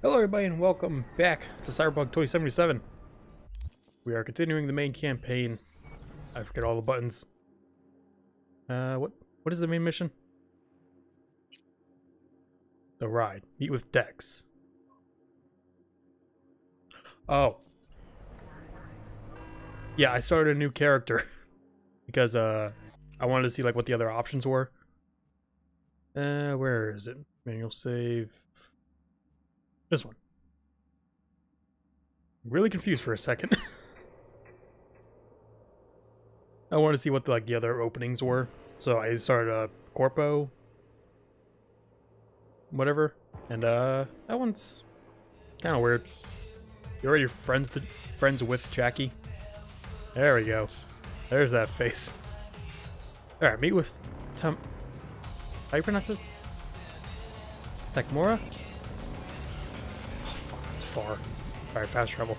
Hello everybody and welcome back to Cyberpunk 2077. We are continuing the main campaign. I forget all the buttons. Uh, what what is the main mission? The ride. Meet with Dex. Oh. Yeah, I started a new character because uh I wanted to see like what the other options were. Uh, where is it? Manual save. This one. I'm Really confused for a second. I wanted to see what the, like the other openings were, so I started a uh, corpo, whatever, and uh, that one's kind of weird. You're already friends friends with Jackie. There we go. There's that face. All right, meet with Tom. How you pronounce it? Takmura? Far. Alright, fast travel.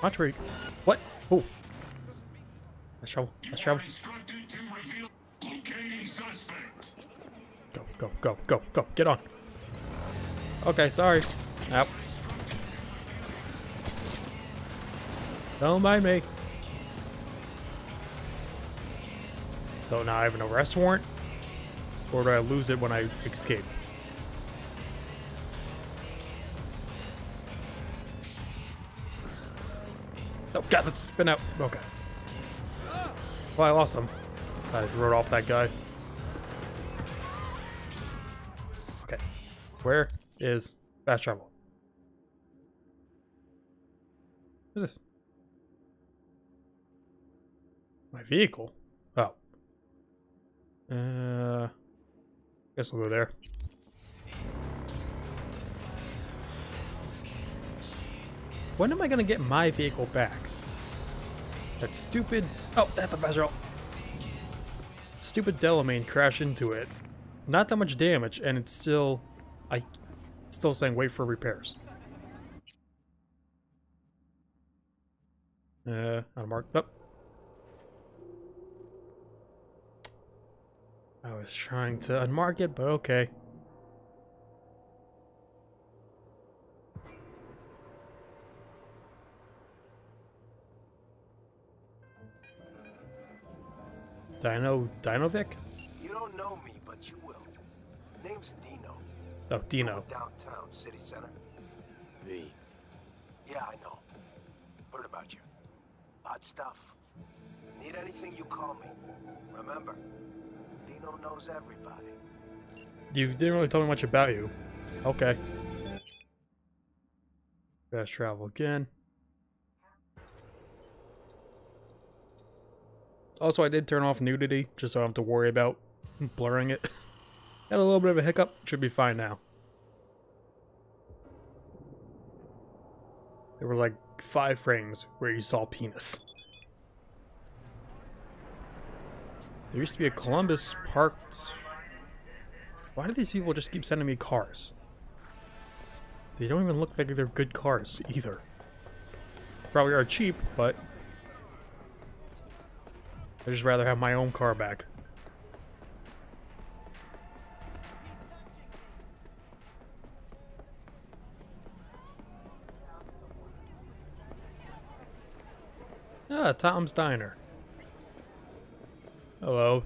Where What? Oh. Fast travel. Fast travel. Go, go, go, go, go. Get on. Okay, sorry. Yep. Don't mind me. So now I have an arrest warrant? Or do I lose it when I escape? God, let's spin out. Okay. Well, I lost them. I wrote off that guy. Okay. Where is fast travel? What is this? My vehicle? Oh. Uh, guess I'll go there. When am I gonna get my vehicle back? That stupid... Oh, that's a Bezrel. Stupid Delamain crashed into it. Not that much damage, and it's still... I... Still saying wait for repairs. Uh, unmarked. Oh, I was trying to unmark it, but okay. Dino Dinovic? You don't know me, but you will. Name's Dino. Oh, Dino. Downtown city center. V. Yeah, I know. Heard about you. Odd stuff. Need anything, you call me. Remember, Dino knows everybody. You didn't really tell me much about you. Okay. Fast travel again. Also, I did turn off nudity, just so I don't have to worry about blurring it. Had a little bit of a hiccup, should be fine now. There were like five frames where you saw penis. There used to be a Columbus parked... Why do these people just keep sending me cars? They don't even look like they're good cars, either. Probably are cheap, but... I'd just rather have my own car back. Ah, Tom's Diner. Hello.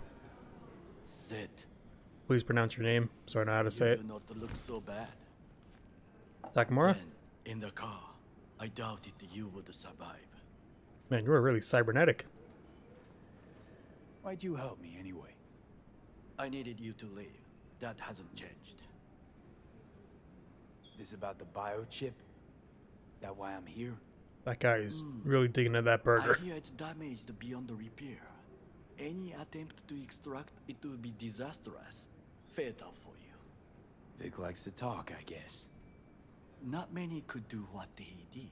Sit. Please pronounce your name so I know how to say it. not look so bad. Takamura? In the car, I doubted you would survive. Man, you are really cybernetic. Why'd you help me anyway? I needed you to leave. That hasn't changed. This about the biochip? That why I'm here? That guy is hmm. really digging at that burger. I hear it's damaged beyond repair. Any attempt to extract it would be disastrous. Fatal for you. Vik likes to talk, I guess. Not many could do what he did.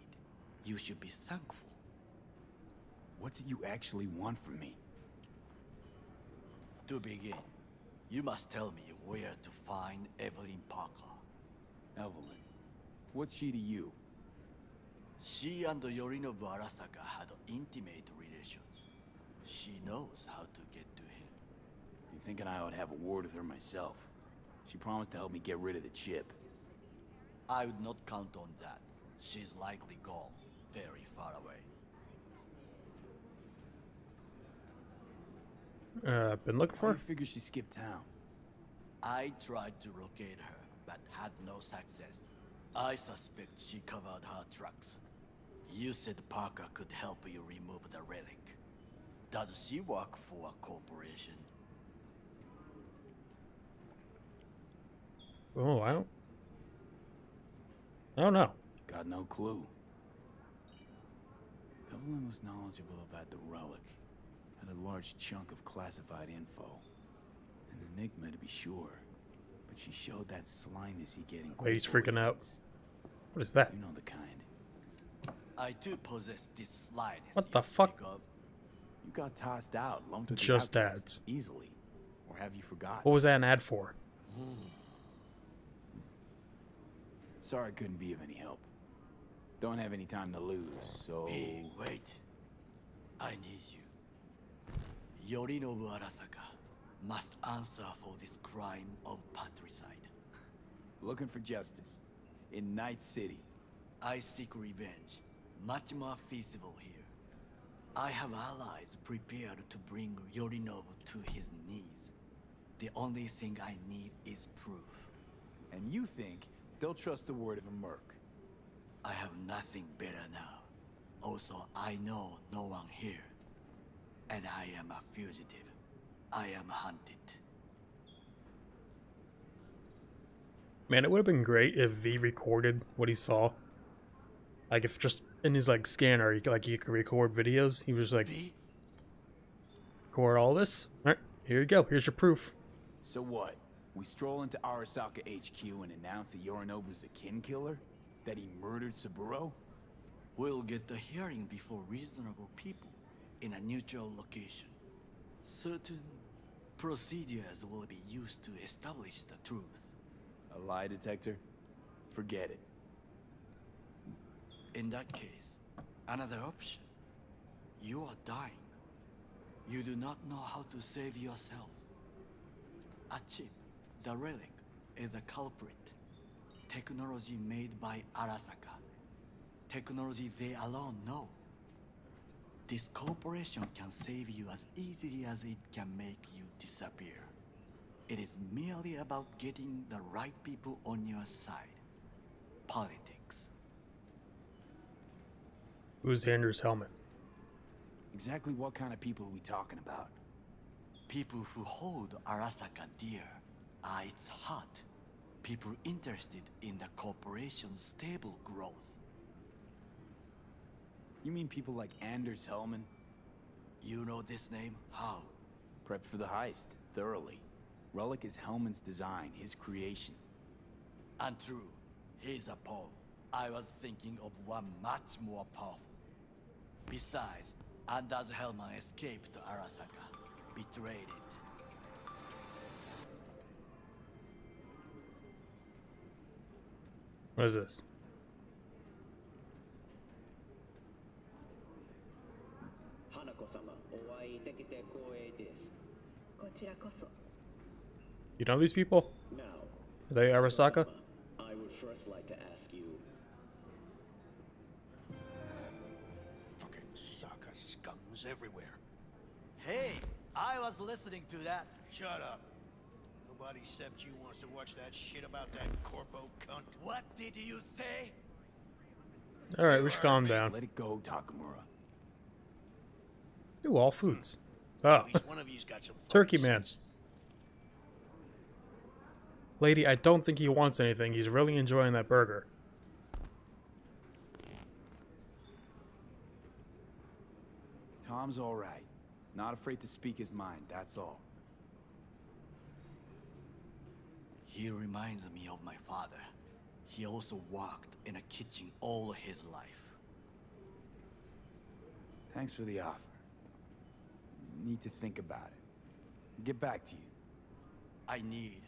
You should be thankful. What do you actually want from me? To begin, you must tell me where to find Evelyn Parker. Evelyn. What's she to you? She and Yorinobu Arasaka had intimate relations. She knows how to get to him. You thinking I would have a word with her myself? She promised to help me get rid of the chip. I would not count on that. She's likely gone, very far away. Uh, been looking for? you figure she skipped town? I tried to locate her, but had no success. I suspect she covered her tracks. You said Parker could help you remove the relic. Does she work for a corporation? Oh, I don't. I don't know. Got no clue. Evelyn was knowledgeable about the relic. Had a large chunk of classified info. An enigma to be sure. But she showed that slyness he getting. in Wait, he's freaking out. What is that? You know the kind. I do possess this slyness. What the fuck? speak. You got tossed out, lumped with Just the ads. easily. Or have you forgotten? What was that an ad for? Hmm. Sorry I couldn't be of any help. Don't have any time to lose, so... Hey, wait. I need you. Yorinobu Arasaka must answer for this crime of patricide. Looking for justice. In Night City. I seek revenge, much more feasible here. I have allies prepared to bring Yorinobu to his knees. The only thing I need is proof. And you think they'll trust the word of a merc. I have nothing better now. Also, I know no one here. And I am a fugitive. I am hunted. Man, it would have been great if V recorded what he saw. Like if just in his like scanner, he, like he could record videos. He was like V? record all this. All right, here you go. Here's your proof. So what? We stroll into Arasaka HQ and announce that Yorinobu's a kin killer? That he murdered Saburo? We'll get the hearing before reasonable people in a neutral location. Certain procedures will be used to establish the truth. A lie detector? Forget it. In that case, another option. You are dying. You do not know how to save yourself. A chip, the relic, is a culprit. Technology made by Arasaka. Technology they alone know. This corporation can save you as easily as it can make you disappear. It is merely about getting the right people on your side. Politics. Who's Anders Hellman? Exactly what kind of people are we talking about? People who hold Arasaka dear are its heart. People interested in the corporation's stable growth. You mean people like Anders Hellman? You know this name? How? Prepped for the heist, thoroughly. Relic is Hellman's design, his creation. Untrue. He's a pawn. I was thinking of one much more powerful. Besides, Anders Hellman escaped to Arasaka, betrayed it. What is this? 子様お会いできて光栄ですこちらこそ You know these people? Now, Are they Arasaka? I would first like to ask you Fucking Saka scums everywhere. Hey, I was listening to that. Shut up. Nobody except you wants to watch that shit about that corpo cunt. What did you say? All right, we should calm down. Let it go, Takamura. Ooh, all foods. Oh, At ah. least one of you's got some Turkey fucking man. sense. lady, I don't think he wants anything. He's really enjoying that burger. Tom's all right. Not afraid to speak his mind, that's all. He reminds me of my father. He also worked in a kitchen all his life. Thanks for the offer. Need to think about it. Get back to you. I need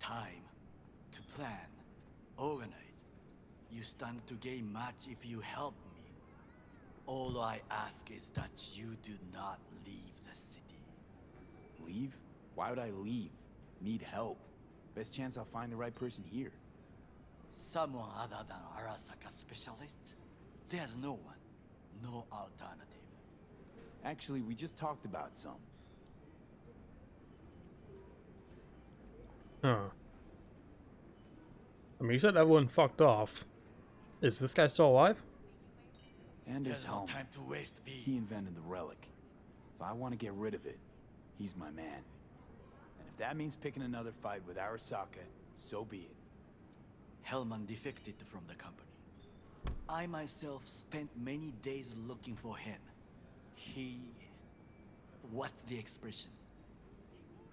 time to plan, organize. You stand to gain much if you help me. All I ask is that you do not leave the city. Leave? Why would I leave? Need help. Best chance I'll find the right person here. Someone other than Arasaka specialist? There's no one. No alternative. Actually, we just talked about some. Huh. I mean, you said Evelyn fucked off. Is this guy still alive? And his no home. time to waste, V. He invented the relic. If I want to get rid of it, he's my man. And if that means picking another fight with Arasaka, so be it. Hellman defected from the company. I myself spent many days looking for him. He... What's the expression?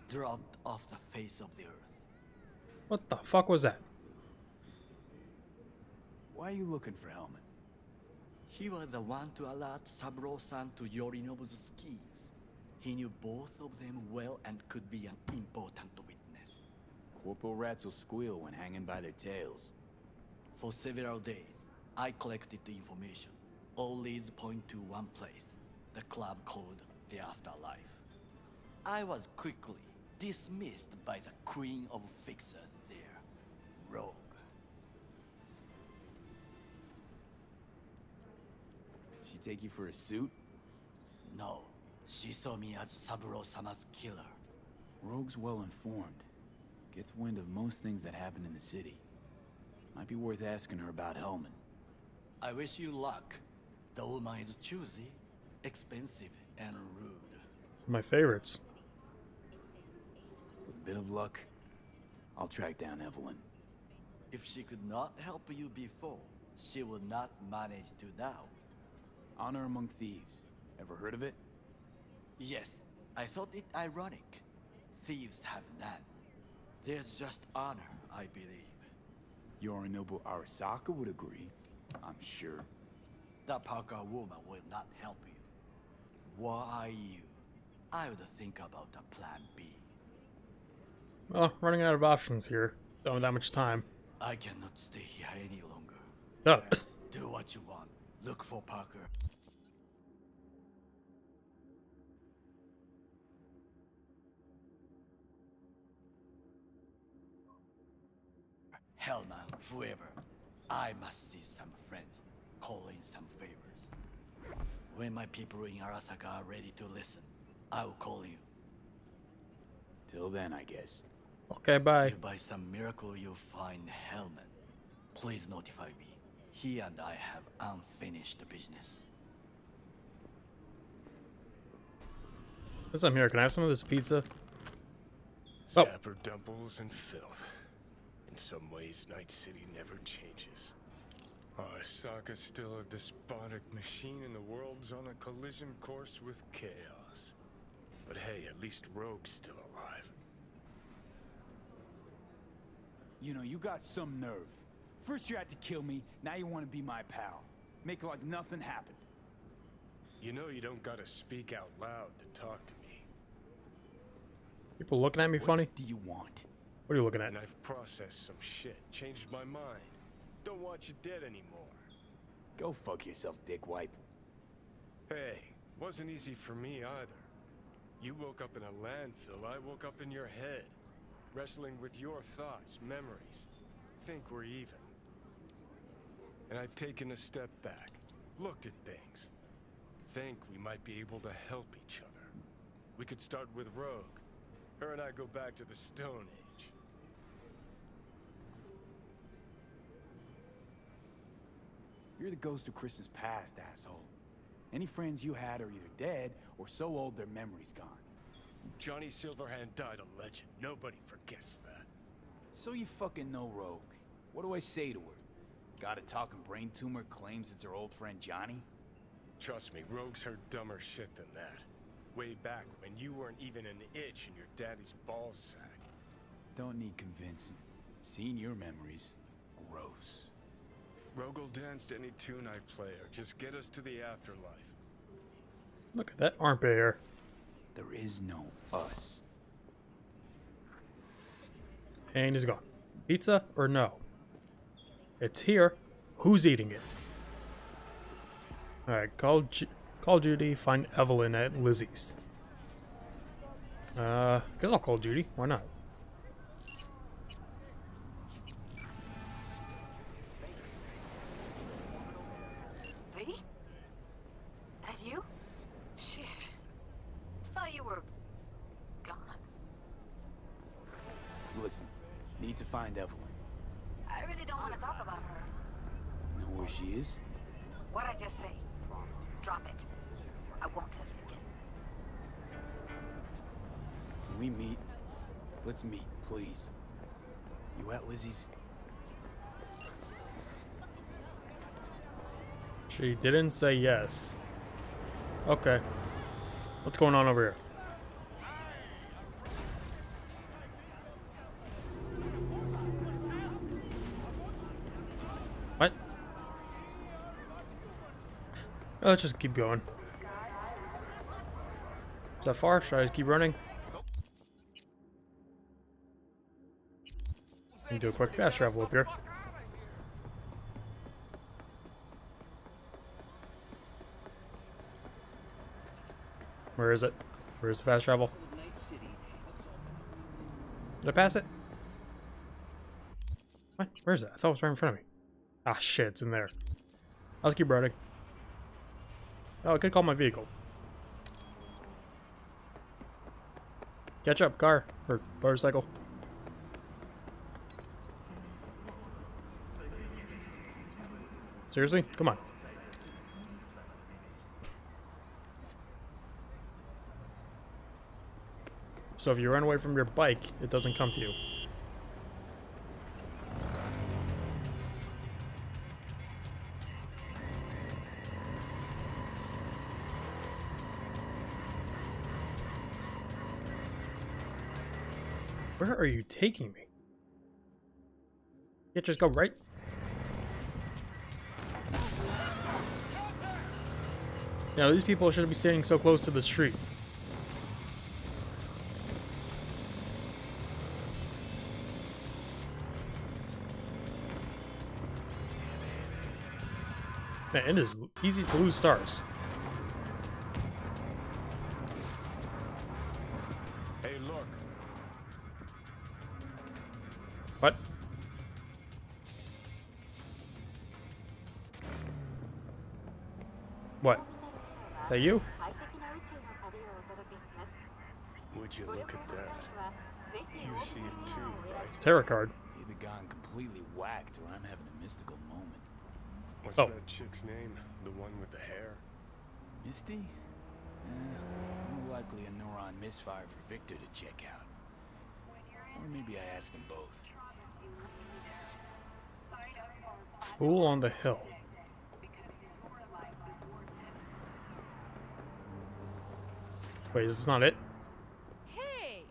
Dropped off the face of the earth. What the fuck was that? Why are you looking for Hellman? He was the one to alert Saburo-san to Yorinobu's schemes. He knew both of them well and could be an important witness. Corpo rats will squeal when hanging by their tails. For several days, I collected the information. All leads point to one place, the club called the Afterlife. I was quickly dismissed by the queen of fixers there, Rogue. She take you for a suit? No, she saw me as Saburo-sama's killer. Rogue's well informed. Gets wind of most things that happen in the city. Might be worth asking her about Hellman. I wish you luck. The woman is choosy, expensive, and rude. My favorites. With a bit of luck, I'll track down Evelyn. If she could not help you before, she will not manage to now. Honor among thieves. Ever heard of it? Yes, I thought it ironic. Thieves have none. There's just honor, I believe. Yorinobu Arasaka would agree. I'm sure. That Parker woman will not help you. Why are you? I would think about a plan B. Well, running out of options here. Don't have that much time. I cannot stay here any longer. Oh, Do what you want. Look for Parker. Hellman, whoever. I must see some friends, call in some favors. When my people in Arasaka are ready to listen, I will call you. Till then, I guess. okay, bye. If by some miracle you find Hellman, please notify me. He and I have unfinished business. Since I'm here, can I have some of this pizza? Oh. Zapper dumples and filth. In some ways, Night City never changes. Arasaka's still a despotic machine and the world's on a collision course with chaos. But hey, at least Rogue's still alive. You know, you got some nerve. First you had to kill me, now you want to be my pal. Make like nothing happened. You know you don't gotta speak out loud to talk to me. People looking at me What funny? do you want? What are you looking at? And I've processed some shit, changed my mind. Don't want you dead anymore. Go fuck yourself, dick wipe. Hey, wasn't easy for me either. You woke up in a landfill, I woke up in your head. Wrestling with your thoughts, memories. Think we're even. And I've taken a step back, looked at things. Think we might be able to help each other. We could start with Rogue. Her and I go back to the Stone Age. You're the ghost of Christmas past, asshole. Any friends you had are either dead or so old their memory's gone. Johnny Silverhand died a legend. Nobody forgets that. So you fucking know Rogue. What do I say to her? Got a talking brain tumor claims it's her old friend Johnny? Trust me, Rogue's heard dumber shit than that. Way back when you weren't even an itch in your daddy's ballsack. Don't need convincing. Seeing your memories, gross. Rogue danced any tune I play or just get us to the afterlife. Look at that armpit hair. There is no us. And he's gone. Pizza or no? It's here. Who's eating it? Alright, call, Ju- call Judy, find Evelyn at Lizzie's. Uh, guess I'll call Judy. Why not? She is? What I just say? Drop it. I won't tell you again. When we meet, let's meet, please. You at Lizzie's? She didn't say yes. Okay. What's going on over here? Let's just keep going. Is that far? Should I just keep running? And do a quick fast travel up here. Where is it? Where's the fast travel? Did I pass it? What? Where is it? I thought it was right in front of me. Ah, shit, it's in there. I'll just keep running. Oh, I could call my vehicle. Catch up, car. Or motorcycle. Seriously? Come on. So if you run away from your bike, it doesn't come to you. Are you taking me? You just go right. Now these people shouldn't be standing so close to the street. Man, it is easy to lose stars. You? Would you look at that? You see it too, right? Tarot card. Either gone completely whacked or I'm having a mystical moment. What's Oh. that chick's name? The one with the hair? Misty? Eh, more likely a neuron misfire for Viktor to check out. Or maybe I ask him both. Fool on the hill. Wait, is this not it? Hey,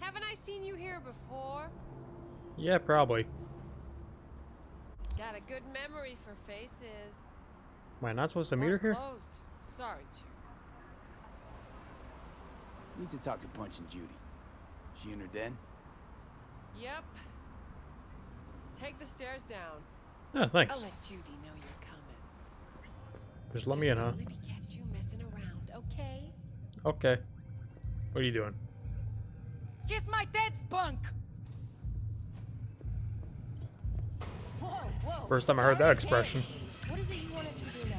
haven't I seen you here before? Yeah, probably. Got a good memory for faces. Am I not supposed to meet her Door's here? closed. Sorry, choom. Need to talk to Punch and Judy. She in her den? Yep. Take the stairs down. Yeah, I'll thanks. let Judy know you're coming. Just let me in, huh? Don't let me catch you messing around, okay? Okay. What are you doing? Kiss my dead spunk! First time I heard that expression. What is it you want us to do now?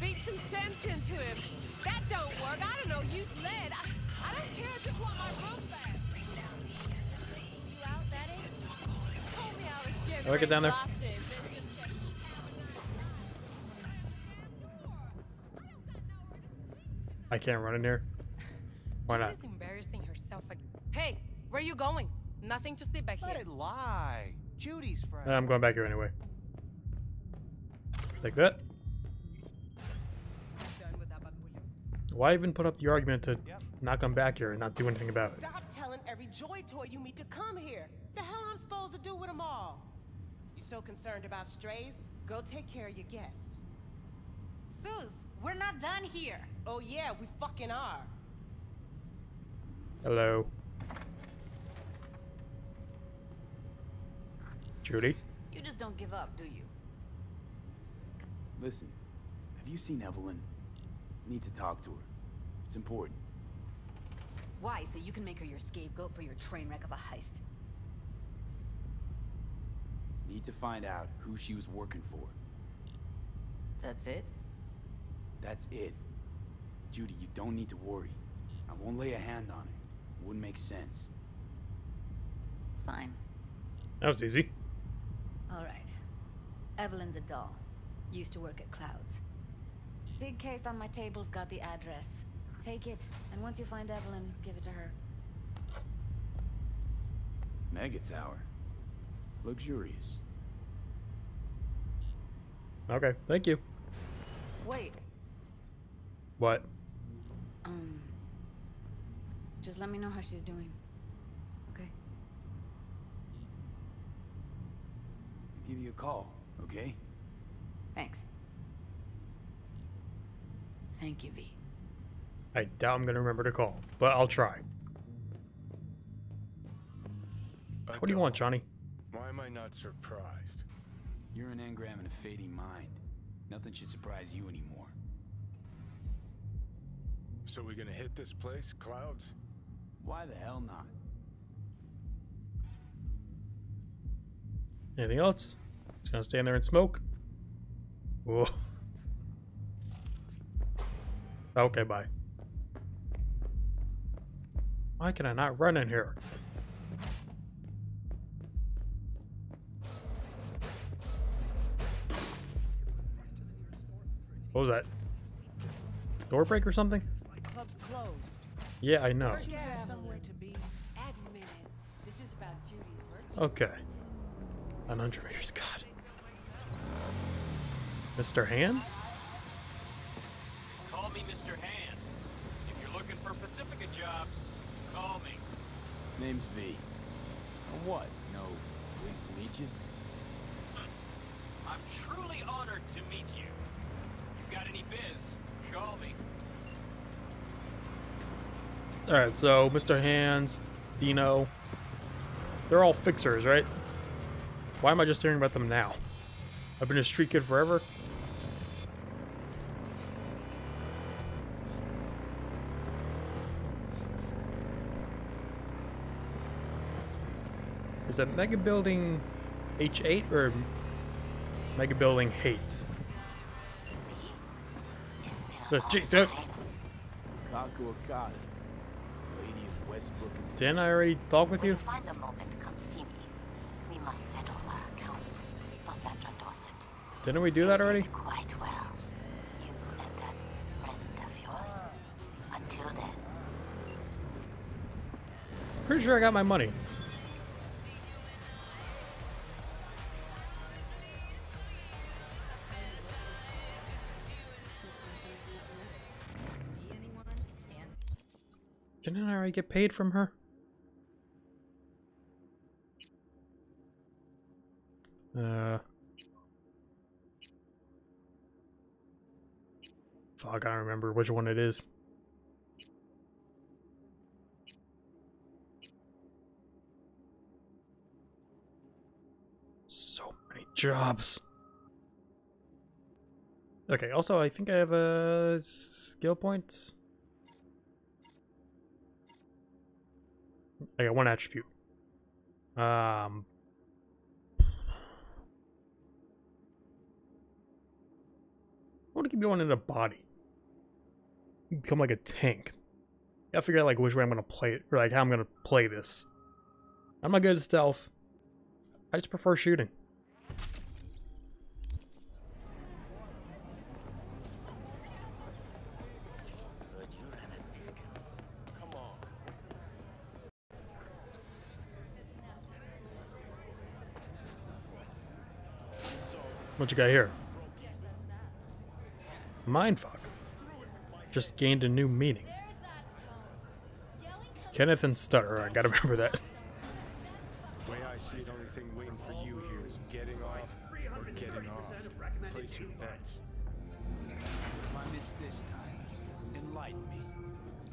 Beat some sense into him. That don't work. I don't know. Use lead. I, I don't care. I just want my room back. You out, Betty? Told me I was I it down there. I can't run in here. Why not? Judy's embarrassing herself again. Hey, where are you going? Nothing to see back Let here. it lie. Judy's friend. I'm going back here anyway. Like that. Done with that bambulio. Why even put up the argument to Yep. not come back here and not do anything about it? Stop telling every joy toy you meet to come here. The hell I'm supposed to do with them all? You so concerned about strays? Go take care of your guest. Sus, we're not done here. Oh yeah, we fucking are. Hello. Judy? You just don't give up, do you? Listen, have you seen Evelyn? Need to talk to her. It's important. Why? So you can make her your scapegoat for your train wreck of a heist. Need to find out who she was working for. That's it? That's it. Judy, you don't need to worry. I won't lay a hand on it. Wouldn't make sense. Fine. That was easy. All right. Evelyn's a doll. Used to work at Clouds. Sig case on my table's got the address. Take it, and once you find Evelyn, give it to her. Mega Tower. Luxurious. Okay, thank you. Wait, What? um... Just let me know how she's doing. Okay? I'll give you a call, okay? Thanks. Thank you, V. I doubt I'm gonna remember to call, but I'll try. I What do you want, Johnny? Why am I not surprised? You're an engram and a fading mind. Nothing should surprise you anymore. So we gonna hit this place, Clouds? Why the hell not? Anything else? Just gonna stand there and smoke? Whoa. Okay, bye. Why can I not run in here? What was that? Door break or something? About I know. Okay. An Underrater's God. Mr. Hands? Call me Mr. Hands. If you're looking for Pacifica jobs, call me. Name's V. Or what? No, pleased to meet you. I'm truly honored to meet you. You got any biz? Call me. Alright, so Mr. Hands, Dino, they're all fixers, right? Why am I just hearing about them now? I've been a street kid forever? Is that Mega Building H8 or Mega Building Hates? Uh, Jeez, Westbrook is didn't I already talk with When you? you find a moment, come see me. We must settle our accounts for Sandra Dorsett. Didn't we do that already? Quite well. You and that friend of yours. Until then, Pretty sure I got my money. Didn't I already get paid from her? Uh. Fuck, I don't remember which one it is. So many jobs. Okay, also, I think I have a skill points. I got one attribute. Um. I want to keep going in a body. Become like a tank. Gotta figure out like which way I'm gonna play it, or like how I'm gonna play this. I'm not good at stealth. I just prefer shooting. What you got here? Mindfuck. Just gained a new meaning. Kenneth and Stutter, I gotta remember that. Way I see it, only thing waiting for you here is getting off or getting off. Place your bets. If I miss this time, enlighten me.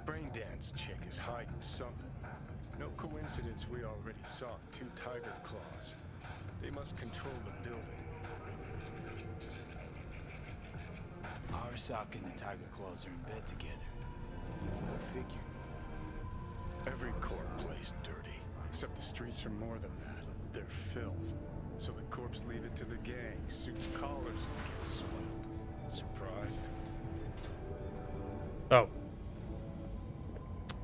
Braindance chick is hiding something. No coincidence we already saw two tyger claws. They must control the building. Arsak and the Tyger Claws are in bed together. Go figure. Every corp plays dirty, except the streets are more than that. They're filth. So the corps leave it to the gang, suits collars and get swept. surprised. Oh.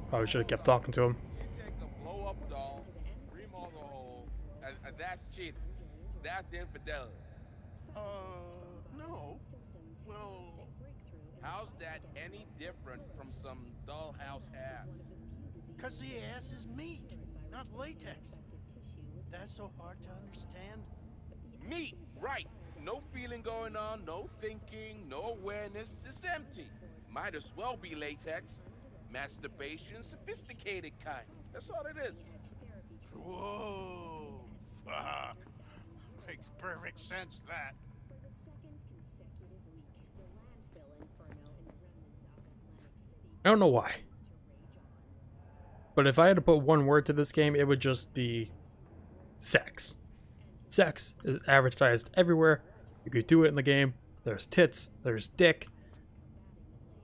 Probably should have kept talking to him. Take a blow up doll, remodel the hole, and, and that's cheating. That's infidelity. Uh, no. Well, How's that any different from some dollhouse ass? cause the ass is meat, not latex. That's so hard to understand. Meat, right. No feeling going on, no thinking, no awareness. It's empty. Might as well be latex. Masturbation, sophisticated kind. That's all it is. Whoa, fuck. Makes perfect sense, that. I don't know why. But if I had to put one word to this game, it would just be sex. Sex is advertised everywhere. You could do it in the game. There's tits, there's dick.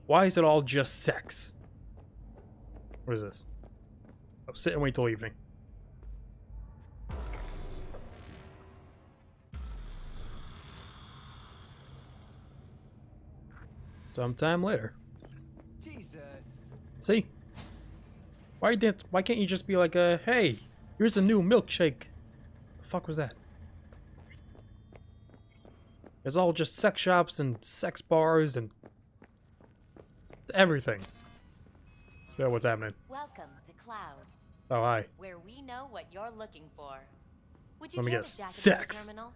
Why is it all just sex? What is this? Oh, sit and wait till evening. Sometime later. Jesus. See? Why did why can't you just be like uh hey, here's a new milkshake. The fuck was that? It's all just sex shops and sex bars and everything. Yeah, what's happening? Welcome to Clouds, Oh hi. where we know what you're looking for. Would you Let me care guess. to jack into Sex. the terminal?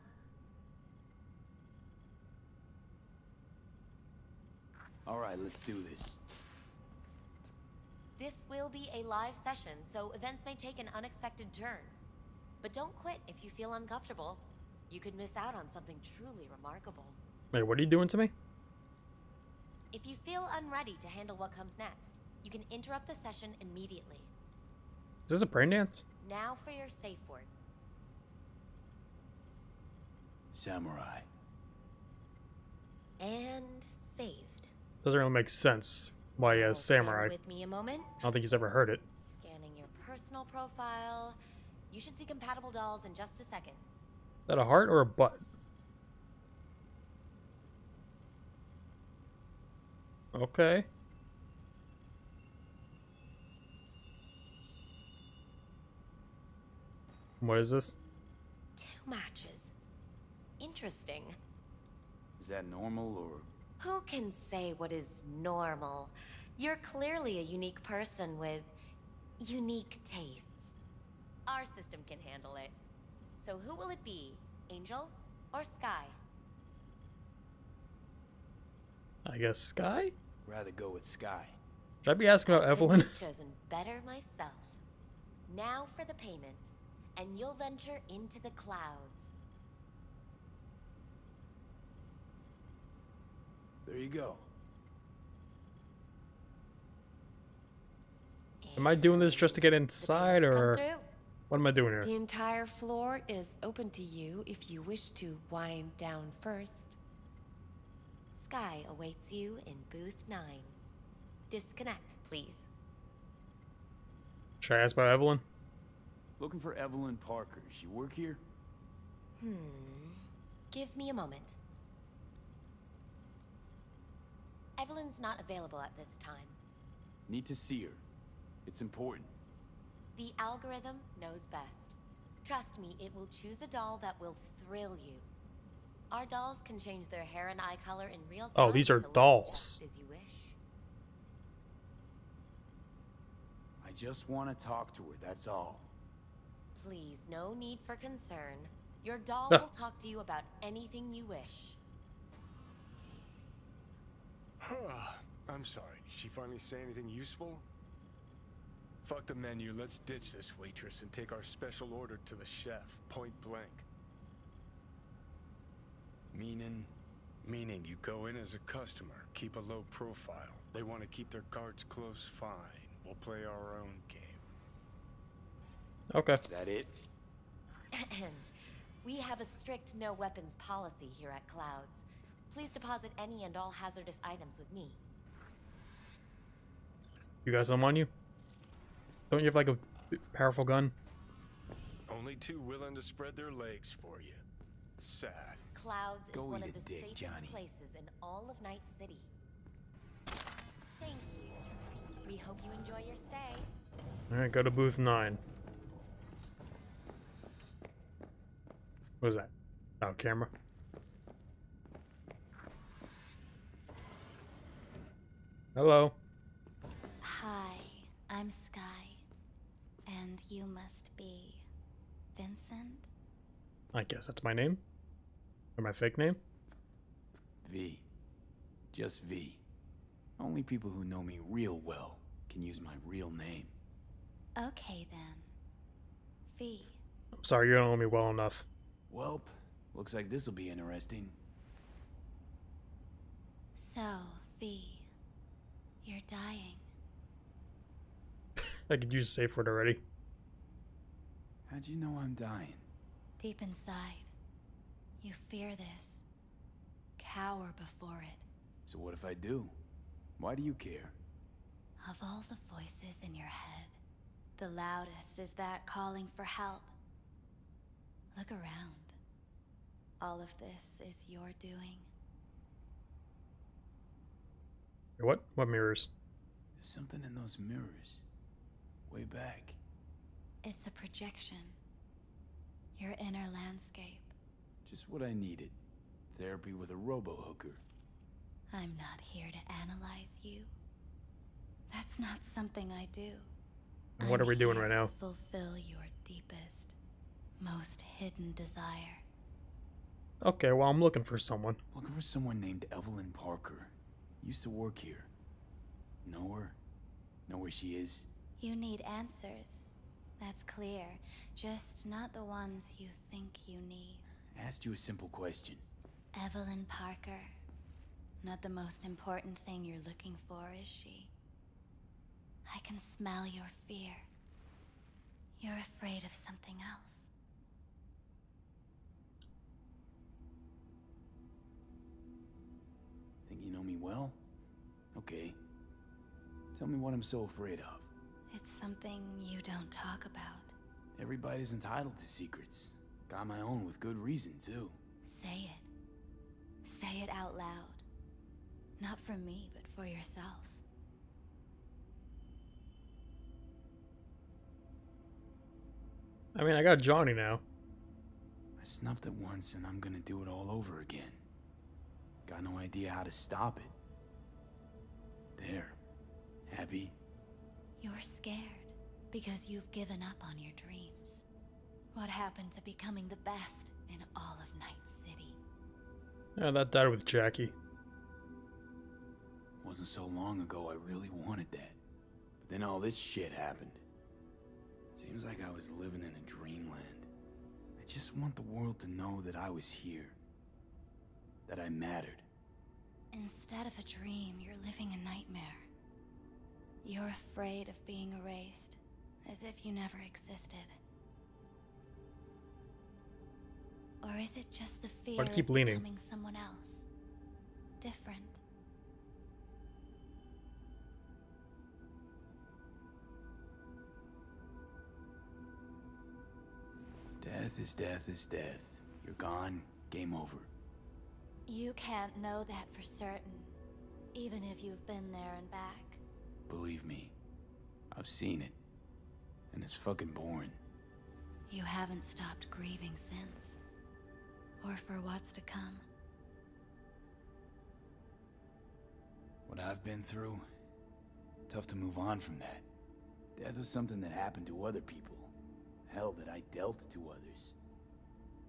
All right, let's do this. This will be a live session, so events may take an unexpected turn. But don't quit if you feel uncomfortable. You could miss out on something truly remarkable. Wait, what are you doing to me? If you feel unready to handle what comes next, you can interrupt the session immediately. Is this a brain dance? Now for your safe word. Samurai. And saved. Doesn't really make sense why a samurai. With me a moment. I don't think he's ever heard it. Scanning your personal profile. You should see compatible dolls in just a second. Is that a heart or a butt? Okay. What is this? Two matches. Interesting. Is that normal or Who can say what is normal? You're clearly a unique person with unique tastes. Our system can handle it. So who will it be? Angel or Skye? I guess Skye? rather go with Skye? Should I be asking about Evelyn? Have chosen better myself. Now for the payment, and you'll venture into the clouds. There you go. Am I doing this just to get inside, or what am I doing here? The entire floor is open to you if you wish to wind down first. Skye awaits you in booth 9. Disconnect, please. Should I ask about Evelyn? Looking for Evelyn Parker. She work here? Hmm. Give me a moment. Evelyn's not available at this time. Need to see her. It's important. The algorithm knows best. Trust me, it will choose a doll that will thrill you. Our dolls can change their hair and eye color in real oh, time. Oh, these are to dolls. Just as you wish. I just want to talk to her, that's all. Please, no need for concern. Your doll will talk to you about anything you wish. I'm sorry. Did she finally say anything useful? Fuck the menu. Let's ditch this waitress and take our special order to the chef, point blank. Meaning? Meaning you go in as a customer, keep a low profile. They want to keep their cards close, fine. We'll play our own game. Okay. Is that it? we have a strict no weapons policy here at Clouds. Please deposit any and all hazardous items with me. You got some on you? Don't you have like a powerful gun? Only two willing to spread their legs for you. Sad. Clouds Go is one of the dick, safest Johnny. places in all of Night City. Thank you. We hope you enjoy your stay. Alright, go to booth 9. What is that? Oh, camera. Hello. Hi, I'm Skye. And you must be Vincent? I guess that's my name. Or my fake name. V. Just V. Only people who know me real well can use my real name. Okay then. V. I'm sorry, you don't know me well enough. Welp, looks like this'll be interesting. So, V. You're dying. I could use a safe word already. How'd you know I'm dying? Deep inside, you fear this. Cower before it. So what if I do? Why do you care? Of all the voices in your head, the loudest is that calling for help. Look around. All of this is your doing. What? What mirrors? There's something in those mirrors. Way back. It's a projection. Your inner landscape. Just what I needed. Therapy with a robo-hooker. I'm not here to analyze you. That's not something I do. And what are we doing right now? To fulfill your deepest, most hidden desire. Okay, well, I'm looking for someone. Looking for someone named Evelyn Parker. Used to work here. Know her? Know where she is? You need answers. That's clear. Just not the ones you think you need. I Asked you a simple question. Evelyn Parker. Not the most important thing you're looking for, is she? I can smell your fear. You're afraid of something else. You know me well? Okay. Tell me what I'm so afraid of. It's something you don't talk about. Everybody's entitled to secrets. Got my own with good reason, too. Say it. Say it out loud. Not for me, but for yourself. I mean, I got Johnny now. I snuffed it once and I'm gonna do it all over again. Got no idea how to stop it. There. Happy? You're scared because you've given up on your dreams. What happened to becoming the best in all of Night City? Yeah, that died with Jackie. Wasn't so long ago I really wanted that. But then all this shit happened. Seems like I was living in a dreamland. I just want the world to know that I was here. That I mattered. Instead of a dream, you're living a nightmare. You're afraid of being erased, as if you never existed. Or is it just the fear Why do you keep of leaning? becoming someone else? Different. Death is death is death. You're gone, game over. You can't know that for certain, even if you've been there and back. Believe me, I've seen it. And it's fucking boring. You haven't stopped grieving since. Or for what's to come. What I've been through, tough to move on from that. Death was something that happened to other people. Hell, that I dealt to others.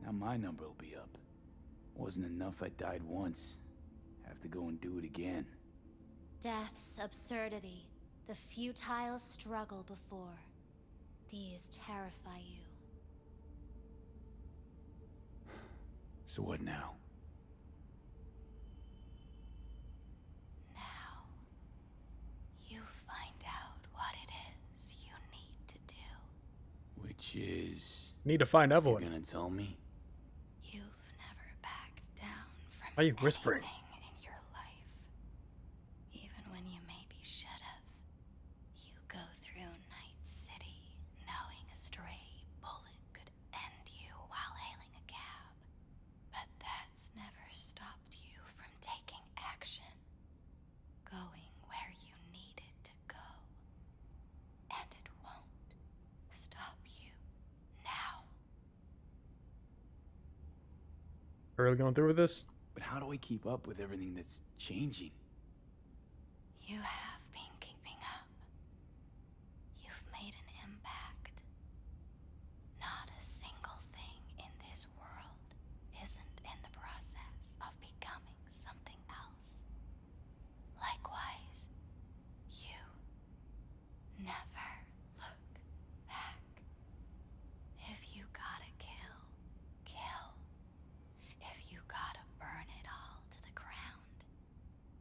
Now my number will be up. Wasn't enough I died once. Have to go and do it again. Death's absurdity, the futile struggle before. These terrify you. So what now? Now, you find out what it is you need to do. Which is... Need to find Evelyn. You're gonna tell me? Are you whispering? in your life, even when you maybe should have, you go through Night City knowing a stray bullet could end you while hailing a cab. But that's never stopped you from taking action, going where you needed to go. And it won't stop you now. Are we going through with this? How do I keep up with everything that's changing? You have been keeping up. You've made an impact. Not a single thing in this world isn't in the process of becoming something else. Likewise, you never look back. If you gotta kill, kill. If you gotta burn it all to the ground,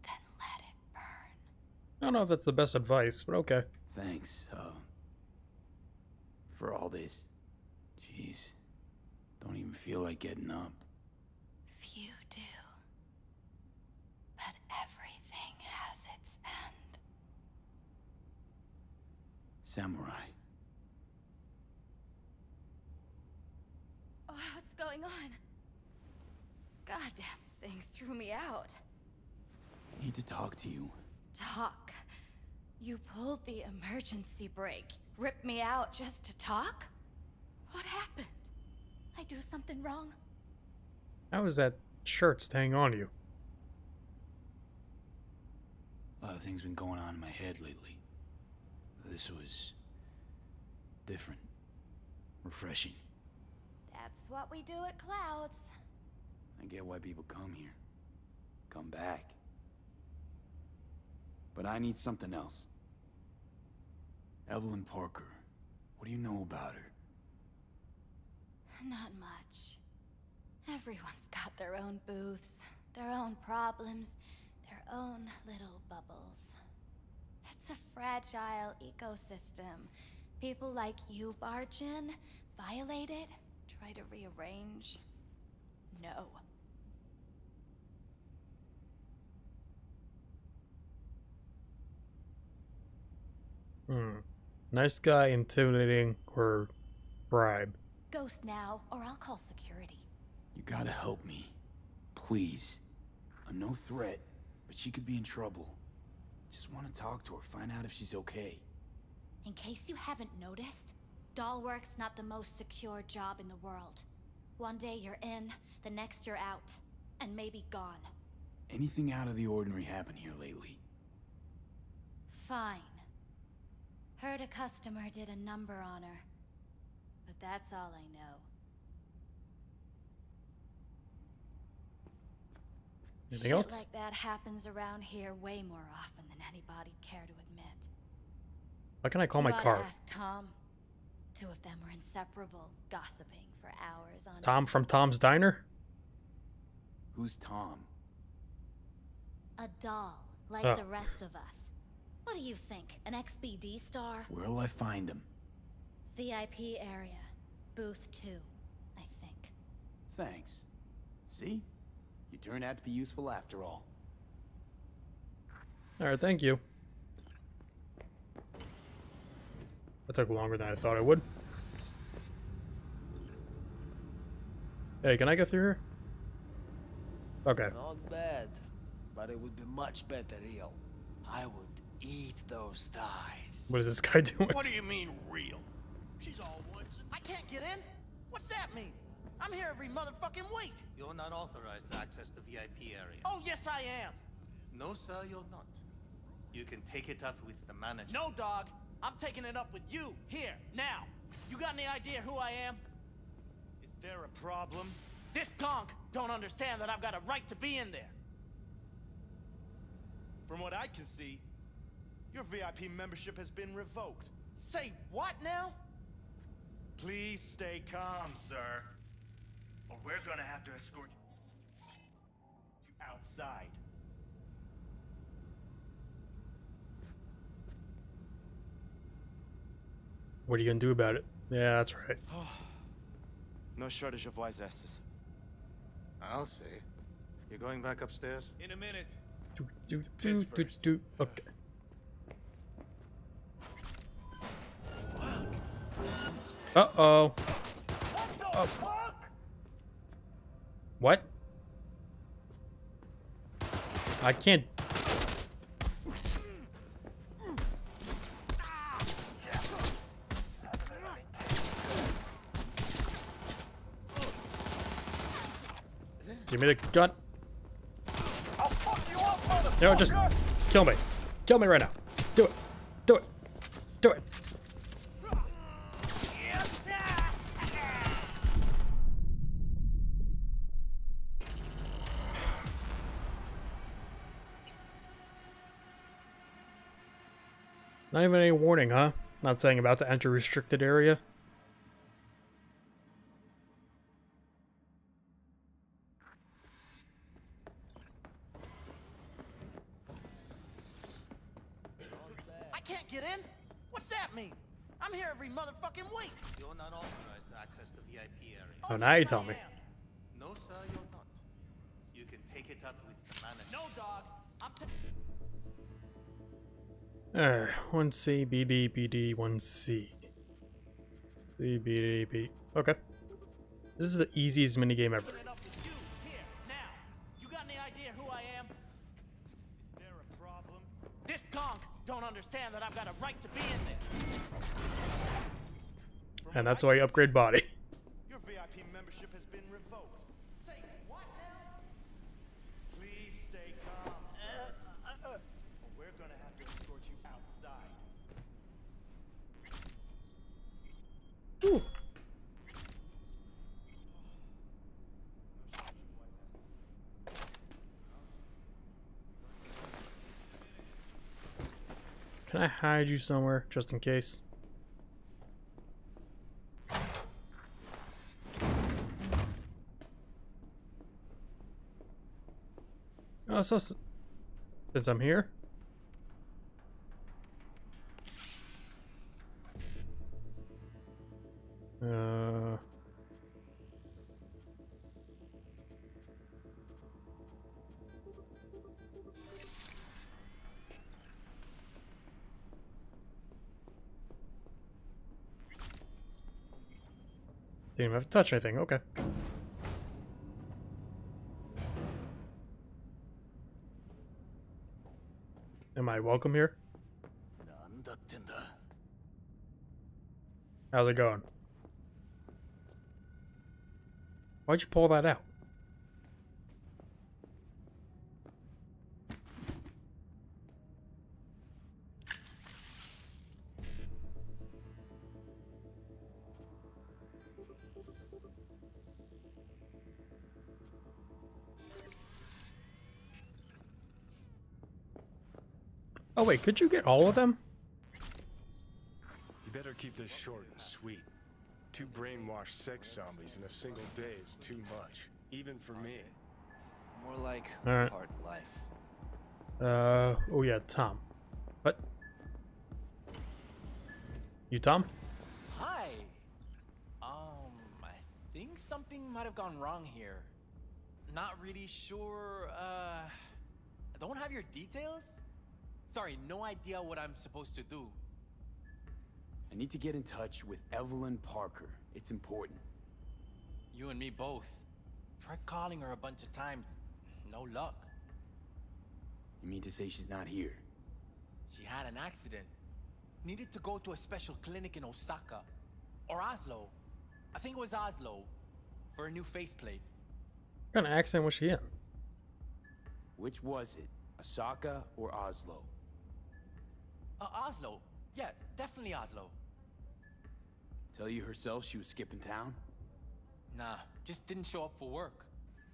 then let it burn. I don't know if that's the best advice, but okay. Thanks, uh, for all this. Jeez. Don't even feel like getting up. Few do. But everything has its end. Samurai. Oh, what's going on? Goddamn thing threw me out. I need to talk to you. Talk. You pulled the emergency brake. Ripped me out just to talk? What happened? I do something wrong? How is that shirt staying on you? A lot of things been going on in my head lately. This was different, refreshing. That's what we do at Clouds. I get why people come here, come back. But I need something else. Evelyn Parker, what do you know about her? Not much. Everyone's got their own booths, their own problems, their own little bubbles. It's a fragile ecosystem. People like you barge in, violate it, try to rearrange. No. Hmm. Nice guy, intimidating, or bribe. Ghost now, or I'll call security. You gotta help me. Please. I'm no threat, but she could be in trouble. Just want to talk to her, find out if she's okay. In case you haven't noticed, Dollwork's not the most secure job in the world. One day you're in, the next you're out, and maybe gone. Anything out of the ordinary happen here lately? Fine. Heard a customer did a number on her. But that's all I know. Anything Shit else? like that happens around here way more often than anybody'd care to admit. Why can I call You my oughta car? Ask Tom. Two of them were inseparable, gossiping for hours on Tom from Tom's Diner? Who's Tom? A doll, like Oh. the rest of us. What do you think? An XBD star? Where'll I find him? VIP area. Booth 2, I think. Thanks. See? You turn out to be useful after all. Alright, thank you. That took longer than I thought it would. Hey, can I go through here? Okay. Not bad, but it would be much better real. I would eat those thighs. What is this guy doing? What do you mean, real? She's all ones. I can't get in? What's that mean? I'm here every motherfucking week. You're not authorized to access the VIP area. Oh, yes, I am. No, sir, you're not. You can take it up with the manager. No, dog. I'm taking it up with you, here, now. You got any idea who I am? Is there a problem? This gonk don't understand that I've got a right to be in there. From what I can see, your VIP membership has been revoked. Say what now? Please stay calm, sir. Or we're gonna have to escort you outside. What are you gonna do about it? Yeah, that's right. No shortage of wise asses. I'll see. You're going back upstairs? In a minute. Do, do, do, do, do. Okay. Uh oh. What? I can't. Give me the gun. Know, just kill me. Kill me right now. Do it. Do it. Do it. Not even any warning, huh? Not saying about to enter restricted area. I can't get in? What's that mean? I'm here every motherfucking week. You're not authorized to access the VIP area. Oh, now you tell me. Alright, 1C, BD, BD, 1C. C, BD, B. Okay. This is the easiest minigame ever. You got any idea who I am? Is there a problem? This gonk don't understand that I've got a right to be in there. And that's why you upgrade body. Your VIP membership has been revoked. Say what now? Please stay calm, sir. or we're gonna have to escort you outside. Ooh. Can I hide you somewhere, just in case? Oh, so since I'm here, even have to touch anything. Okay. Am I welcome here? How's it going? Why'd you pull that out? Oh wait, could you get all of them? You better keep this short and sweet. Two brainwashed sex zombies in a single day is too much, even for me. More like Alright. hard life. Uh, oh yeah, Tom. What? You Tom? Hi. Um, I think something might have gone wrong here. Not really sure. Uh, I don't have your details. Sorry, no idea what I'm supposed to do. I need to get in touch with Evelyn Parker. It's important. You and me both. Tried calling her a bunch of times. No luck. You mean to say she's not here? She had an accident. Needed to go to a special clinic in Osaka. Or Oslo. I think it was Oslo. For a new faceplate. What kind of accent was she in? Which was it? Osaka or Oslo? Uh, Oslo. Yeah, definitely Oslo. Tell you herself she was skipping town? Nah, just didn't show up for work.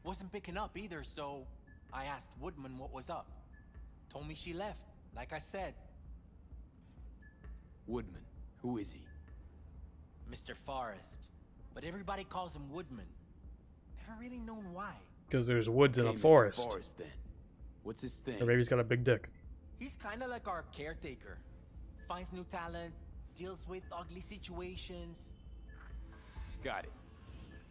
Wasn't picking up either, so I asked Woodman what was up. Told me she left, like I said. Woodman. Who is he? Mr. Forrest. But everybody calls him Woodman. Never really known why. Because there's woods in Okay, a Mr. forest. Forrest, then. What's his thing? Or maybe he's got a big dick. He's kinda like our caretaker. Finds new talent, deals with ugly situations. Got it.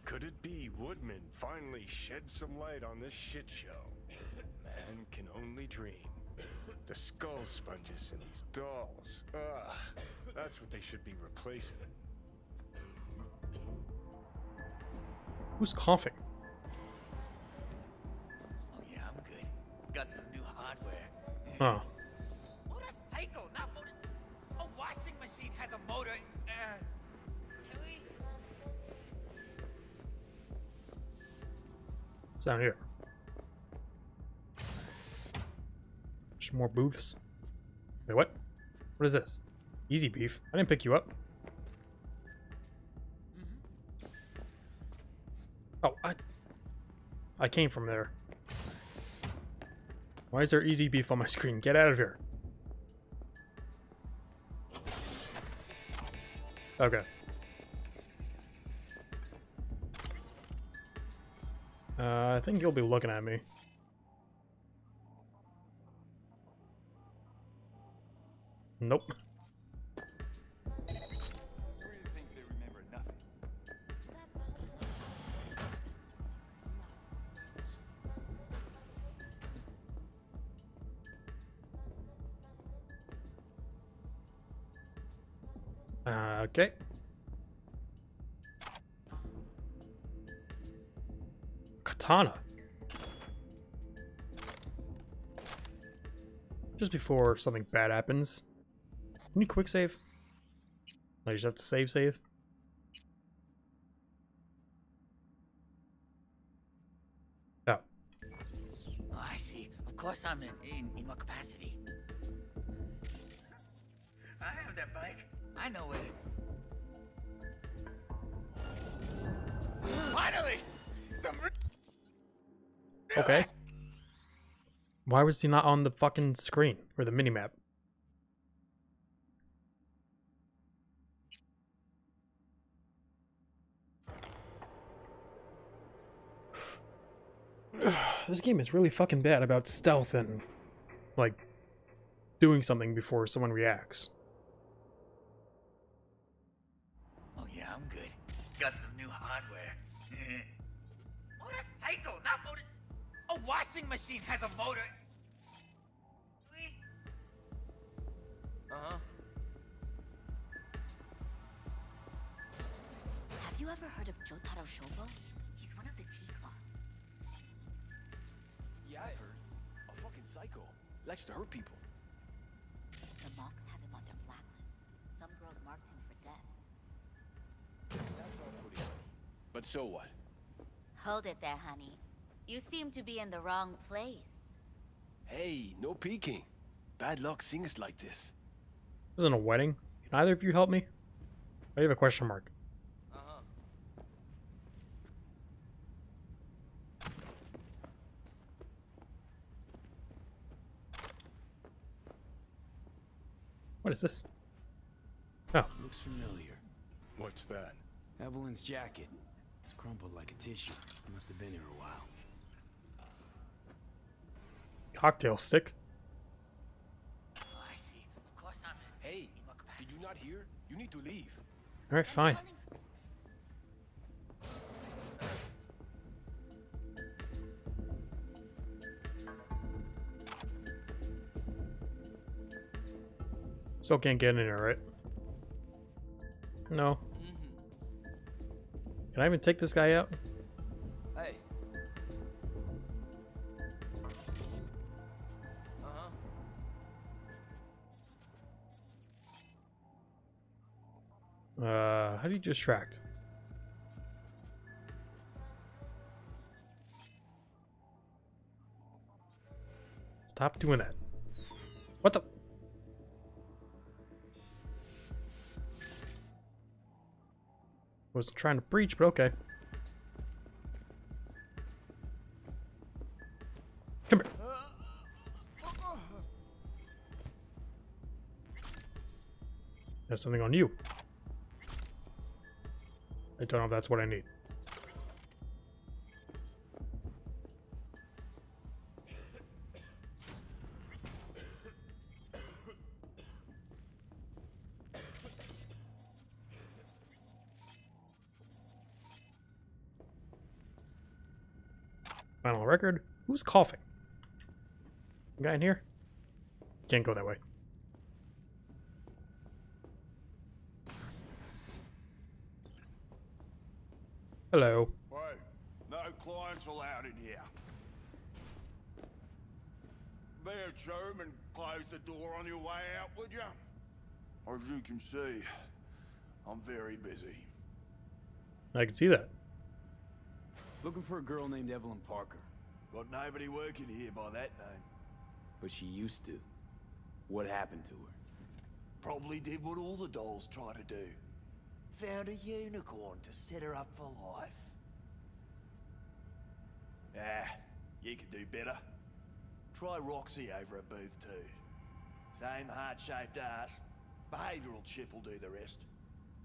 Could it be Woodman finally shed some light on this shit show? Man can only dream. The skull sponges in these dolls. Ugh, that's what they should be replacing. Who's coughing? Oh yeah, I'm good. Got some new hardware. Huh. Uh, can we? down here? Just more booths. Wait, what? What is this? Easy beef. I didn't pick you up. Oh, I... I came from there. Why is there easy beef on my screen? Get out of here. Okay. Uh, I think you'll be looking at me. Nope. Okay. Katana. Just before something bad happens. Can you quick save? I just have to save save. Oh. Oh, I see. Of course I'm in, in, in what capacity? I have that bike. I know it. Finally! Okay. Why was he not on the fucking screen or the minimap? this game is really fucking bad about stealth and like doing something before someone reacts. Washing machine has a motor. Uh-huh. Have you ever heard of Jotaro Shobo? He's one of the T-Claws. Yeah, I heard. A fucking psycho. Likes to hurt people. The Mox have him on their blacklist. Some girls marked him for death. That's all pretty funny. But so what? Hold it there, honey. You seem to be in the wrong place. Hey, no peeking. Bad luck sings like this. This isn't a wedding. Can either of you help me? I have a question mark. Uh-huh. What is this? Oh. Looks familiar. What's that? Evelyn's jacket. It's crumpled like a tissue. It Must have been here a while. Cocktail stick. Oh, I see. Of course I'm. Hey, did you not hear? You need to leave. Alright, fine. Still can't get in there, right? No. Mm-hmm. Can I even take this guy out? Uh, how do you distract? Stop doing that. What the? Wasn't trying to breach, but okay. Come here. There's something on you. Don't know if that's what I need. Final record. Who's coughing? Guy in here? Can't go that way. Hello. Hey, no clients allowed in here. Be a chum and close the door on your way out, would you? As you can see, I'm very busy. I can see that. Looking for a girl named Evelyn Parker. Got nobody working here by that name. But she used to. What happened to her? Probably did what all the dolls try to do. Found a unicorn to set her up for life. Ah, you could do better. Try Roxy over at Booth 2. Same heart-shaped ass. Behavioral chip will do the rest.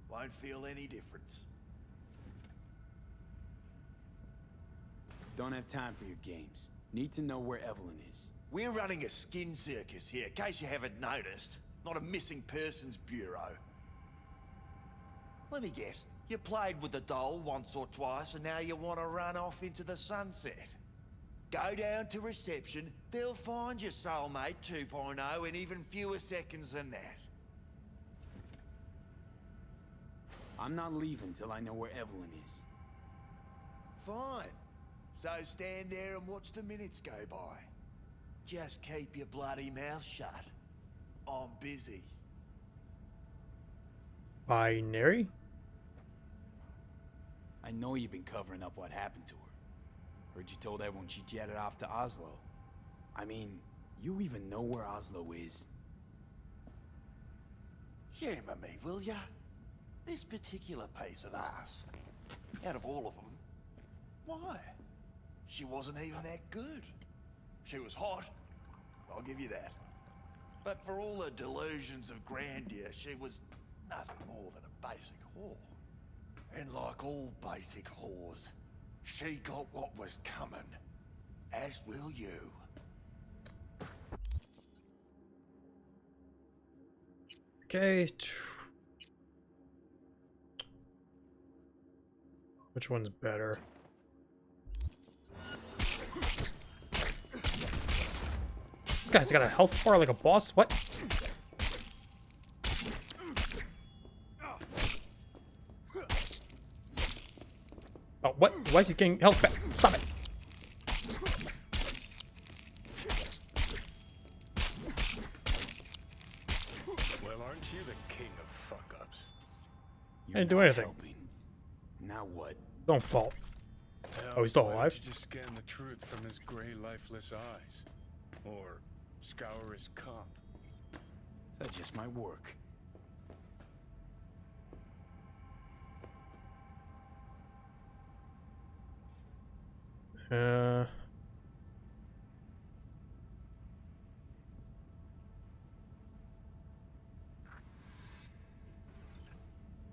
Won't feel any difference. Don't have time for your games. Need to know where Evelyn is. We're running a skin circus here, in case you haven't noticed. Not a missing persons bureau. Let me guess. You played with the doll once or twice, and now you want to run off into the sunset. Go down to reception, they'll find your soulmate 2.0 in even fewer seconds than that. I'm not leaving till I know where Evelyn is. Fine. So stand there and watch the minutes go by. Just keep your bloody mouth shut. I'm busy. Binary? I know you've been covering up what happened to her. Heard you told everyone she jetted off to Oslo. I mean, you even know where Oslo is? Humour me, will ya? This particular piece of ass, out of all of them, why? She wasn't even that good. She was hot, I'll give you that. But for all her delusions of grandeur, she was nothing more than a basic whore. And like all basic whores, she got what was coming. As will you. Okay. Which one's better? This guy's got a health bar like a boss. What? Oh, what? Why is he getting health back? Stop it. Well, aren't you the king of fuck-ups? I didn't do anything. Now what? Don't fall. Hell, Oh, he's still alive? just scan the truth from his gray, lifeless eyes? Or scour his comp? That just might work. Uh.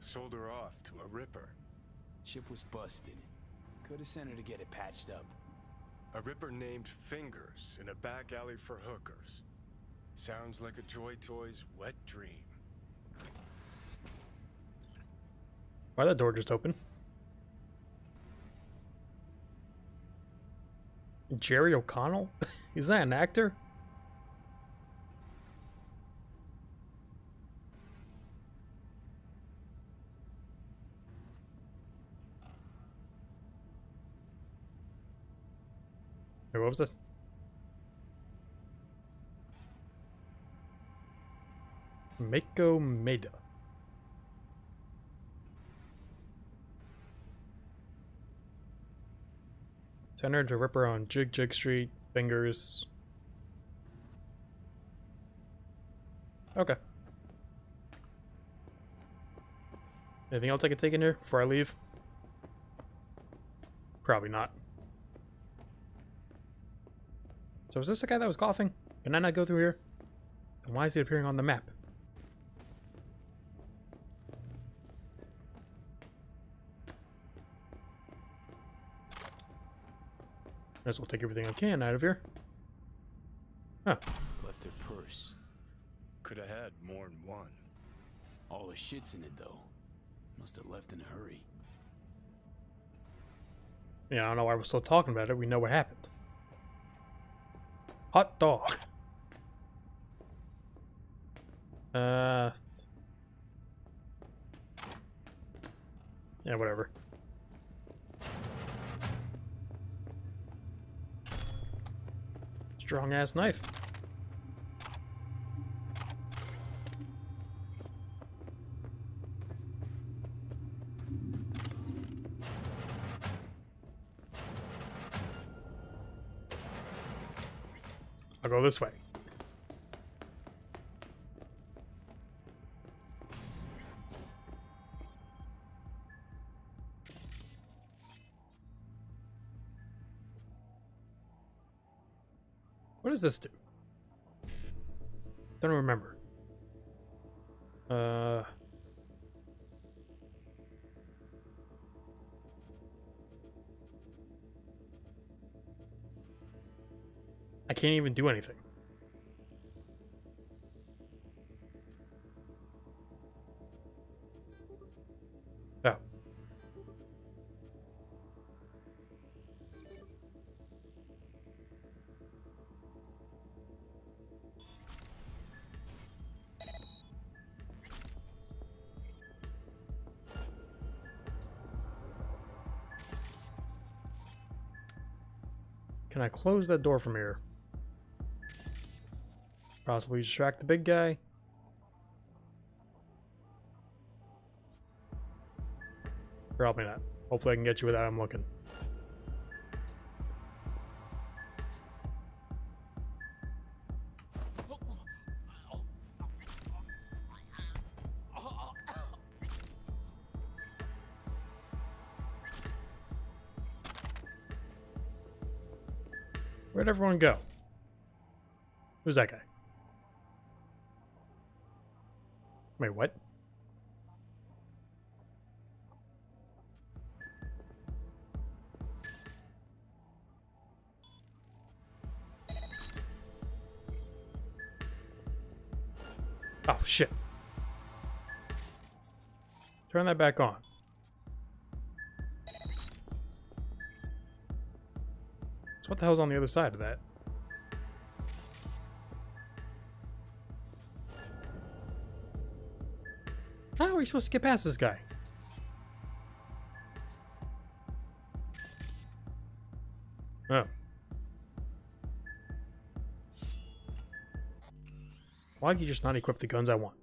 Sold her off to a ripper. Ship was busted. Could have sent her to get it patched up. A ripper named Fingers in a back alley for hookers. Sounds like a Joy Toy's wet dream. Why that door just open? Jerry O'Connell? Is that an actor? Wait, what was this? Mako Maeda. Center to Ripper on Jig Jig Street, Fingers. Okay. Anything else I can take in here before I leave? Probably not. So is this the guy that was coughing? Can I not go through here? And why is he appearing on the map? Guess we'll take everything I can out of here. Huh. Left her purse. Could have had more than one. All the shit's in it though. Must have left in a hurry. Yeah, I don't know why we're still talking about it. We know what happened. Hot dog. Uh. Yeah, whatever. Strong ass knife. I'll go this way. Does this do? Don't remember. Uh. I can't even do anything. Close that door from here? Possibly distract the big guy. Probably not. Hopefully I can get you without him looking. Go? Who's that guy? Wait, what? Oh, shit. Turn that back on. So what the hell's on the other side of that? We supposed to get past this guy? Oh. Why can you just not equip the guns I want?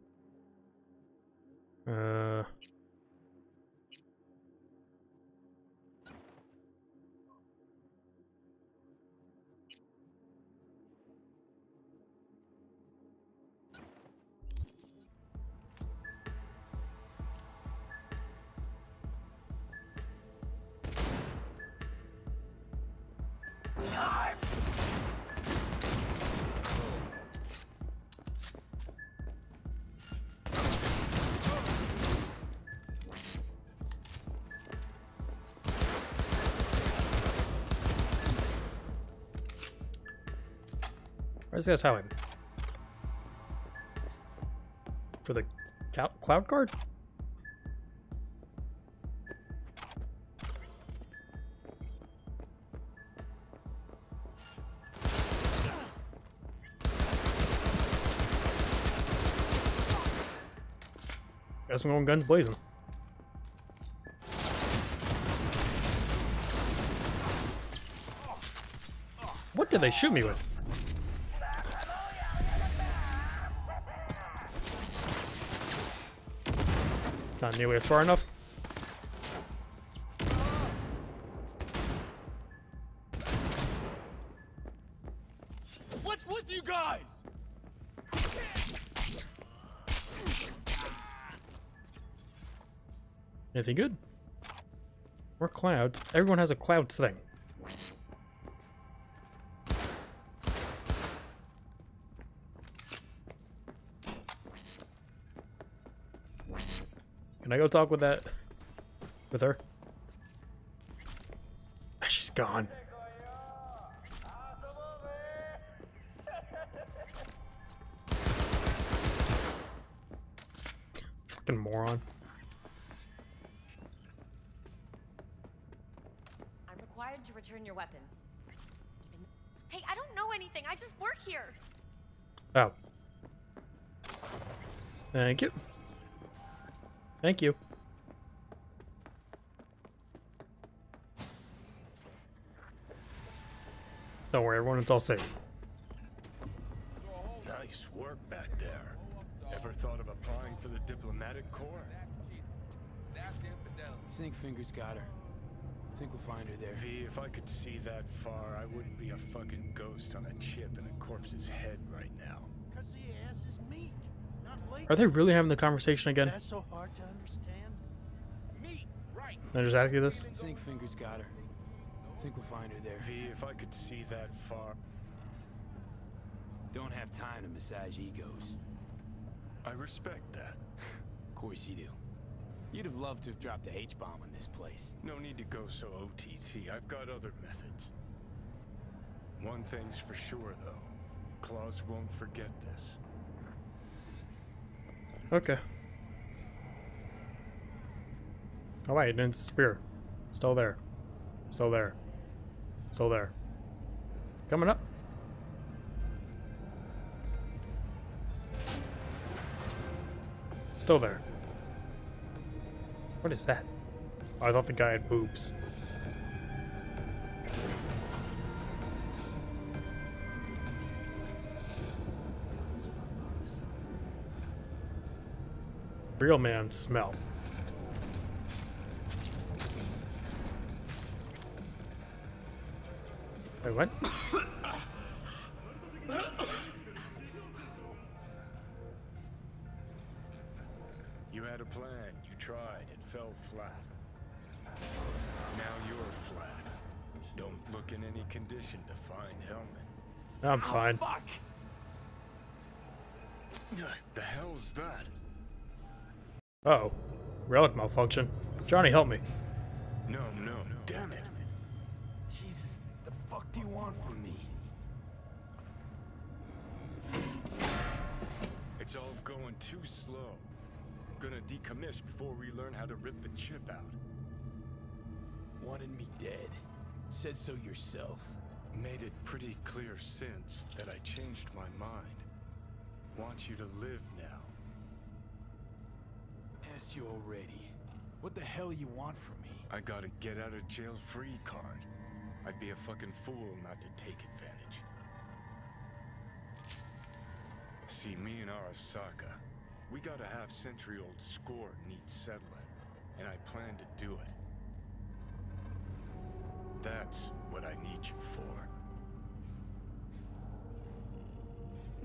Where's this hiding? For the cloud card? Guess I'm going guns blazing. What did they shoot me with? Not nearly as far enough. What's with you guys? Anything good? More clouds. Everyone has a cloud thing. I go talk with that? With her? Ah, she's gone. Thank you. Don't worry, everyone, it's all safe. Nice work back there. Ever thought of applying for the diplomatic corps? You think Fingers got her? I think we'll find her there. V, if I could see that far, I wouldn't be a fucking ghost on a chip in a corpse's head right now. Cause the ass is meat, not. Are they really having the conversation again? That's so hard to understand. Meat, right. Can I just ask you this? Think Fingers got her. Think we'll find her there. V, if I could see that far. Don't have time to massage egos. I respect that. Of course you do. You'd have loved to have dropped the H-bomb on this place. No need to go so OTT. I've got other methods. One thing's for sure, though. Claus won't forget this. Okay. Oh wait, it didn't disappear. Still there. Still there. Still there. Coming up. Still there. What is that? Oh, I thought the guy had boobs. Real man smell. Wait, what? You had a plan, you tried, it fell flat. Now you're flat. Don't look in any condition to find Hellman. I'm fine. fuck! The hell's that? Uh oh. Relic malfunction. Johnny, help me. Too slow. Gonna decommiss before we learn how to rip the chip out. Wanted me dead. Said so yourself. Made it pretty clear since that I changed my mind. Want you to live now. Asked you already. What the hell you want from me? I got a get out of jail free card. I'd be a fucking fool not to take advantage. See, me and Arasaka, we got a half century old score needs settling, and I plan to do it. That's what I need you for.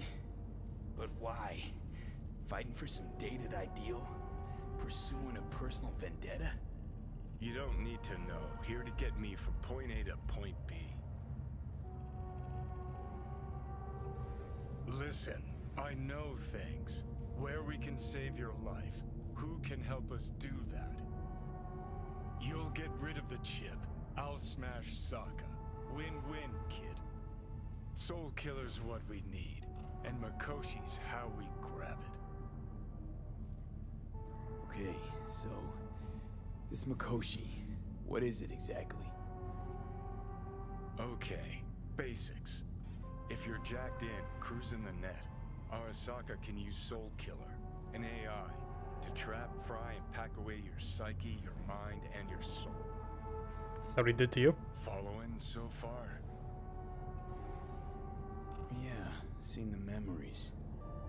But why? Fighting for some dated ideal? Pursuing a personal vendetta? You don't need to know. Here to get me from point A to point B. Listen, I know things. Where we can save your life. Who can help us do that? You'll get rid of the chip. I'll smash Sokka. Win-win, kid. Soulkiller's what we need. And Mikoshi's how we grab it. Okay, so... This Mikoshi, what is it exactly? Okay, basics. If you're jacked in, cruising the net, Arasaka can use Soulkiller, an AI, to trap, fry, and pack away your psyche, your mind, and your soul. Is that what he did to you? Following so far? Yeah, seen the memories.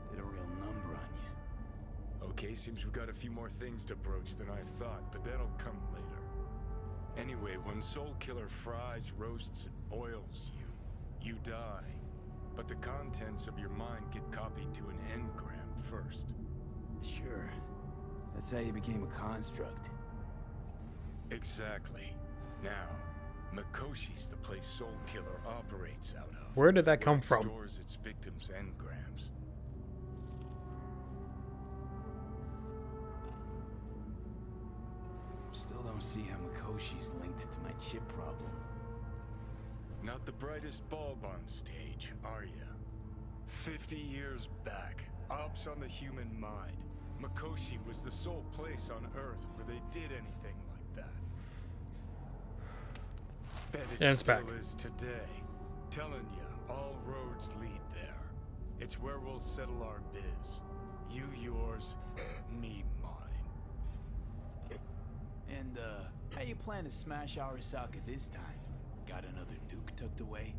Did a real number on you. Okay, seems we've got a few more things to broach than I thought, but that'll come later. Anyway, when Soulkiller fries, roasts, and boils you, you die. But the contents of your mind get copied to an engram first. Sure. That's how you became a construct. Exactly. Now, Mikoshi's the place Soul Killer operates out of. Where did that come it from? Stores its victims' engrams. Still don't see how Mikoshi's linked to my chip problem. Not the brightest bulb on stage, are you? Fifty years back, ops on the human mind. Mikoshi was the sole place on Earth where they did anything like that. Bet it And it's still back. is today. Telling you, all roads lead there. It's where we'll settle our biz. You yours, me mine. And, uh, how you plan to smash Arasaka this time? Got another tucked away?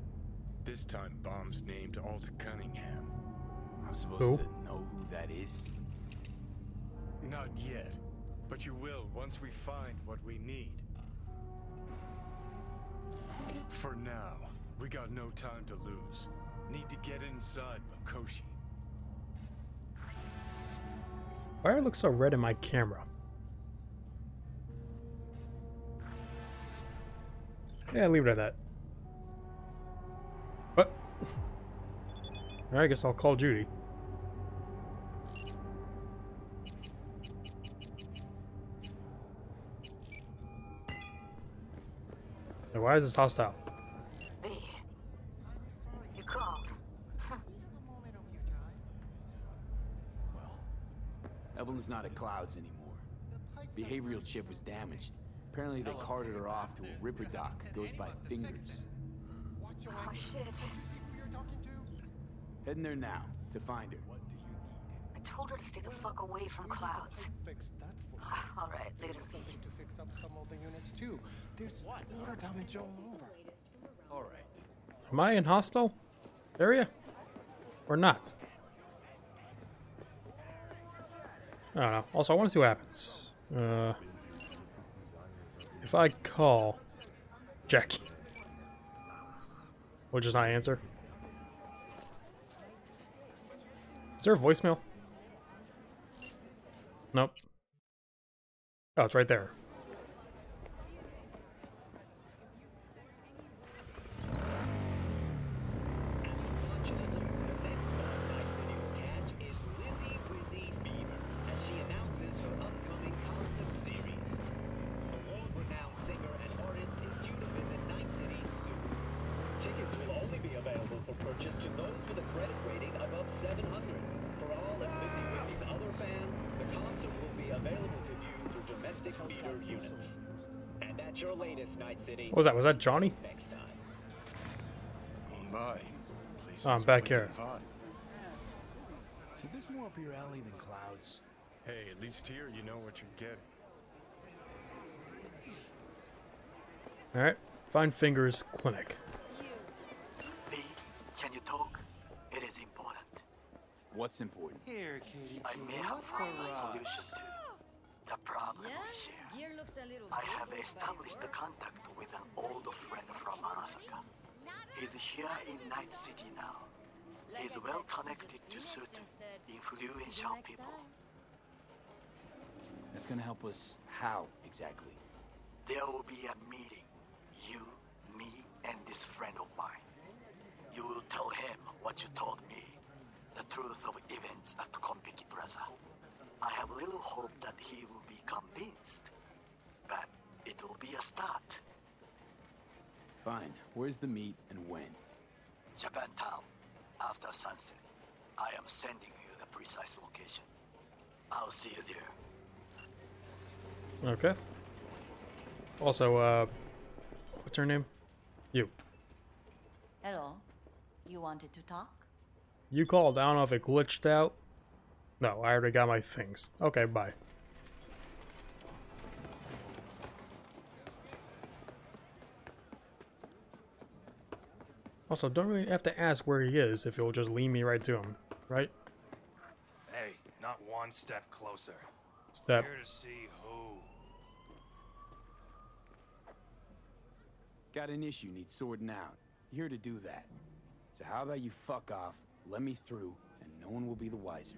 This time, bomb's named Alt Cunningham. I'm supposed Who? to know who that is? Not yet, but you will once we find what we need. For now, we got no time to lose. Need to get inside Mikoshi. Why do I look so red in my camera? Yeah, leave it at that. What? Alright, I guess I'll call Judy. Now, why is this hostile? V. You called. Evelyn's not at Clouds anymore. Behavioral chip was damaged. Apparently they carted her off to a ripperdoc that goes by Fingers. Oh shit. Heading there now to find her. I told her to stay the fuck away from clouds. All right, later. Something to fix up some of the units too. There's water damage all over. All right. Am I in hostile area? Or not? I don't know. Also, I want to see what happens. Uh, if I call Jackie, will just not answer. Is there a voicemail? Nope. Oh, it's right there. Tickets will only be available for purchase to those with a credit rating above 700. For all of Lizzy Wizzy's other fans, the concert will be available to view through domestic meter units. And that's your latest, Night City. What was that? Was that Johnny? Oh my. Place I'm back here. See, this more up your alley than Clouds. Hey, at least here you know what you're getting. Alright. Find Fingers Clinic. V, can you talk? It is important. What's important? Here, I may have found a solution to the problem we share. I have established a contact with an old friend from Arasaka. He's here in Night City now. He's well connected to certain influential people. That's gonna help us how exactly? There will be a meeting. You, me, and this friend of mine. You will tell him what you told me. The truth of events at Konpeki Plaza. I have little hope that he will be convinced. But it will be a start. Fine. Where's the meet and when? Japantown. After sunset. I am sending you the precise location. I'll see you there. Okay. Also, uh, what's her name? You. Hello. You wanted to talk? You called. I don't know if it glitched out. No, I already got my things. Okay, bye. Also, don't really have to ask where he is if he'll just lead me right to him, right? Hey, not one step closer. Step. Here to see who. Got an issue need sorting out. Here to do that. So how about you fuck off, let me through, and no one will be the wiser.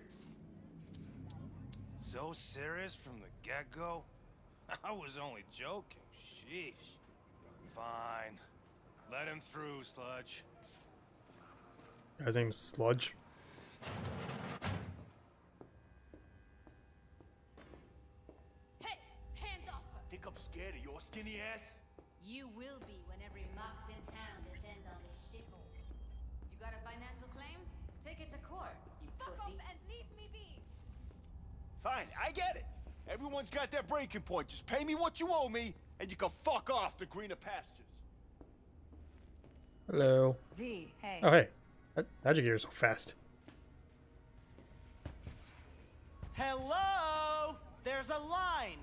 So serious from the get-go? I was only joking. Sheesh. Fine. Let him through, Sludge. Guy's name's Sludge. Hey, hands off her! Think I'm scared of your skinny ass? You will be when every mox in town descends on this shithole. You got a financial claim? Take it to court, you Fuck pussy. off and leave me be! Fine, I get it. Everyone's got their breaking point. Just pay me what you owe me, and you can fuck off to greener pastures. Hello. V, hey. Oh, hey. How- How'd you get here so fast? Hello? There's a line.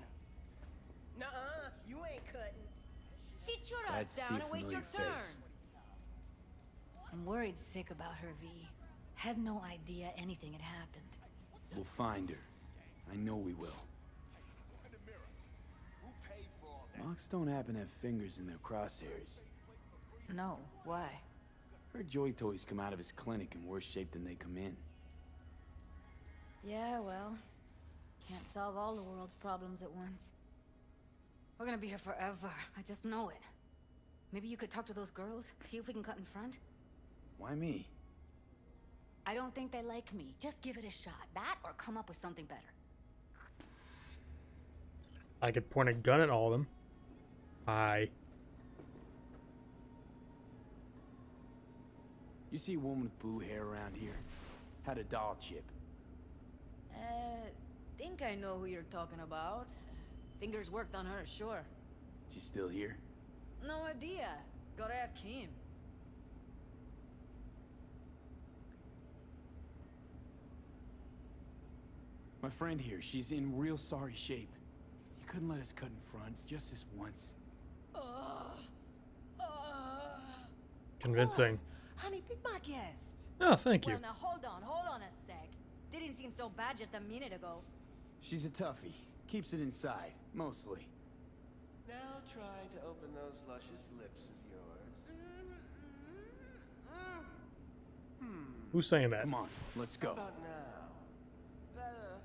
Nuh-uh, you ain't cutting. Sit your Glad ass down and wait your familiar turn. face. I'm worried sick about her, V. Had no idea anything had happened. We'll find her. I know we will. Mox don't happen to have fingers in their crosshairs. No, why? Heard Joy Toys come out of his clinic in worse shape than they come in. Yeah, well, can't solve all the world's problems at once. We're gonna be here forever. I just know it. Maybe you could talk to those girls, see if we can cut in front? Why me? I don't think they like me. Just give it a shot. That or come up with something better. I could point a gun at all of them. I. You see a woman with blue hair around here? Had a doll chip. Uh, think I know who you're talking about. Fingers worked on her, sure. She's still here? No idea. Gotta ask him. My friend here, she's in real sorry shape. You couldn't let us cut in front, just this once. Convincing. Honey, be my guest. Oh, thank you. Well, now hold on, hold on a sec. Didn't seem so bad just a minute ago. She's a toughie. Keeps it inside, mostly. Now try to open those luscious lips of yours. Hmm. Who's saying that? Come on, let's go. How about now? Better.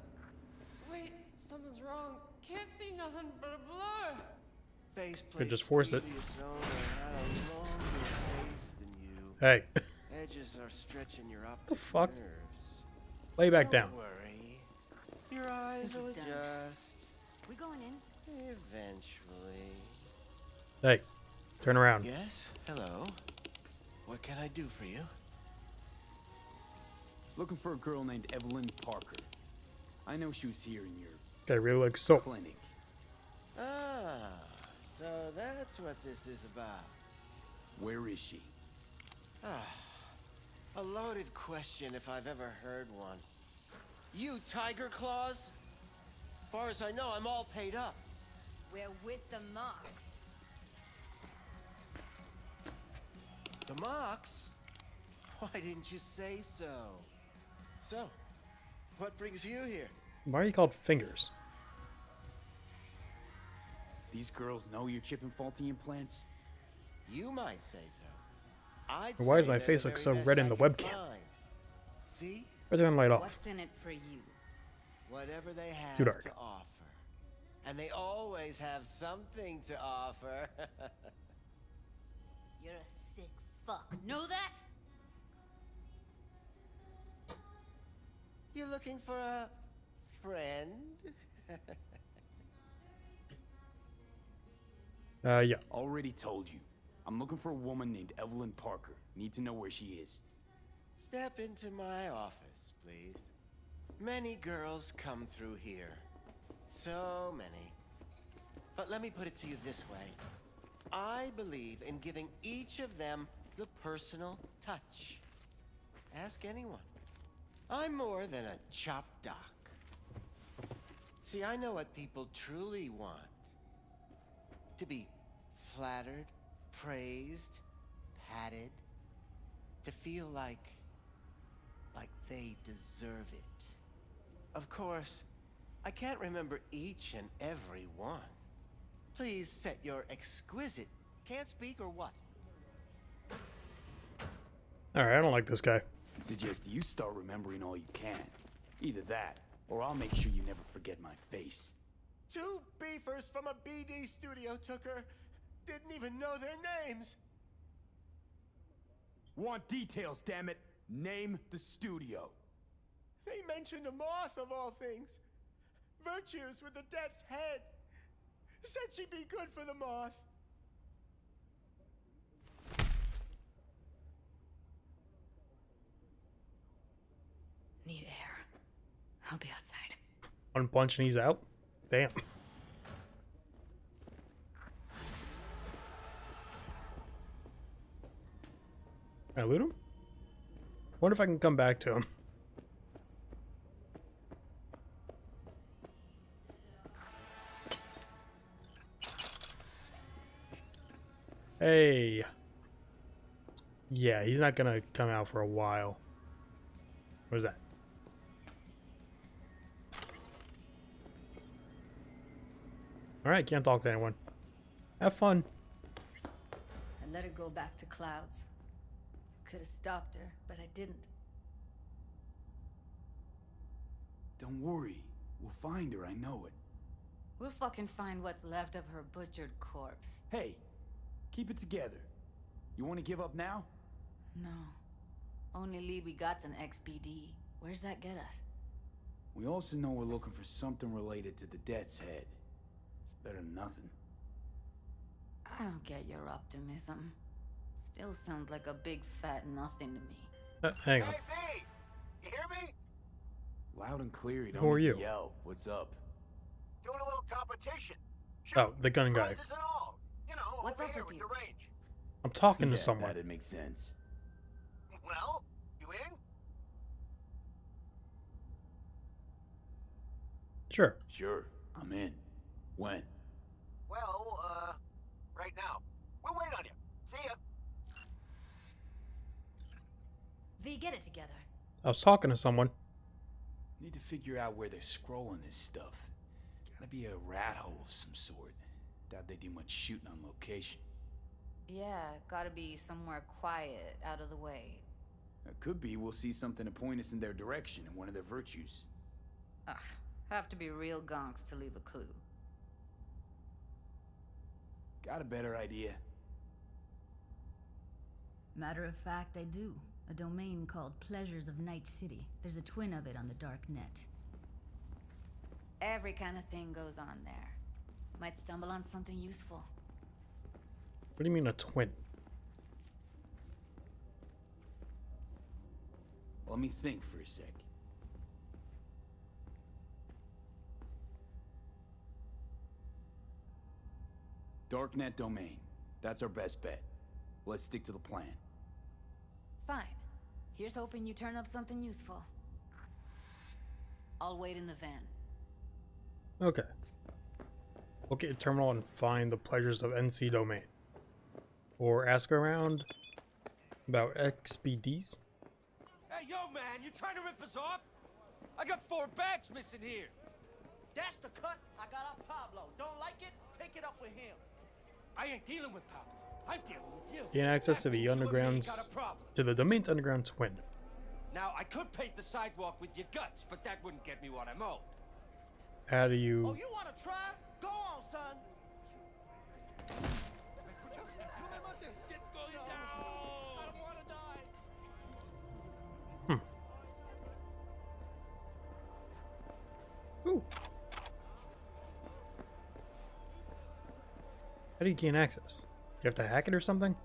Wait, something's wrong. Can't see nothing but a blur. Faceplate just force it. previous owner had a longer face than you. Hey. Edges are stretching your optic the fuck? nerves. Lay back Don't down. worry. Your eyes will he's adjust. We going in? Eventually. Hey. Turn around. Yes? Hello. What can I do for you? Looking for a girl named Evelyn Parker. I know she was here in your Okay, really looks so. Clinic. Ah, so that's what this is about. Where is she? Ah, a loaded question if I've ever heard one. You Tyger Claws? Far as I know, I'm all paid up. We're with the Mox. The Mox? Why didn't you say so? So, what brings you here? Why are you called fingers? These girls know you're chipping faulty implants? You might say so. I'd Why does my face look so red in the webcam? find. See? Where's the light off? What's in it for you? Whatever they have Too dark. to offer. And they always have something to offer. You're a sick fuck. Know that? you looking for a friend? Uh, yeah. Already told you. I'm looking for a woman named Evelyn Parker. Need to know where she is. Step into my office, please. Many girls come through here. So many. But let me put it to you this way. I believe in giving each of them the personal touch. Ask anyone. I'm more than a chop doc. See, I know what people truly want. To be flattered, praised, patted. To feel like... like they deserve it. Of course, I can't remember each and every one. Please set your exquisite... Can't speak or what? Alright, I don't like this guy. Suggest you start remembering all you can. Either that, or I'll make sure you never forget my face. Two beefers from a BD studio took her. Didn't even know their names. Want details, damn it! Name the studio. They mentioned a moth of all things. Virtues with the death's head. Said she'd be good for the moth. Need air. I'll be outside. One punch and he's out. Damn. Can I loot him? wonder if I can come back to him. Hey. Yeah, he's not gonna come out for a while. What is that? Alright, can't talk to anyone. Have fun. And let her go back to Clouds. Could have stopped her, but I didn't. Don't worry. We'll find her, I know it. We'll fucking find what's left of her butchered corpse. Hey, keep it together. You want to give up now? No. Only lead we got's an XBD. Where's that get us? We also know we're looking for something related to the Death's Head. It's better than nothing. I don't get your optimism. Still sounds like a big fat nothing to me. Uh, hang on. Hey, you hear me? Loud and clear, you don't Who are you? to yell. What's up? Doing a little competition. Oh, the gun guy. All. You know, What's up with with you? the range. I'm talking yeah, to someone. That'd make sense. Well, you in? Sure. Sure, I'm in. When? Well, uh, right now. We'll wait on you. See ya. V, get it together. I was talking to someone. Need to figure out where they're scrolling this stuff. Gotta be a rat hole of some sort. Doubt they do much shooting on location. Yeah, gotta be somewhere quiet, out of the way. It could be we'll see something to point us in their direction in one of their virtues. Ugh, have to be real gonks to leave a clue. Got a better idea? Matter of fact, I do. A domain called Pleasures of Night City. There's a twin of it on the dark net. Every kind of thing goes on there. Might stumble on something useful. What do you mean a twin? Let me think for a sec. Darknet domain. That's our best bet. Let's stick to the plan. Fine. Here's hoping you turn up something useful. I'll wait in the van. Okay. Look at terminal and find the pleasures of NC domain. Or ask around about XBDs. Hey, yo, man, you trying to rip us off? I got four bags missing here. That's the cut I got off Pablo. Don't like it? Take it up with him. I ain't dealing with Pablo. I'm dealing with you. Gain access to the means you and me underground's got a problem. to the domain's underground twin. Now, I could paint the sidewalk with your guts, but that wouldn't get me what I'm owed. How do you Oh, you want to try? Go on, son. Hmm. Ooh. How do you gain access? You have to hack it or something?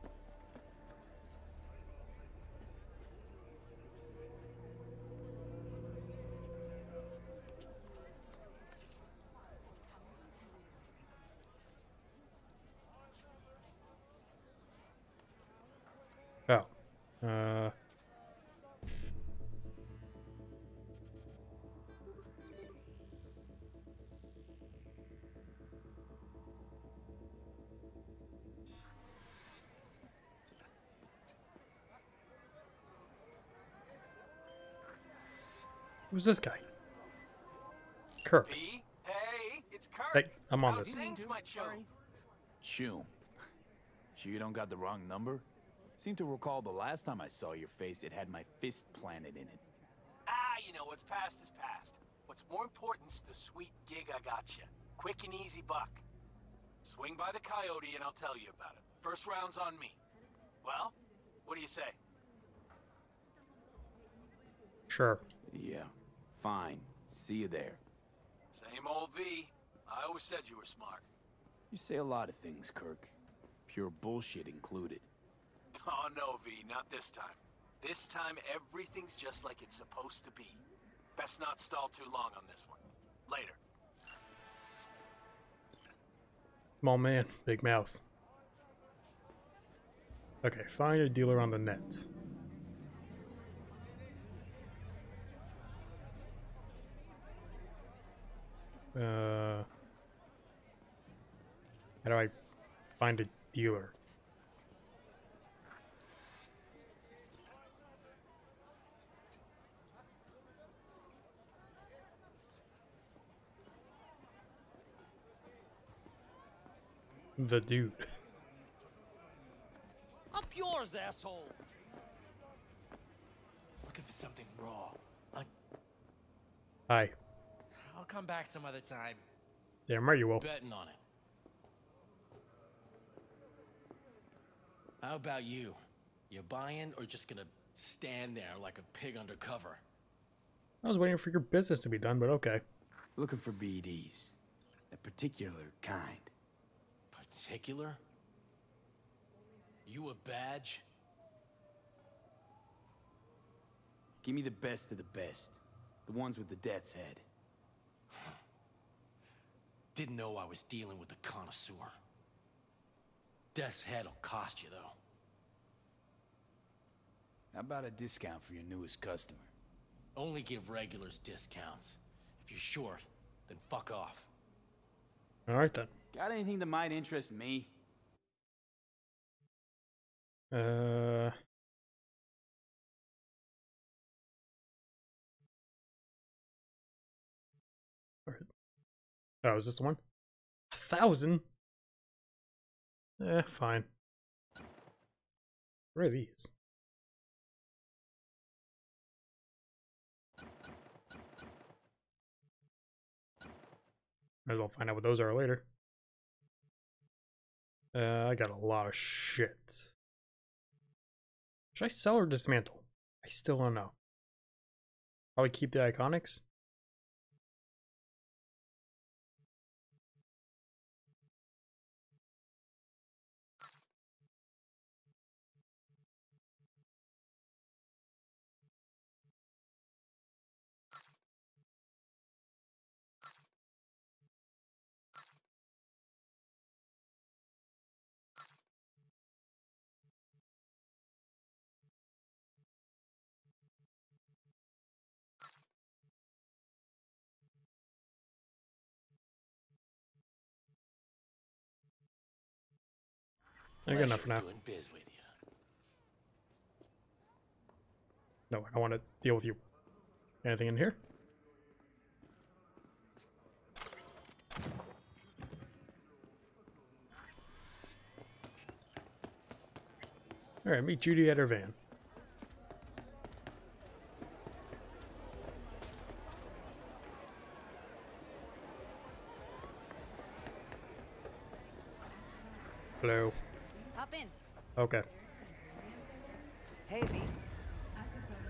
Who's this guy? Kirk. V? Hey, it's Kirk. Hey, I'm on How's this. things, chum? Chum. Sure you don't got the wrong number? Seem to recall the last time I saw your face, it had my fist planted in it. Ah, you know, what's past is past. What's more important is the sweet gig I got you. Quick and easy buck. Swing by the coyote and I'll tell you about it. First round's on me. Well, what do you say? Sure. Yeah, fine. See you there. Same old V. I always said you were smart. You say a lot of things, Kirk. Pure bullshit included. Oh no, V, not this time. This time everything's just like it's supposed to be. Best not stall too long on this one. Later. Small man, big mouth. Okay, find a dealer on the net. Uh, how do I find a dealer? The dude. Up yours, asshole! Looking for something raw. Uh, Hi. I'll come back some other time. Damn right you will. Betting on it. How about you? You buying or just gonna stand there like a pig undercover? I was waiting for your business to be done, but okay. Looking for BDs. A particular kind. Particular? You a badge? Give me the best of the best. The ones with the death's head. Didn't know I was dealing with a connoisseur. Death's head'll cost you, though. How about a discount for your newest customer? Only give regulars discounts. If you're short, then fuck off. Alright then. Got anything that might interest me? Uh. Oh, is this the one? A thousand? Eh, fine. Where are these? Might as well find out what those are later. Uh, I got a lot of shit. Should I sell or dismantle? I still don't know. Probably keep the iconics. I got enough for now. Biz with you. No, I don't want to deal with you. Anything in here? Alright, meet Judy at her van. Hello. Hop in. Okay. Hey, V.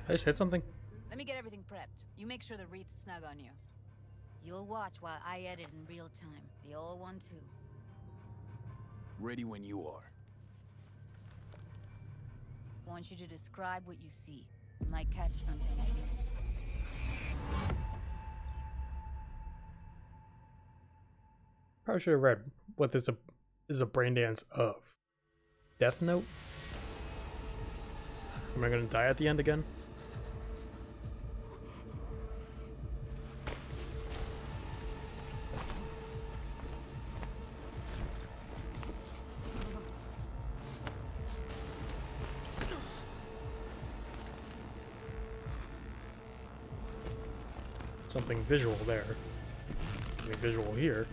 I just hit something? Let me get everything prepped. You make sure the wreath's snug on you. You'll watch while I edit in real time. The old one, too. Ready when you are. Want you to describe what you see. Might catch something, I guess. Probably should have read what this a, is a brain dance of. Death Note? Am I gonna die at the end again? Something visual there. Mean, visual here.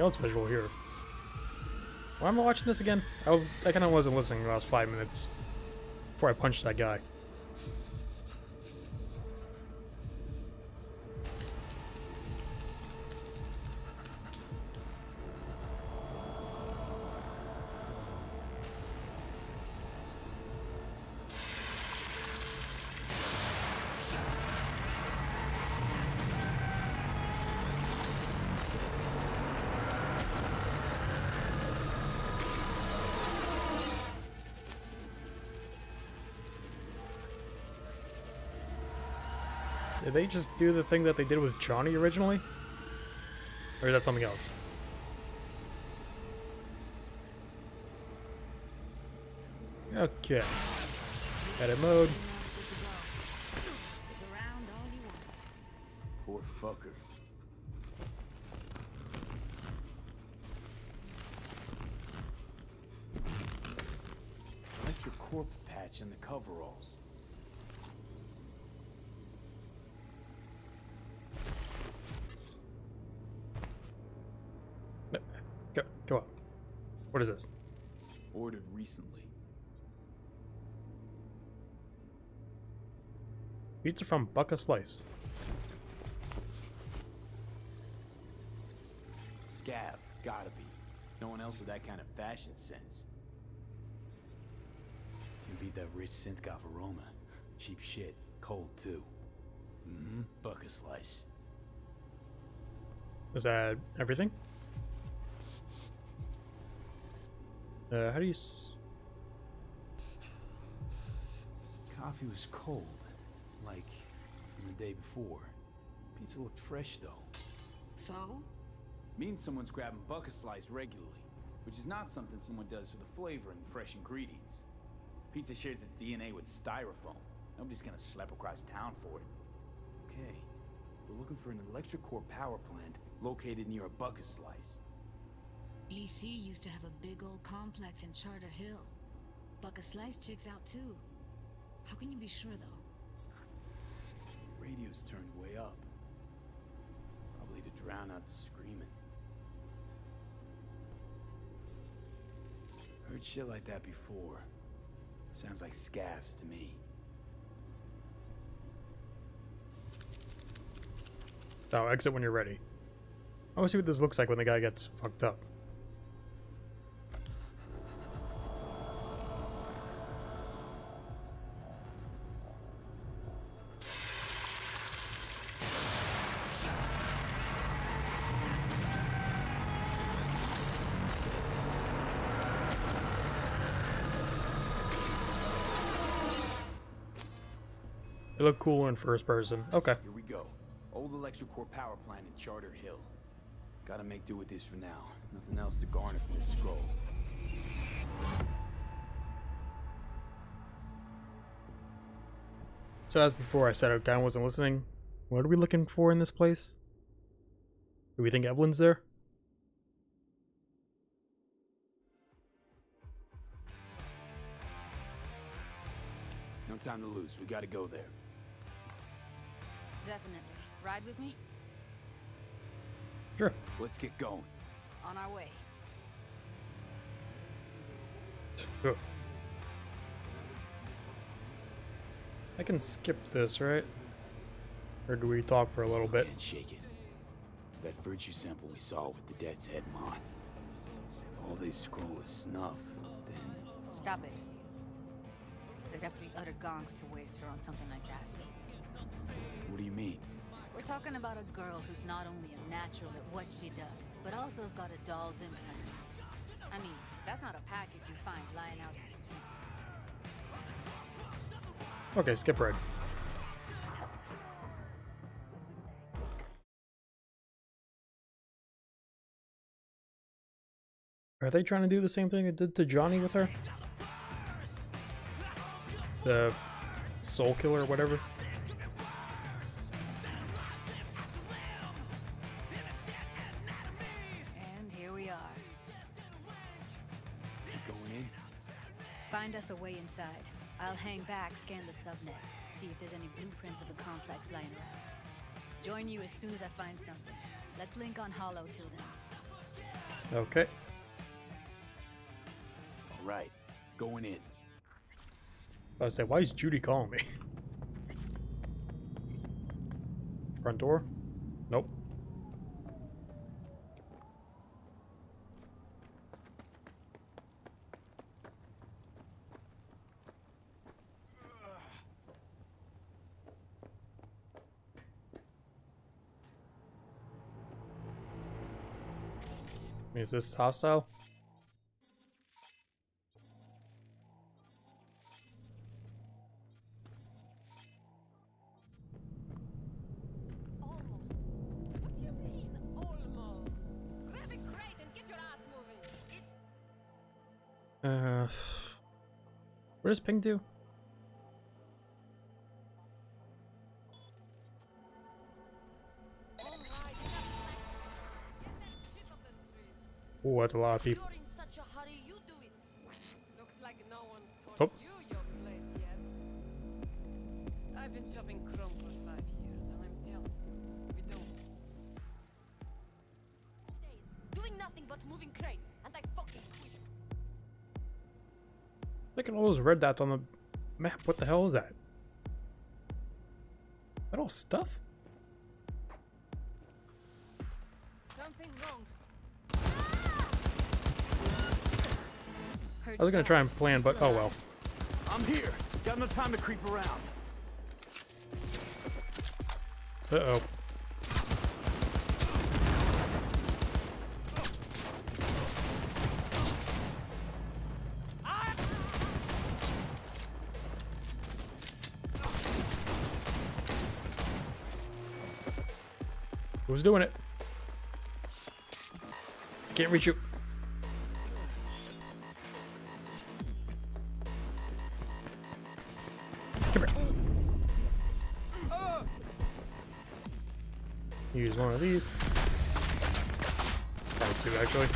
Else visual here. Why am I watching this again? I, I kind of wasn't listening the last five minutes before I punched that guy. They just do the thing that they did with Johnny originally? Or is that something else? Okay. Edit mode. Is this? Ordered recently. Pizza from Buck a Slice. Scav, gotta be. No one else with that kind of fashion sense. You beat that rich synth aroma. Cheap shit. Cold, too. Mm-hmm. Buck a slice. Is that everything? Uh, how do you s- Coffee was cold. Like, from the day before. Pizza looked fresh, though. So? Means someone's grabbing Buck a Slice regularly, which is not something someone does for the flavor and fresh ingredients. Pizza shares its DNA with styrofoam. Nobody's gonna schlep across town for it. Okay, we're looking for an electric core power plant located near a Buck a Slice. EC used to have a big old complex in Charter Hill. Buck a Slice checks out too. How can you be sure though? Radio's turned way up. Probably to drown out the screaming. Heard shit like that before. Sounds like scavs to me. Oh, exit when you're ready. I want to see what this looks like when the guy gets fucked up. They look cool in first person. Okay. Here we go. Old electric core power plant in Charter Hill. Gotta make do with this for now. Nothing else to garner from this scroll. So as before, I said I kind of wasn't listening. What are we looking for in this place? Do we think Evelyn's there? No time to lose. We gotta go there. Definitely. Ride with me? Sure. Let's get going. On our way. Ugh. I can skip this, right? Or do we talk for a little bit? Can't shake it. That virtue sample we saw with the death's head moth. If all they scroll is snuff, then Stop it. They'd have to be utter gonks to waste her on something like that. What do you mean? We're talking about a girl who's not only a natural at what she does, but also has got a doll's implant. I mean, that's not a package you find lying out in the street. Okay, skip ride. Are they trying to do the same thing they did to Johnny with her? The Soulkiller or whatever? Find us a way inside. I'll hang back, scan the subnet, see if there's any blueprints of the complex lying around. Join you as soon as I find something. Let's link on holo till then. Okay. All right, going in. I was say, why is Judy calling me? Front door? Nope. Is this hostile? What do you mean, almost? Grab a crate and get your ass this hostile? Uh, what does ping do? Oh, a lot of people. You're in such a hurry, you do it. Looks like no Oh. told you your place yet. I've been shopping Chrome for five years, and I'm telling you, we don't. Days doing nothing but moving crates, and I fucking quit. Look at all those red dots on the map. What the hell is that? That all stuff? I was gonna try and plan, but oh well. I'm here. Got no time to creep around. Uh oh. Who's doing it? Can't reach you. One of these. Probably two, actually.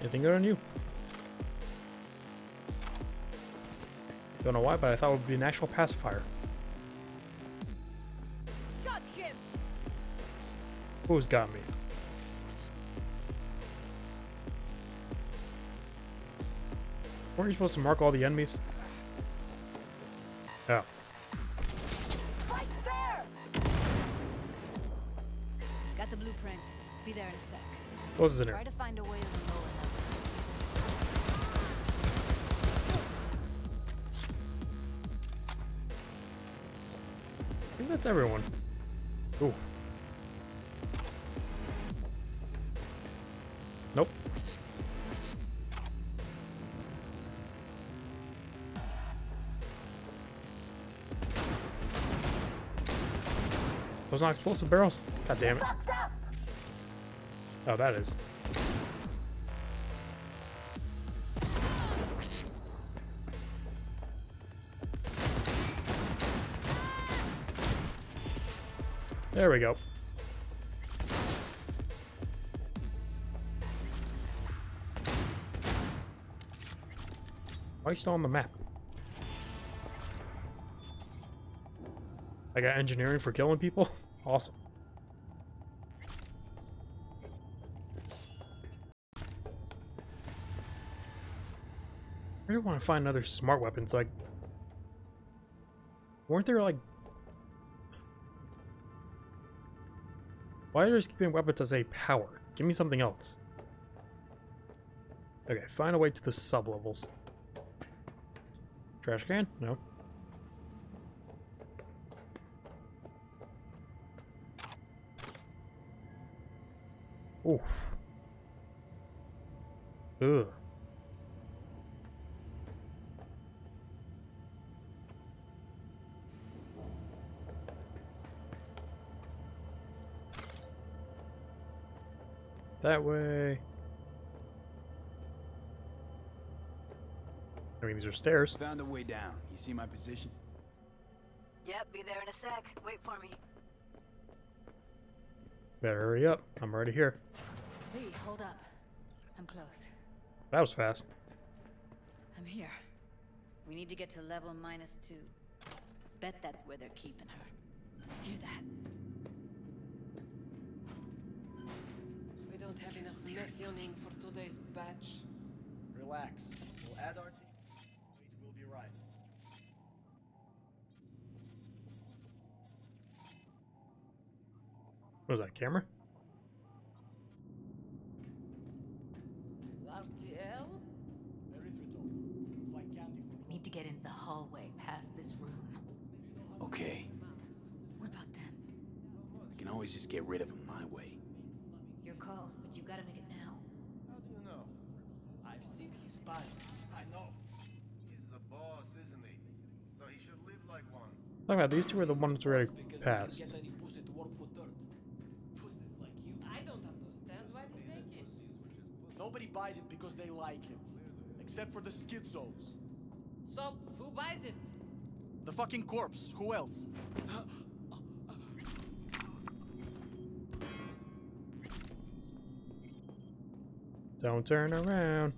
Anything good on you? Don't know why, but I thought it would be an actual pacifier. Who's got me? Weren't you supposed to mark all the enemies? Oh. Right. Got the blueprint. Be there in a sec. What was in here? Try to find a way to the lower. I think that's everyone. Ooh. Those not explosive barrels? God damn it. Oh, that is. There we go. Why are you still on the map? I got engineering for killing people? Awesome. I really want to find another smart weapon so I... Weren't there like... Why are there keeping weapons as a power? Give me something else. Okay, find a way to the sub-levels. Trash can? No. Oof. Ugh. That way. I mean, these are stairs. Found a way down. You see my position? Yep, be there in a sec. Wait for me. Better hurry up. I'm already here. Lee, hold up. I'm close. That was fast. I'm here. We need to get to level minus two. Bet that's where they're keeping her. Hear that? We don't have enough methionine for today's batch. Relax. We'll add our team. Wait, we'll be right. What was that, camera? RTL? It's like candy for Need to get into the hallway past this room. Okay. What about them? I can always just get rid of them my way. Your call, but you gotta make it now. How do you know? I've seen his body. I know. He's the boss, isn't he? So he should live like one. Talk about these two are the ones we already passed. Nobody buys it because they like it. Except for the schizos. So, who buys it? The fucking corpse. Who else? Don't turn around.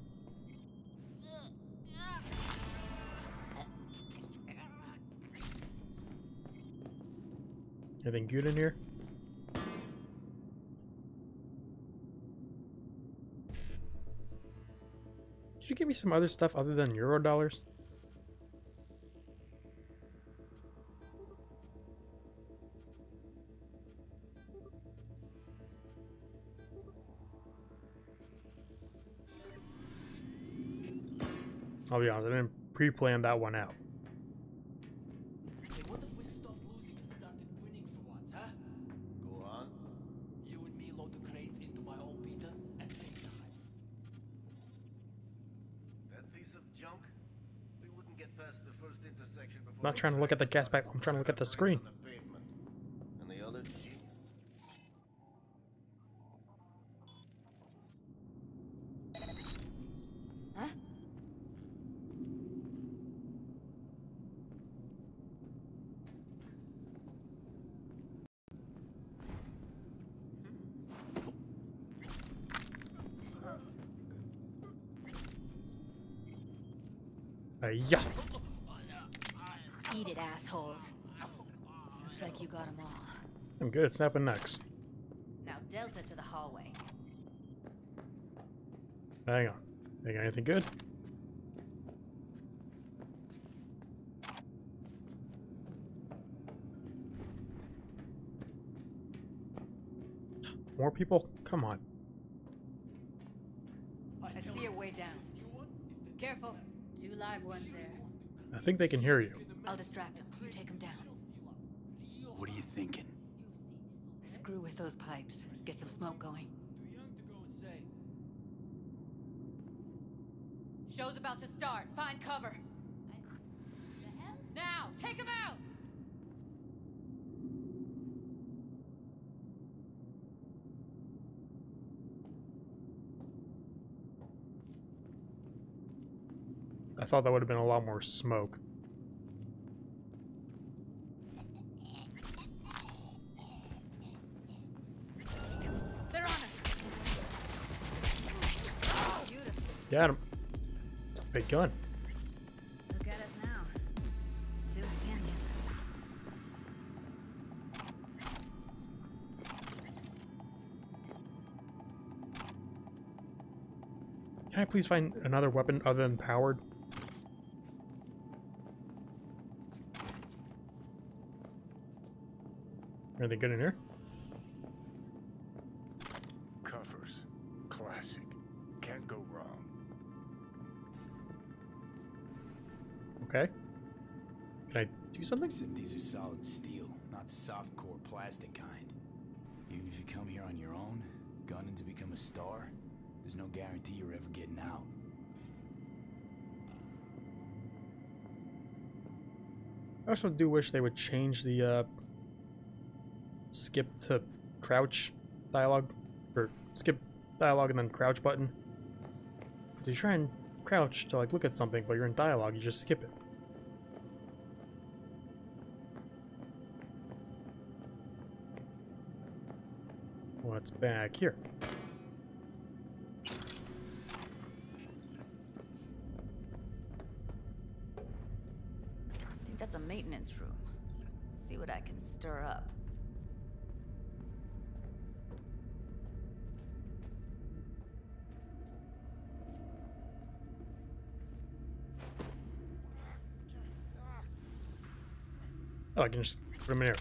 Anything good in here? You give me some other stuff other than euro dollars? I'll be honest, I didn't pre-plan that one out. Not trying to look at the gas back, I'm trying to look at the screen. the pavement. And the other G. Huh? Uh, yeah. Eat it, assholes. Looks like you got them all. I'm good at snapping necks. Now Delta to the hallway. Hang on. They got anything good? More people? Come on. I see a way down. Careful. Two live ones there. I think they can hear you. I'll distract them. You take them down. What are you thinking? Screw with those pipes. Get some smoke going. Show's about to start. Find cover. Now, take him out! I thought that would have been a lot more smoke. Got him. It's a big gun. Look at us now. Still standing. Can I please find another weapon other than powered? Are they good in here? Cuffers. Classic. Can't go wrong. Okay. Can I do something? Except these are solid steel, not soft core plastic kind. Even if you come here on your own, gunning to become a star, there's no guarantee you're ever getting out. I also do wish they would change the uh, skip to crouch dialogue, or skip dialogue and then crouch button. Because you try and crouch to like look at something, but you're in dialogue, you just skip it. What's back here? I think that's a maintenance room. See what I can stir up. Oh, I can just put them in here.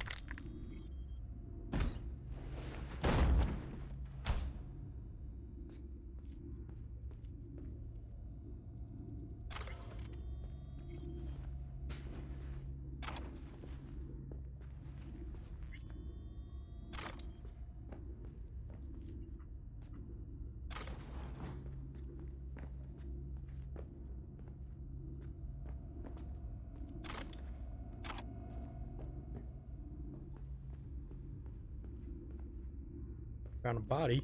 Body.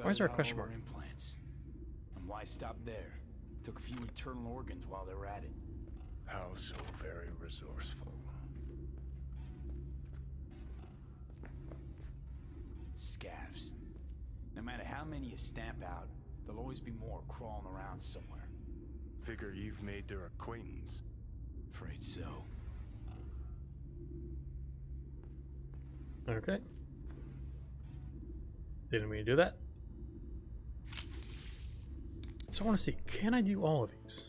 Why is there a question mark? Implants. And why stop there? Took a few eternal organs while they were at it. How so very resourceful. Scavs. No matter how many you stamp out, there'll always be more crawling around somewhere. Figure you've made their acquaintance. Afraid so. Okay. Didn't mean to do that. So I want to see, can I do all of these?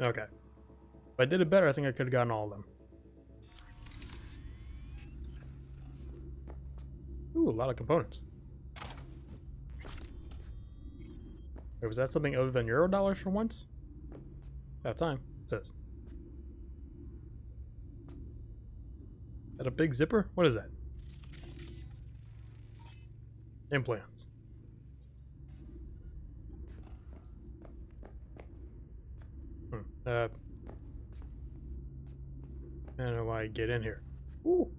Okay. If I did it better, I think I could have gotten all of them. Lot of components. Wait, was that something other than euro dollars for once? About time, it says. That a big zipper? What is that? Implants. Hmm. Uh, I don't know why I get in here. Ooh.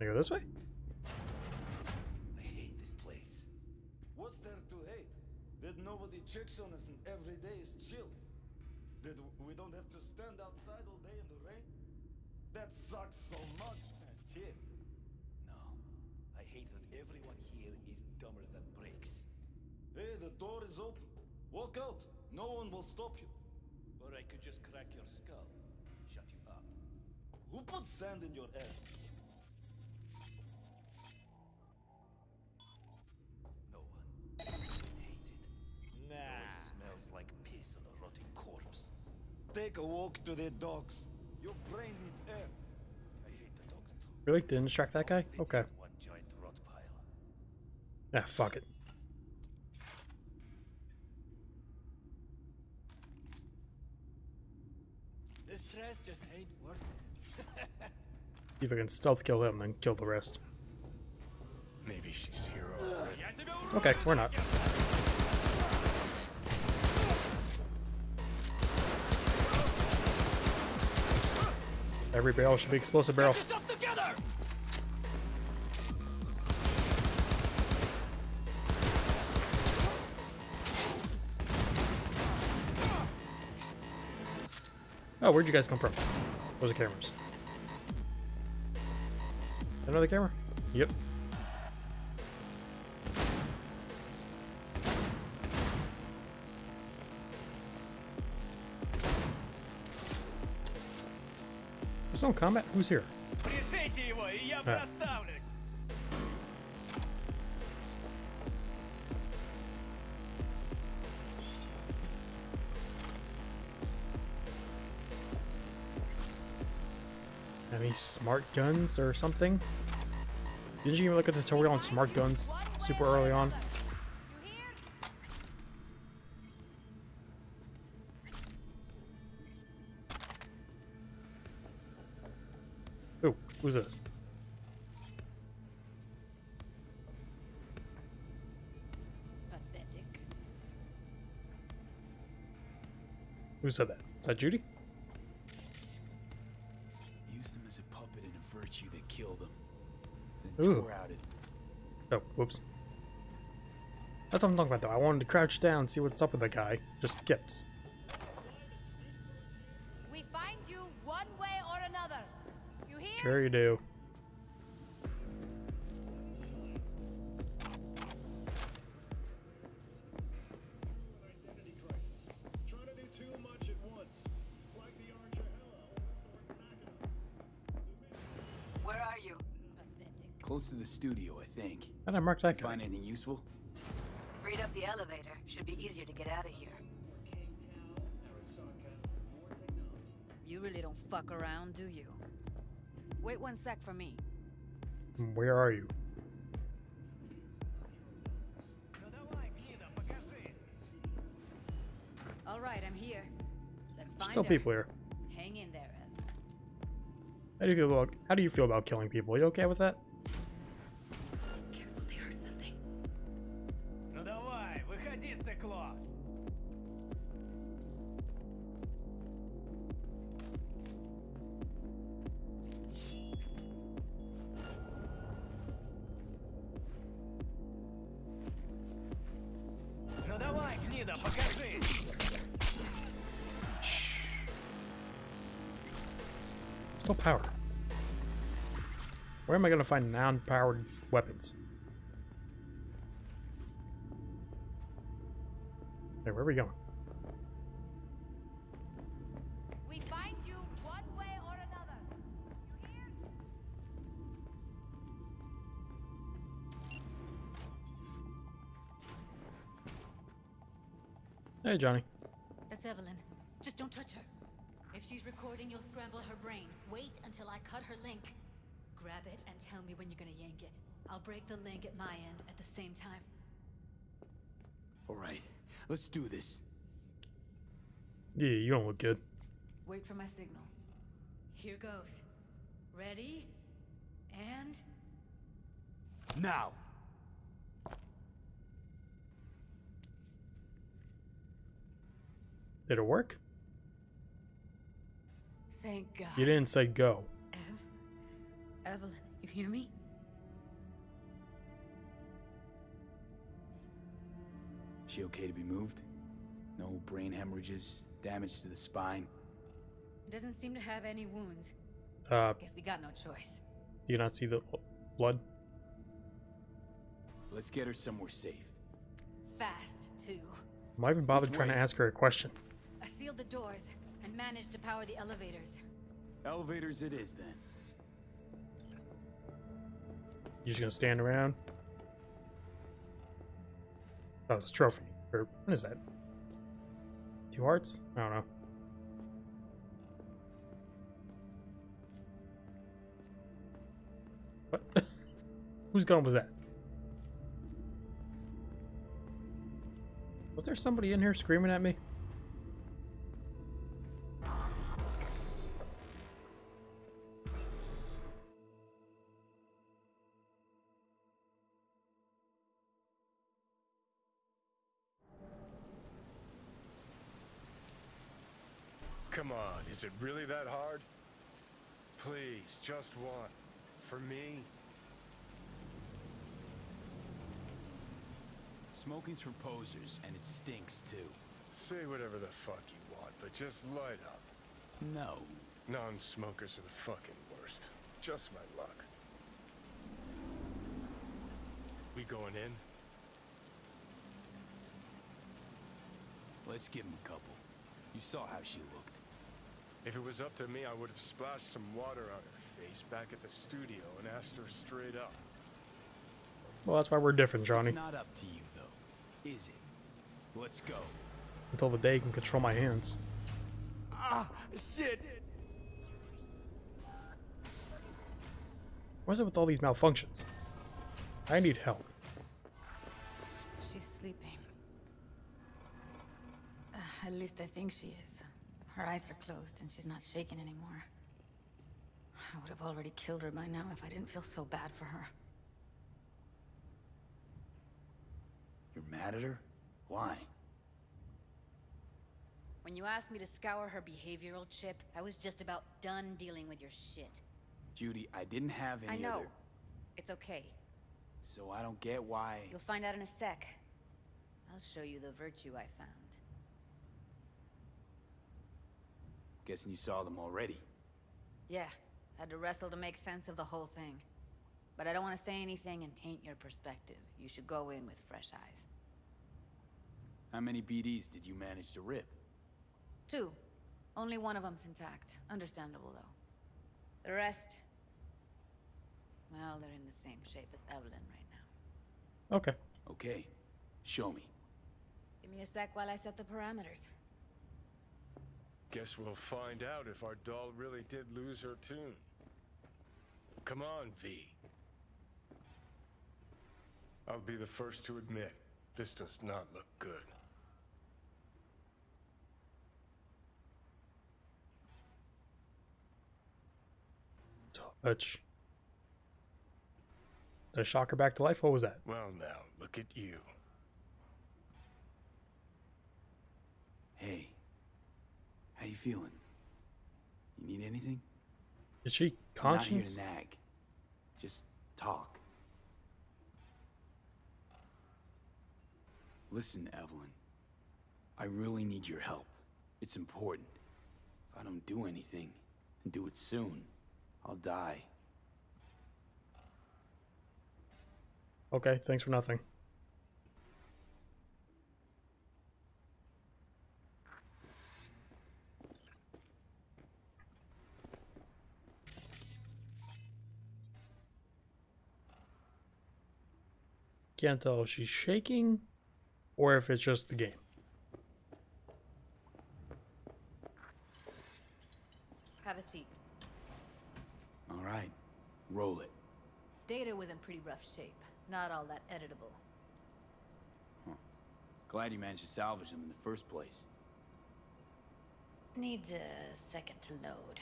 I go this way? I hate this place. What's there to hate? That nobody checks on us and every day is chill. That we don't have to stand outside all day in the rain. That sucks so much, man. Here. No. I hate that everyone here is dumber than bricks. Hey, the door is open. Walk out. No one will stop you. Or I could just crack your skull. Shut you up. Who put sand in your ass? Nah. It smells like piss on a rotting corpse. Take a walk to the dogs. Your brain needs air. I hate the dogs too. Really? Didn't distract that guy? Okay. One giant rot pile. Ah, fuck it. This stress just ain't worth it. See if I can stealth kill him then kill the rest. Maybe she's here already. Okay, we're not. Every barrel should be explosive barrel. Get yourself together! Oh, where'd you guys come from? Where's the cameras? Another camera? Yep. still in combat? Who's here? Right. Э. Any smart guns or something? Didn't you even look at the tutorial on smart guns super early on? Who's this? Pathetic. Who said that? Is that Judy? Used him as a puppet in a virtue that killed him. Then Ooh. tore out it. Oh, whoops. That's what I'm talking about though. I wanted to crouch down, see what's up with the guy. Just skipped. Sure you do. Where are you? Close to the studio, I think. How'd I mark that guy? Find anything useful? Read up the elevator. Should be easier to get out of here. You really don't fuck around, do you? Wait one sec for me. Where are you? All right, I'm here. Let's find Still her. people here. Hang in there, Ev. How do you feel about how do you feel about killing people? You okay with that? Find non-powered weapons? Hey, where are we going? We find you one way or another. You hear? Hey, Johnny. That's Evelyn. Just don't touch her. If she's recording, you'll scramble her brain. Wait until I cut her link. Grab it and tell me when you're gonna yank it. I'll break the link at my end at the same time. All right, let's do this. Yeah, you don't look good. Wait for my signal. Here goes. Ready? And... Now. Did it work? Thank God. You didn't say go. Evelyn, you hear me? She okay to be moved? No brain hemorrhages, damage to the spine. Doesn't seem to have any wounds. Uh, Guess we got no choice. do you not see the blood? Let's get her somewhere safe. Fast, too. Am Why even bother Which trying to ask her a question? I sealed the doors and managed to power the elevators. Elevators it is then. You just gonna stand around? Oh, it's a trophy. Or what is that? Two hearts? I don't know. What? Whose gun was that? Was there somebody in here screaming at me? Is it really that hard? Please, just one. For me? Smoking's for posers, and it stinks too. Say whatever the fuck you want, but just light up. No. Non-smokers are the fucking worst. Just my luck. We going in? Let's give him a couple. You saw how she looked. If it was up to me, I would have splashed some water on her face back at the studio and asked her straight up. Well, that's why we're different, Johnny. It's not up to you, though, is it? Let's go. Until the day you can control my hands. Ah, shit. What's it with all these malfunctions? I need help. She's sleeping. Uh, at least I think she is. Her eyes are closed and she's not shaking anymore. I would have already killed her by now if I didn't feel so bad for her. You're mad at her? Why? When you asked me to scour her behavioral chip, I was just about done dealing with your shit. Judy, I didn't have any I know. other... It's okay. So I don't get why... You'll find out in a sec. I'll show you the virtue I found. Guessing you saw them already. Yeah, had to wrestle to make sense of the whole thing. But I don't want to say anything and taint your perspective. You should go in with fresh eyes. How many BDs did you manage to rip? Two. Only one of them's intact. Understandable, though. The rest... Well, they're in the same shape as Evelyn right now. Okay. Okay. Show me. Give me a sec while I set the parameters. Guess we'll find out if our doll really did lose her tune. Come on, V. I'll be the first to admit, this does not look good. Touch. Did I shock her back to life? What was that? Well now, look at you. Hey. How you feeling? You need anything? Is she I'm not here conscious? to nag. Just talk. Listen, Evelyn. I really need your help. It's important. If I don't do anything, and do it soon, I'll die. Okay, thanks for nothing. Can't tell if she's shaking or if it's just the game. Have a seat. All right, roll it. Data was in pretty rough shape. Not all that editable. Glad you managed to salvage them in the first place. Needs a second to load.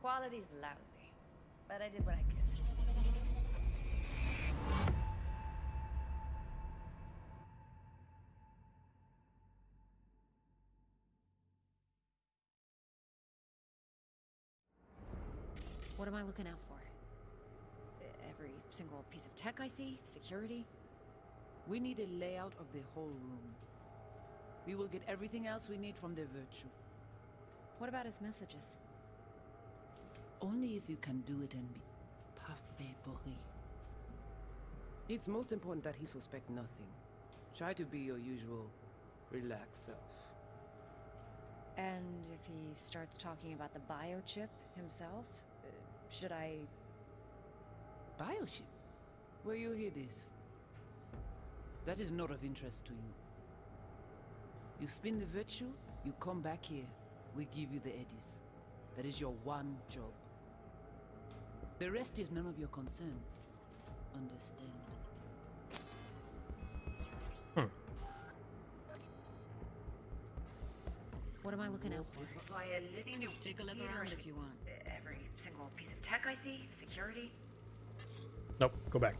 Quality's lousy, but I did what I could. What am I looking out for? Every single piece of tech I see? Security? We need a layout of the whole room. We will get everything else we need from the Virtue. What about his messages? Only if you can do it and be parfait bourré. It's most important that he suspect nothing. Try to be your usual, relaxed self. And if he starts talking about the biochip himself, uh, should I... Biochip? Where you hear this? That is not of interest to you. You spin the virtue, you come back here. We give you the eddies. That is your one job. The rest is none of your concern. Understand? What am I looking out for? Take a look around if you want. Every single piece of tech I see? Security? Nope, go back.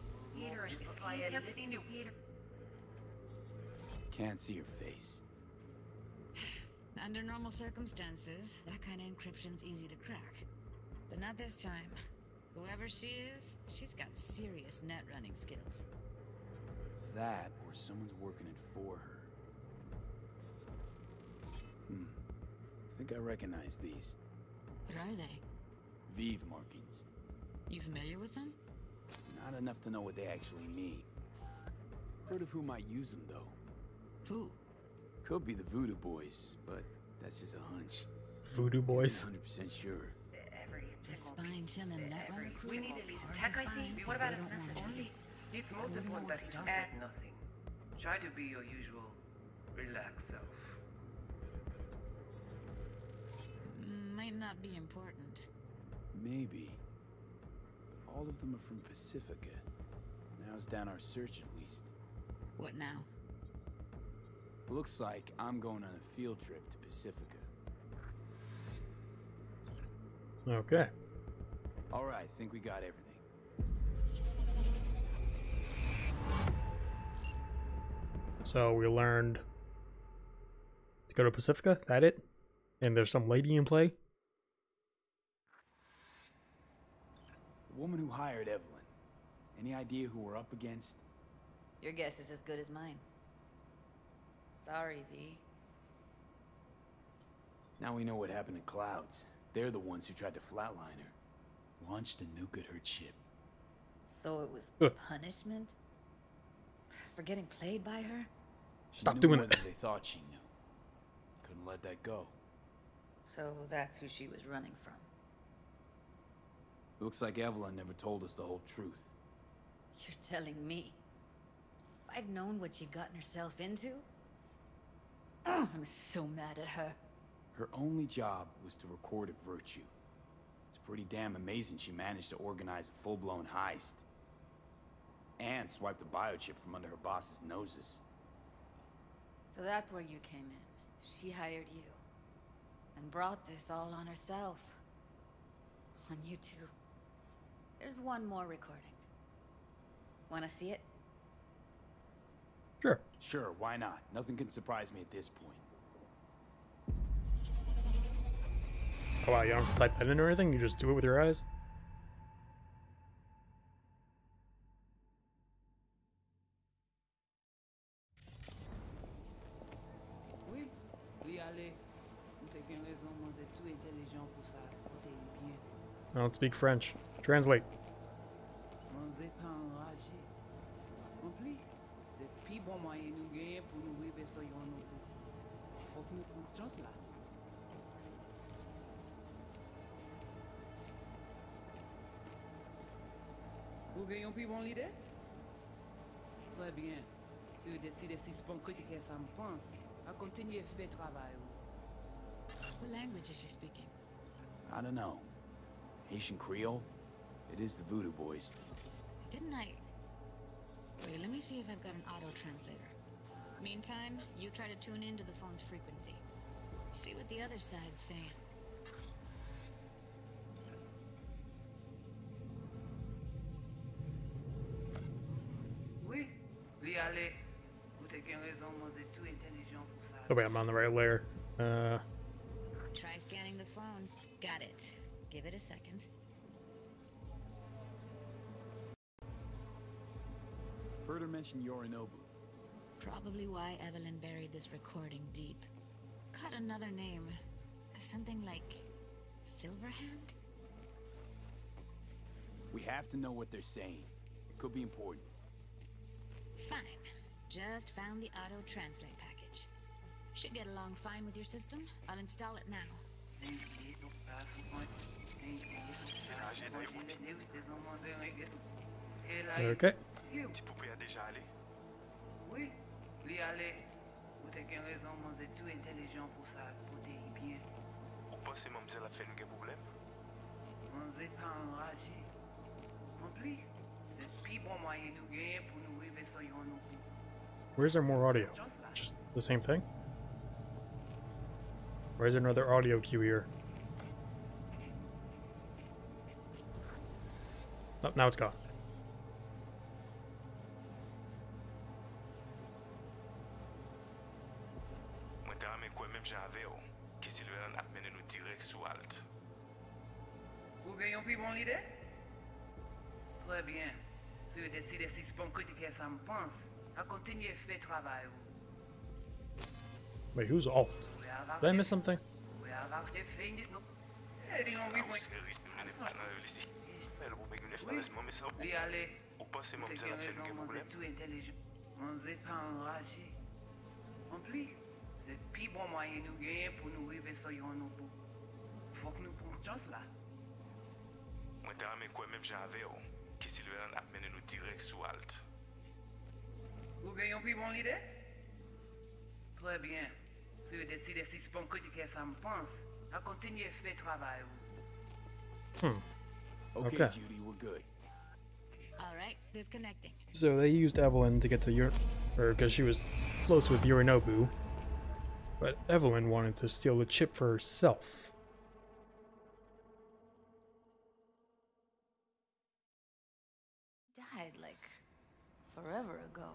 Can't see your face. Under normal circumstances, that kind of encryption's easy to crack. But not this time. Whoever she is, she's got serious net running skills. That, or someone's working it for her. Hmm. I think I recognize these. What are they? Vive markings. You familiar with them? Not enough to know what they actually mean. Heard of who might use them, though. Who? Could be the Voodoo Boys, but that's just a hunch. Voodoo Boys. 100% sure. The spine chilling net running. We need a piece of tech I see? What about his messages? It's most important that you suspect nothing. Try to be your usual, relaxed self. Mm, might not be important. Maybe. All of them are from Pacifica. Narrows down our search at least. What now? Looks like I'm going on a field trip to Pacifica. Okay. All right, think we got everything. So we learned to go to Pacifica. That it? And there's some lady in play. The woman who hired Evelyn. Any idea who we're up against? Your guess is as good as mine. Sorry, V. Now we know what happened to Clouds. They're the ones who tried to flatline her. Launched a nuke at her chip. So it was Ugh. punishment? For getting played by her? She Stop doing more it. they thought she knew. Couldn't let that go. So that's who she was running from. Looks like Evelyn never told us the whole truth. You're telling me. If I'd known what she'd gotten herself into. Oh, I'm so mad at her. Her only job was to record a virtue. It's pretty damn amazing she managed to organize a full-blown heist. And swipe the biochip from under her boss's noses. So that's where you came in. She hired you. And brought this all on herself. On you too. There's one more recording. Wanna see it? Sure. Sure, why not? Nothing can surprise me at this point. Oh wow, you don't have to type that in or anything? You just do it with your eyes? Nous. Faut que nous prenions chance là. Vous gagnez plus bon l'idée? Très bien. Si vous décidez si c'est bon critiquer ça me pense, à continuer à faire travail. What language is she speaking? I don't know. Haitian Creole? It is the Voodoo Boys. Didn't I? Wait, let me see if I've got an auto translator. Meantime, you try to tune into the phone's frequency. See what the other side's saying. Oui, lui aller. Ou t'es qu'une raison, moi, c'est tout intelligent pour ça. Oh wait, I'm on the right layer. Uh, Give it a second. Heard her mention Yorinobu. Probably why Evelyn buried this recording deep. Caught another name. Something like Silverhand? We have to know what they're saying. It could be important. Fine. Just found the auto translate package. Should get along fine with your system. I'll install it now. Okay. Petit poupée a déjà allé. Oui, lui aller. Ou t'es qu'une raison, moi, c'est tout intelligent pour ça. Côté bien. Ou pensez mademoiselle a fait un problème? Moi, c'est pas enragé. En plus, c'est plus bon moyen nous gagner pour nous arriver sur yon nous. Where's there more audio? Just the same thing? Or is there another audio cue here? Oh, now it's gone. Mwen te rame kwen menm jave yo, ki Silveran ap mene nou direk sou alt. Vous gagnez plus bon l'idée? Très bien. Si vous décidez si c'est bon critiquer ça me pense, à continuer à faire travail. Wait, who's Alt? Did I miss something? mèl pou bèk lèf nan lèsman mè sa ou. Li ale. Ou panse mè mzè la fè nou gen problem. Mwen zè tou intelijen. Mwen zè pa anraje. An pli, zè bon mwayen nou genyen pou nou rive so yon nou pou. Fòk nou pou chans la. Mwen te amè kwen mèm jan avè ou. Ki Silveran ap mènen nou direk sou alt. Ou bon lide? Trè bien. Si vous décidez si spon kote ke sa mpense, a kontinye fè travay ou. Hmm. Okay, Okay. Judy, we're good. All right, disconnecting. So they used Evelyn to get to Ur, or because she was close with Yorinobu, but Evelyn wanted to steal the chip for herself. Died like forever ago.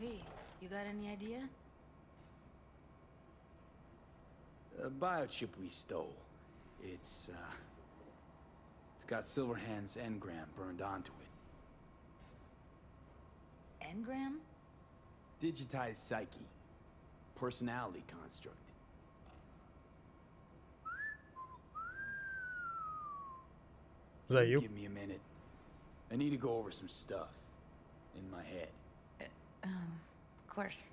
V, you got any idea? The biochip we stole. It's, uh... It's got Silverhand's engram burned onto it. Engram? Digitized psyche. Personality construct. Is that you? Give me a minute. I need to go over some stuff. In my head. Um, of course.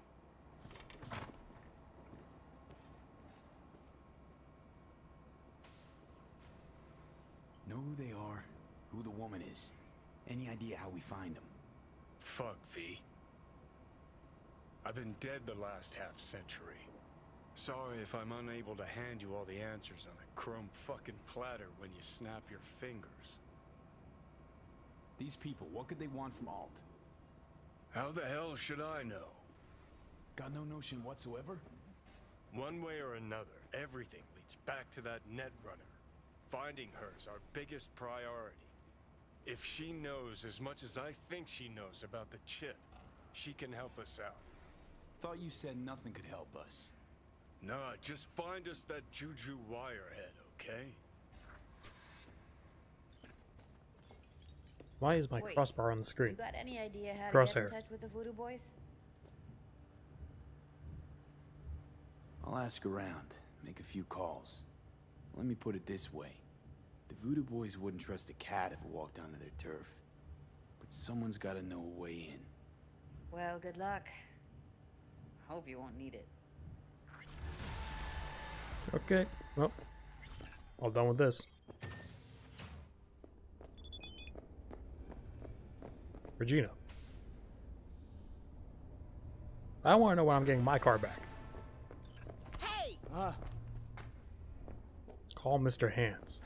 Know who they are, who the woman is. Any idea how we find them? Fuck, V. I've been dead the last half century. Sorry if I'm unable to hand you all the answers on a chrome fucking platter when you snap your fingers. These people, what could they want from Alt? How the hell should I know? Got no notion whatsoever? One way or another, everything leads back to that Netrunner. Finding her is our biggest priority. If she knows as much as I think she knows about the chip, she can help us out. Thought you said nothing could help us. Nah, just find us that Juju Wirehead, okay? Why is my Wait, crossbar on the screen? You got any idea how to Crosshair. get in touch with the Voodoo Boys? I'll ask around, make a few calls. Let me put it this way. The Voodoo Boys wouldn't trust a cat if it walked onto their turf. But someone's gotta know a way in. Well, good luck. I Hope you won't need it. Okay, well, all done with this. Regina. I want to know when I'm getting my car back. Hey! Ah, Call Mr. Hands.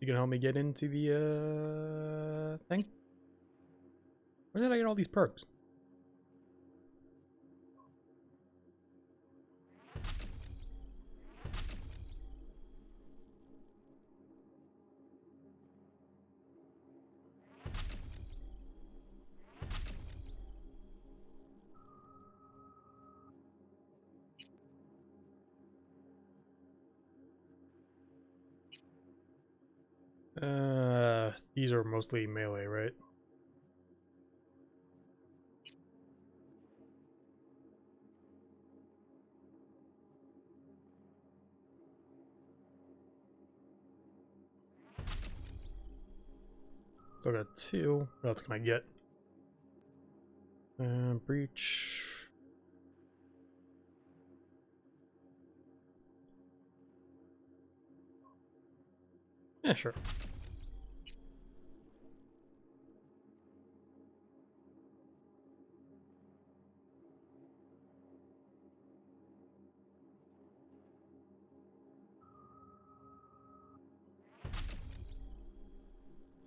You can help me get into the uh thing? Where did I get all these perks? Are mostly melee, right? Still got two. What else can I get? Uh, breach. Yeah, sure.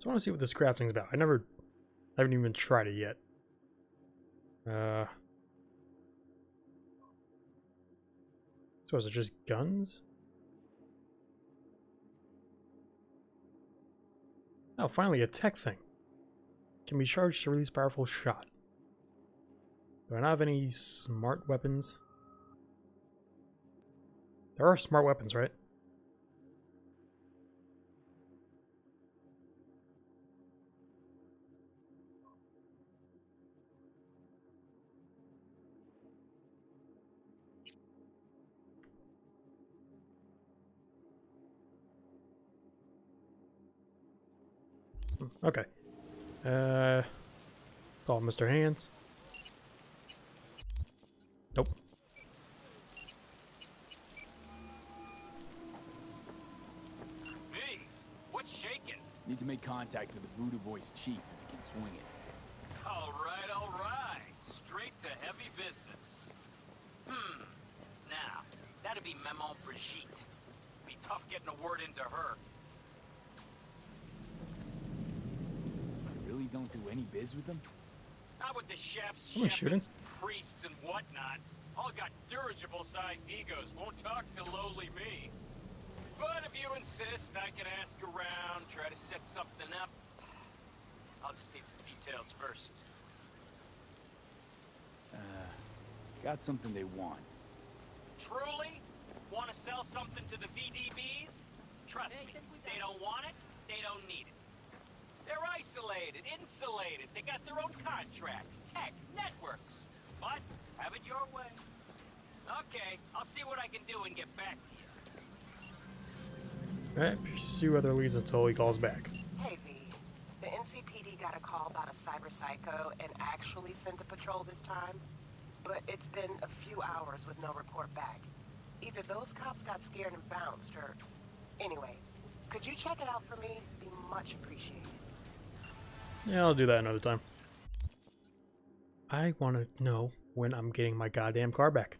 So I want to see what this crafting's about. I never, I haven't even tried it yet. Uh, so is it just guns? Oh, finally a tech thing. Can be charged to release powerful shot. Do I not have any smart weapons? There are smart weapons, right? Okay. Uh, call Mr. Hands. Nope. Me? What's shaking? Need to make contact with the Voodoo Boys chief if you can swing it. All right, all right. Straight to heavy business. Hmm. Now, that'd be Maman Brigitte. Be tough getting a word into her. Really don't do any biz with them? Not with the chefs, Someone shooting? shepherds, priests, and whatnot. All got dirigible-sized egos. Won't talk to lowly me. But if you insist, I can ask around, try to set something up. I'll just need some details first. Uh, got something they want. Truly? Want to sell something to the VDBs? Trust me, they don't want it, they don't need it. They're isolated, insulated, they got their own contracts, tech, networks. But, have it your way. Okay, I'll see what I can do and get back to you. Alright, pursue other leads until he calls back. Hey, V. The NCPD got a call about a cyber psycho and actually sent a patrol this time. But it's been a few hours with no report back. Either those cops got scared and bounced, or... Anyway, could you check it out for me? Be much appreciated. Yeah, I'll do that another time. I want to know when I'm getting my goddamn car back.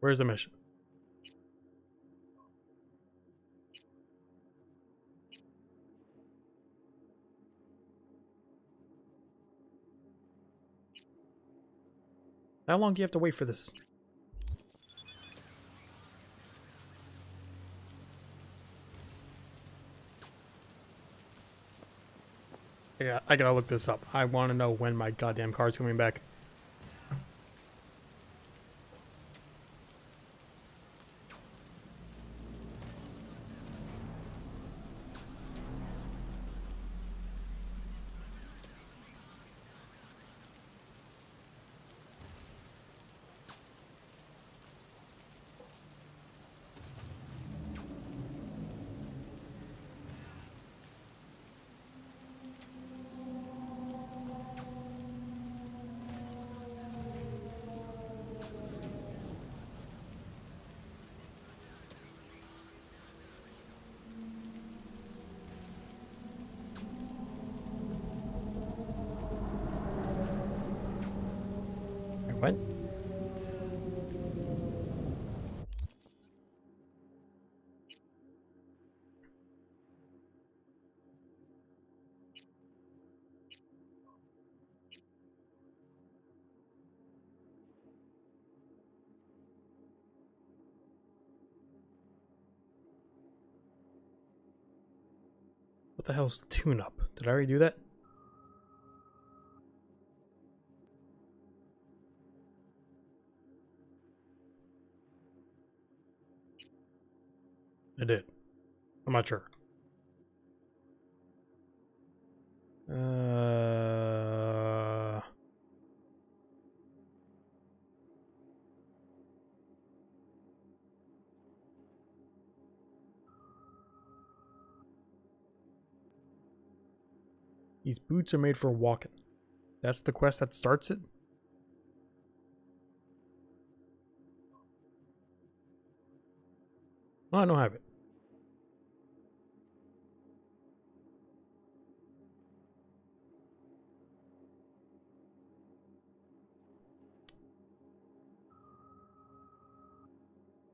Where's the mission? How long do you have to wait for this? Yeah, I gotta look this up. I want to know when my goddamn car's coming back. What the hell's tune up? Did I already do that? I did. I'm not sure. Uh, these boots are made for walking. That's the quest that starts it? Oh, I don't have it.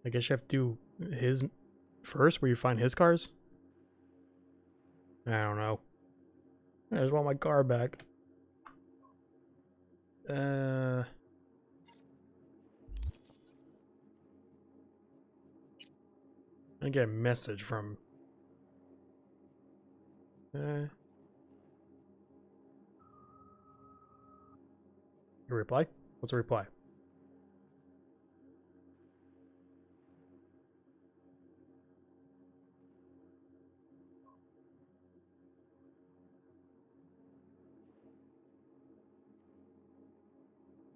I guess you have to do his first where you find his cars? I don't know. I just want my car back. Uh... I get a message from... Uh... A reply? What's a reply?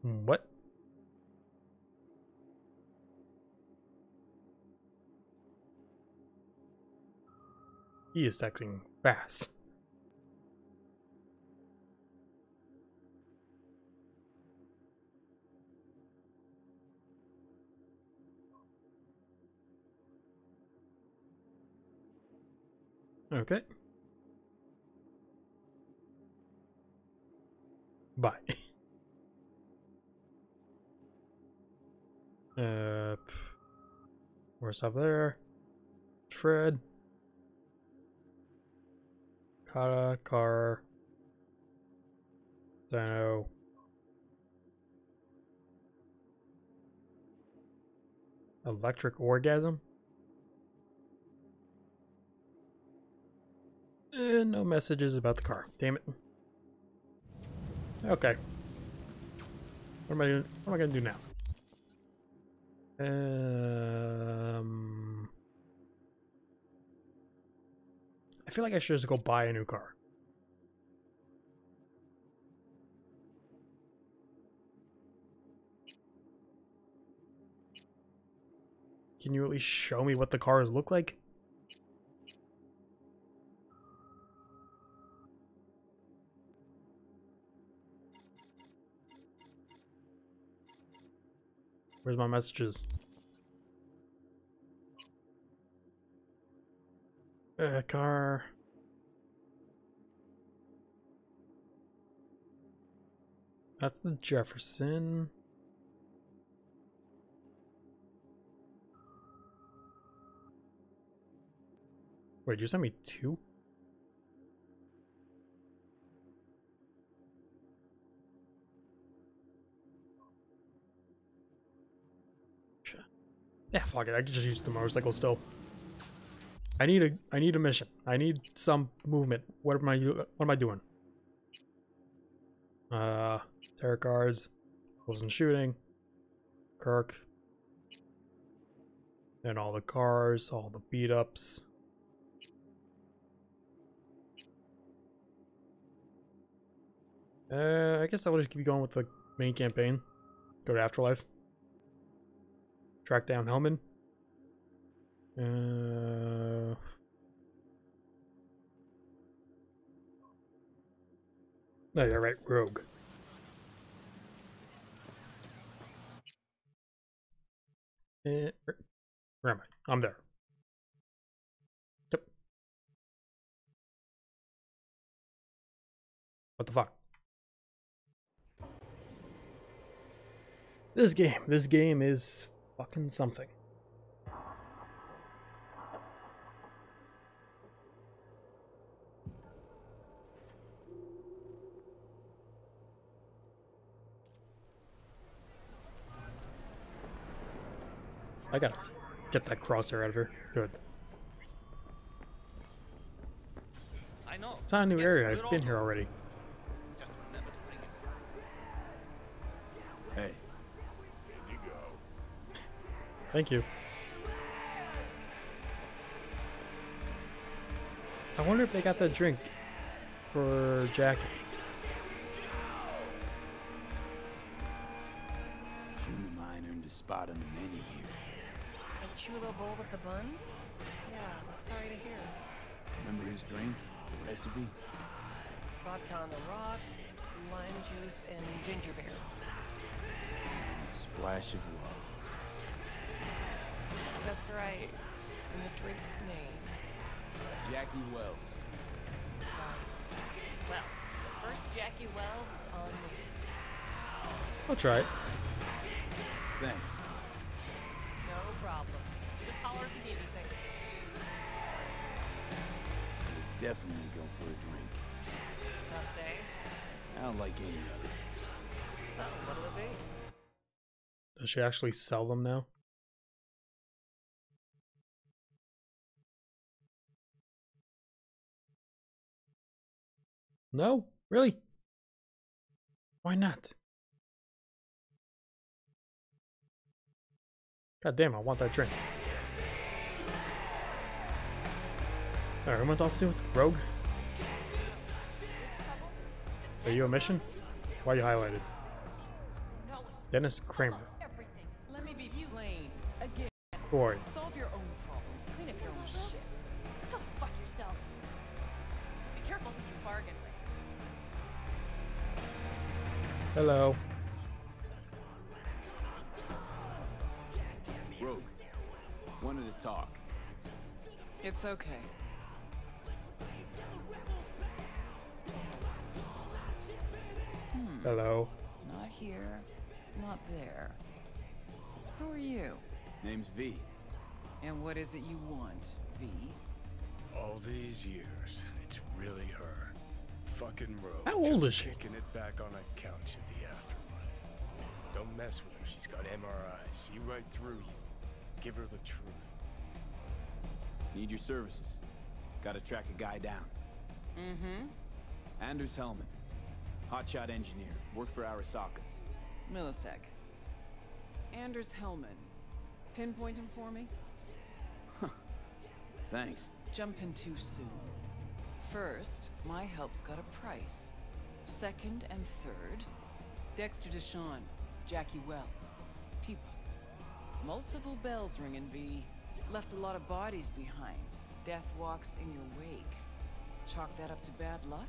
What? He is texting fast. Okay. Bye. Uh, where's up there? Fred. Kata, car. Dino. Electric orgasm? Uh, no messages about the car. Damn it. Okay. What am I, what am I gonna do now? Um, I feel like I should just go buy a new car. Can you at least show me what the cars look like? Where's my messages? Uh, car. That's the Jefferson. Wait, you sent me two? Yeah, fuck it. I could just use the motorcycle still. I need a I need a mission. I need some movement. What am I what am I doing? Uh tarot cards. Wasn't shooting. Kirk. And all the cars, all the beat ups. Uh, I guess I will just keep going with the main campaign. Go to Afterlife. Track down Hellman. Uh... No, you're right, Rogue. Where am I? I'm there. Yep. What the fuck? This game, this game is fucking something. I gotta get that crosshair out of her. Good. I know. It's not a new Yes, area. I've been here already. Thank you. I wonder if they got that drink for Jackie. Human mine earned a spot on the menu here. A chulo bowl with the bun? Yeah, sorry to hear. Remember his drink? The recipe? Vodka on the rocks, lime juice, and ginger beer. And a splash of love. That's right. And the drink's name. Jackie Wells. Right. Well, the first Jackie Wells is on me. I'll try it. Thanks. No problem. Just holler if you need anything. I'd definitely go for a drink. Tough day? I don't like any other. So, what'll it be? Does she actually sell them now? No? Really? Why not? God damn, I want that drink. Alright, who am I talking to? Rogue? Are you a mission? Why are you highlighted? Dennis Kramer. Everything. Hello. Rogue. Wanted to talk. It's okay. Hmm. Hello. Not here, not there. Who are you? Name's V. And what is it you want, V? All these years, it's really her. Fucking Rogue. How old is she? Kicking it back on a couch at the afterlife. Don't mess with her. She's got MRI. See right through you. Give her the truth. Need your services. Gotta track a guy down. Mm-hmm. Anders Hellman. Hotshot engineer. Worked for Arasaka. Millisec. Anders Hellman. Pinpoint him for me? Thanks. Jumping too soon. First, my help's got a price. Second and third, Dexter Deshawn, Jackie Wells, T-Bug. Multiple bells ringing, V. Left a lot of bodies behind. Death walks in your wake. Chalk that up to bad luck?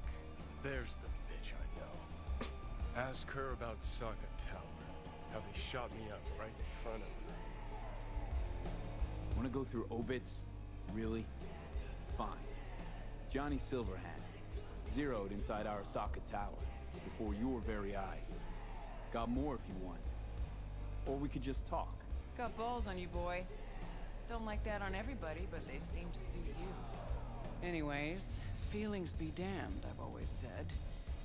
There's the bitch I know. Ask her about Saka Tower. How they shot me up right in front of her. Wanna go through obits? Really? Fine. Johnny Silverhand. Zeroed inside Arasaka Tower. Before your very eyes. Got more if you want. Or we could just talk. Got balls on you, boy. Don't like that on everybody, but they seem to suit you. Anyways, feelings be damned, I've always said.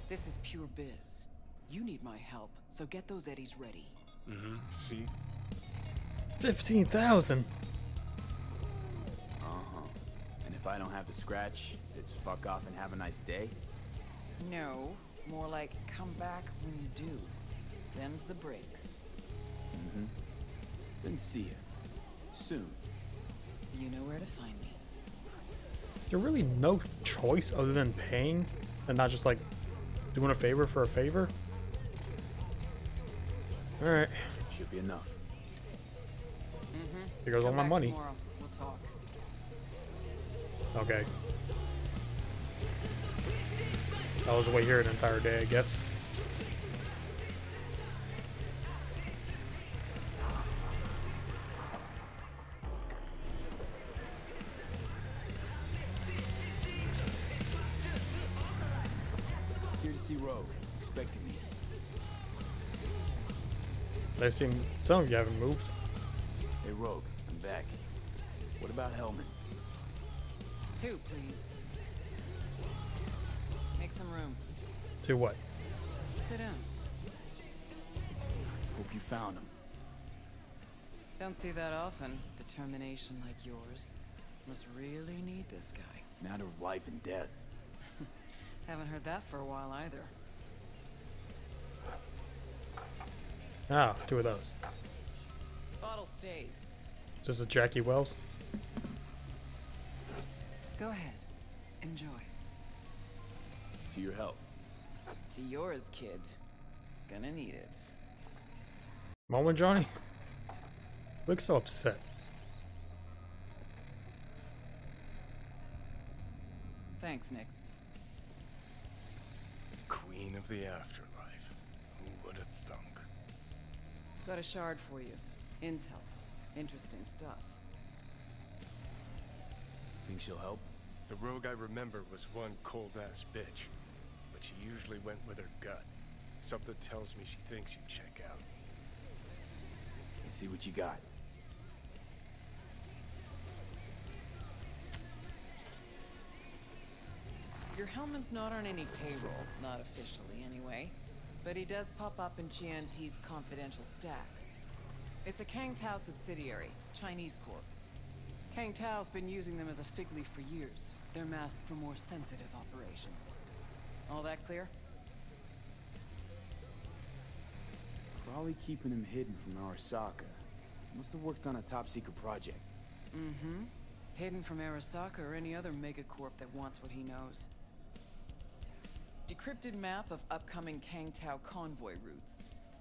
This is pure biz. You need my help, so get those eddies ready. Mm-hmm. See? 15,000. If I don't have the scratch, it's fuck off and have a nice day? No, more like come back when you do. Them's the breaks. Mm-hmm. Then see you. Soon. You know where to find me. There's really no choice other than paying and not just like doing a favor for a favor. Alright. Should be enough. Mm-hmm. Here goes all my money. Tomorrow. We'll talk. Okay. I was away here an entire day, I guess. Here to see Rogue. Expecting me. I seem some of you haven't moved. Hey, Rogue. I'm back. What about Hellman? Two, please. Make some room. To what? Sit down. Hope you found him. Don't see that often. Determination like yours. Must really need this guy. Matter of life and death. Haven't heard that for a while either. Ah, two of those. Bottle stays. Is this a Jackie Wells? Go ahead. Enjoy. To your health. To yours, kid. Gonna need it. Moment, Johnny? Looks so upset. Thanks, Nix. Queen of the afterlife. Who would have thunk? Got a shard for you. Intel. Interesting stuff. Think she'll help? The rogue I remember was one cold-ass bitch. But she usually went with her gut. Something tells me she thinks you check out. Let's see what you got. Your Hellman's not on any payroll, not officially anyway. But he does pop up in GNT's confidential stacks. It's a Kang Tao subsidiary, Chinese Corp. Kang Tao's been using them as a fig leaf for years. They're masked for more sensitive operations. All that clear? Probably keeping him hidden from Arasaka. Must have worked on a top secret project. Mm-hmm. Hidden from Arasaka or any other megacorp that wants what he knows. Decrypted map of upcoming Kang Tao convoy routes.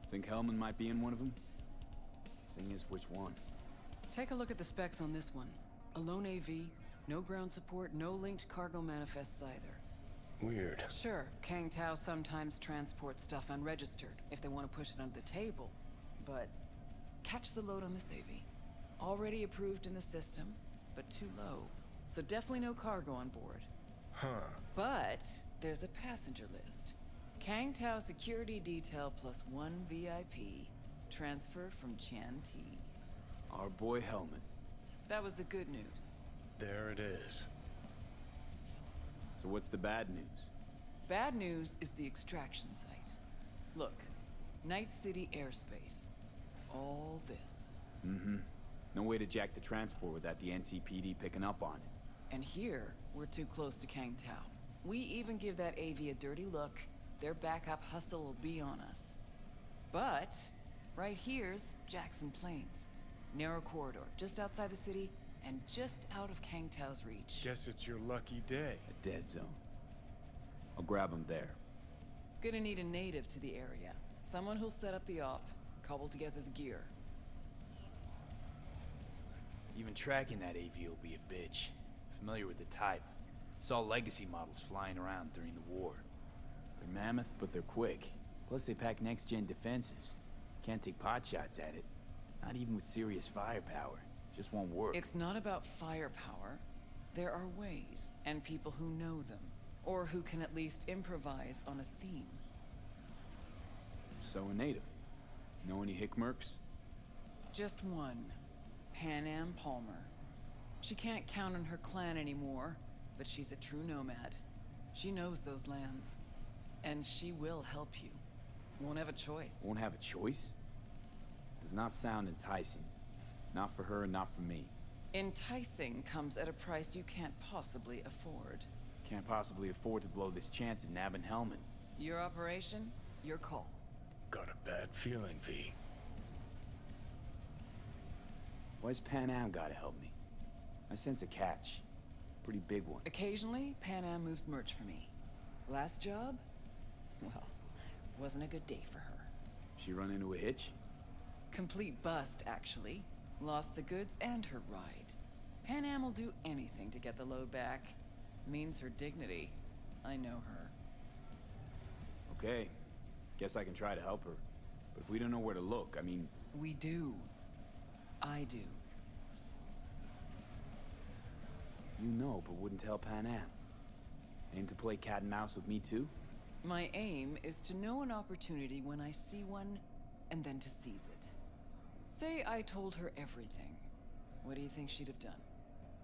Think Hellman might be in one of them? Thing is, which one? Take a look at the specs on this one. A lone AV, no ground support, no linked cargo manifests either. Weird. Sure, Kang Tao sometimes transports stuff unregistered if they want to push it under the table. But catch the load on this AV. Already approved in the system, but too low. So definitely no cargo on board. Huh. But there's a passenger list. Kang Tao security detail plus one VIP. Transfer from Chan T. Our boy Hellman. That was the good news. There it is. So what's the bad news? Bad news is the extraction site. Look, Night City airspace. All this. Mm-hmm. No way to jack the transport without the NCPD picking up on it. And here, we're too close to Kang Tao. We even give that AV a dirty look, their backup hustle will be on us. But, right here's Jackson Plains. Narrow corridor, just outside the city, and just out of Kang Tao's reach. Guess it's your lucky day. A dead zone. I'll grab him there. Gonna need a native to the area. Someone who'll set up the op, cobble together the gear. Even tracking that AV will be a bitch. Familiar with the type. Saw legacy models flying around during the war. They're mammoth, but they're quick. Plus they pack next-gen defenses. Can't take pot shots at it. Not even with serious firepower. Just won't work. It's not about firepower. There are ways, and people who know them. Or who can at least improvise on a theme. So a native. Know any Hickmerks? Just one. Panam Palmer. She can't count on her clan anymore, but she's a true nomad. She knows those lands. And she will help you. Won't have a choice. Won't have a choice? Does not sound enticing. Not for her not for me. Enticing comes at a price you can't possibly afford. Can't possibly afford to blow this chance at nabbing Hellman. Your operation, your call. Got a bad feeling, V. Why's Panam gotta help me? I sense a catch. Pretty big one. Occasionally, Panam moves merch for me. Last job? Well, wasn't a good day for her. She run into a hitch? Complete bust, actually. Lost the goods and her ride. Panam will do anything to get the load back. Means her dignity. I know her. Okay. Guess I can try to help her. But if we don't know where to look, I mean... We do. I do. You know, but wouldn't tell Panam. Aim to play cat and mouse with me too? My aim is to know an opportunity when I see one, and then to seize it. Say I told her everything. What do you think she'd have done?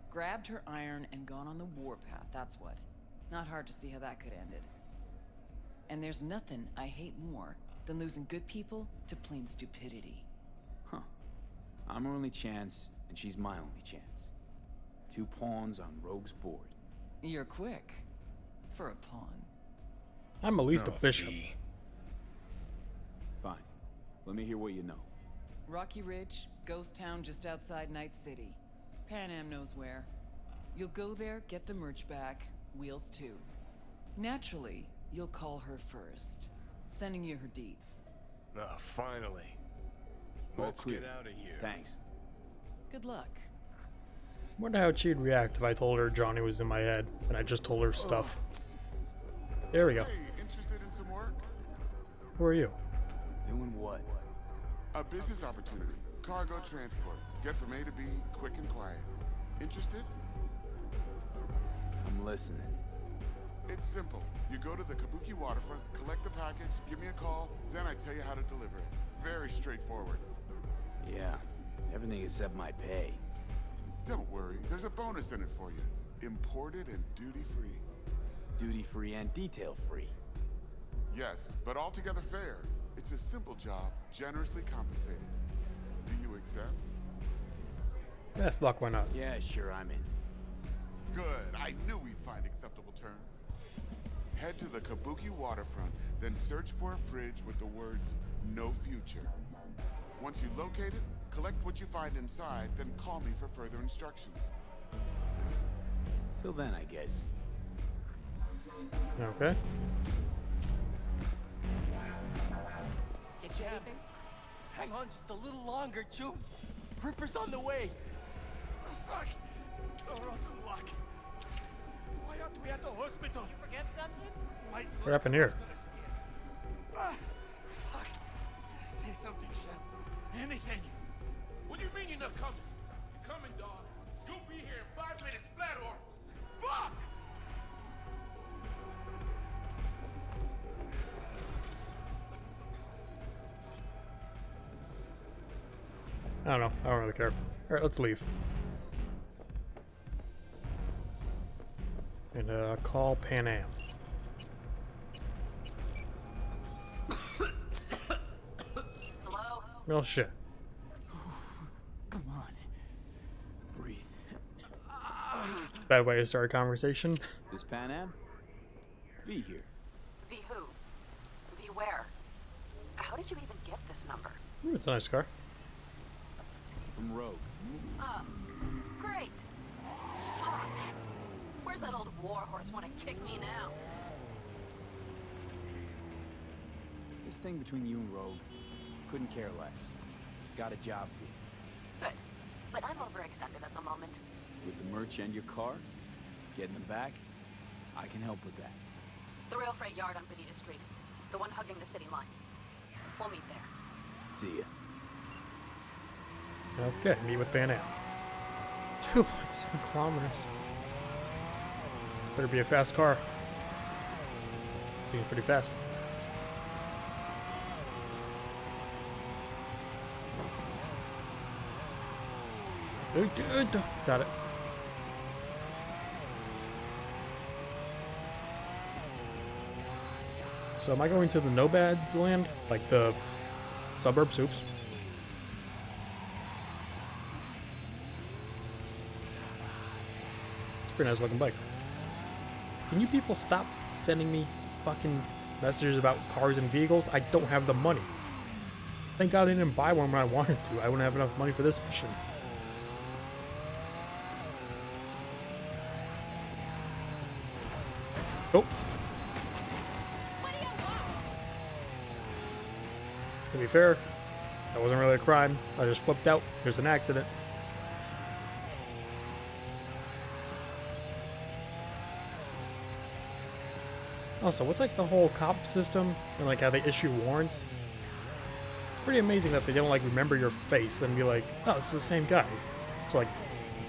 Grabbed her iron and gone on the warpath, that's what. Not hard to see how that could end it. And there's nothing I hate more than losing good people to plain stupidity. Huh. I'm her only chance, and she's my only chance. Two pawns on Rogue's board. You're quick. For a pawn. I'm at least No a bishop. fee. Fine. Let me hear what you know. Rocky Ridge, ghost town just outside Night City. Panam knows where. You'll go there, get the merch back, Wheels too. Naturally, you'll call her first, sending you her deeds. Ah, finally. All Let's clear. get out of here. Thanks. Good luck. Wonder how she'd react if I told her Johnny was in my head and I just told her stuff. There we go. Hey, interested in some work? Who are you? Doing what? A business opportunity. Cargo transport. Get from A to B, quick and quiet. Interested? I'm listening. It's simple. You go to the Kabuki waterfront, collect the package, give me a call, then I tell you how to deliver it. Very straightforward. Yeah. Everything except my pay. Don't worry, there's a bonus in it for you. Imported and duty-free. Duty free and detail free. Yes, but altogether fair. It's a simple job, generously compensated. Do you accept? Eh, fuck, why not? Yeah, sure, I'm in. Good. I knew we'd find acceptable terms. Head to the Kabuki waterfront, then search for a fridge with the words "No Future." Once you locate it, collect what you find inside, then call me for further instructions. Till then, I guess. Okay. Get you anything? Hang on just a little longer, Chu. Ripper's on the way. Fuck! Oh, rotten luck. Why aren't we at the hospital? You forget something? My What happened here? Ah, fuck. Say something, Shep. Anything. What do you mean you're not coming? Coming, dog. You'll be here in five minutes, flat or... Fuck! I don't know. I don't really care. Alright, let's leave. And uh, call Panam. Hello? Well, shit. Come on. Breathe. Bad way to start a conversation. This Panam? V here. V who? V where? How did you even get this number? Ooh, it's a nice car. From Rogue. Oh, great. Fuck. Where's that old warhorse want to kick me now? This thing between you and Rogue. Couldn't care less. Got a job for you. Good. But I'm overextended at the moment. With the merch and your car, getting them back, I can help with that. The rail freight yard on Benita Street. The one hugging the city line. We'll meet there. See ya. Okay, meet with Panam. 2.7 kilometers. Better be a fast car. Doing pretty fast. Got it. So am I going to the Nomads land? Like the suburbs? Oops. Pretty nice looking bike. Can you people stop sending me fucking messages about cars and vehicles? I don't have the money. Thank God I didn't buy one when I wanted to. I wouldn't have enough money for this mission. Oh. To be fair, that wasn't really a crime. I just flipped out. There's an accident. Also, with like the whole cop system and like how they issue warrants, pretty amazing that they don't like remember your face and be like, oh, it's the same guy. So like,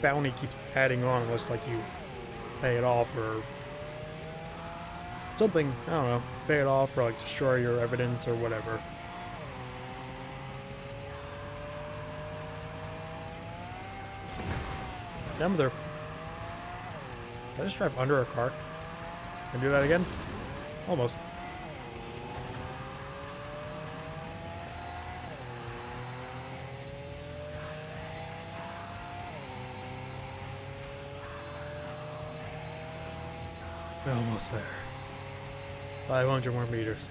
bounty keeps adding on unless like you pay it off or something. I don't know, pay it off or like destroy your evidence or whatever. Damn there. Did I just drive under a car? Can do that again? Almost. We're Almost there. 500 more meters.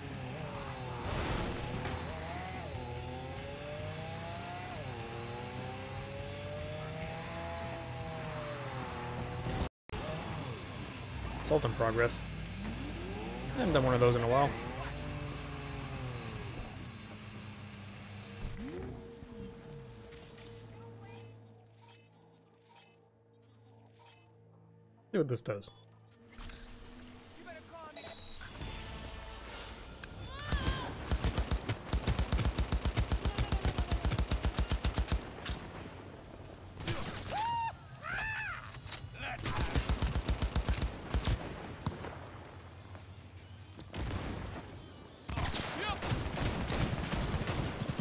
Assault in progress. I haven't done one of those in a while. See what this does.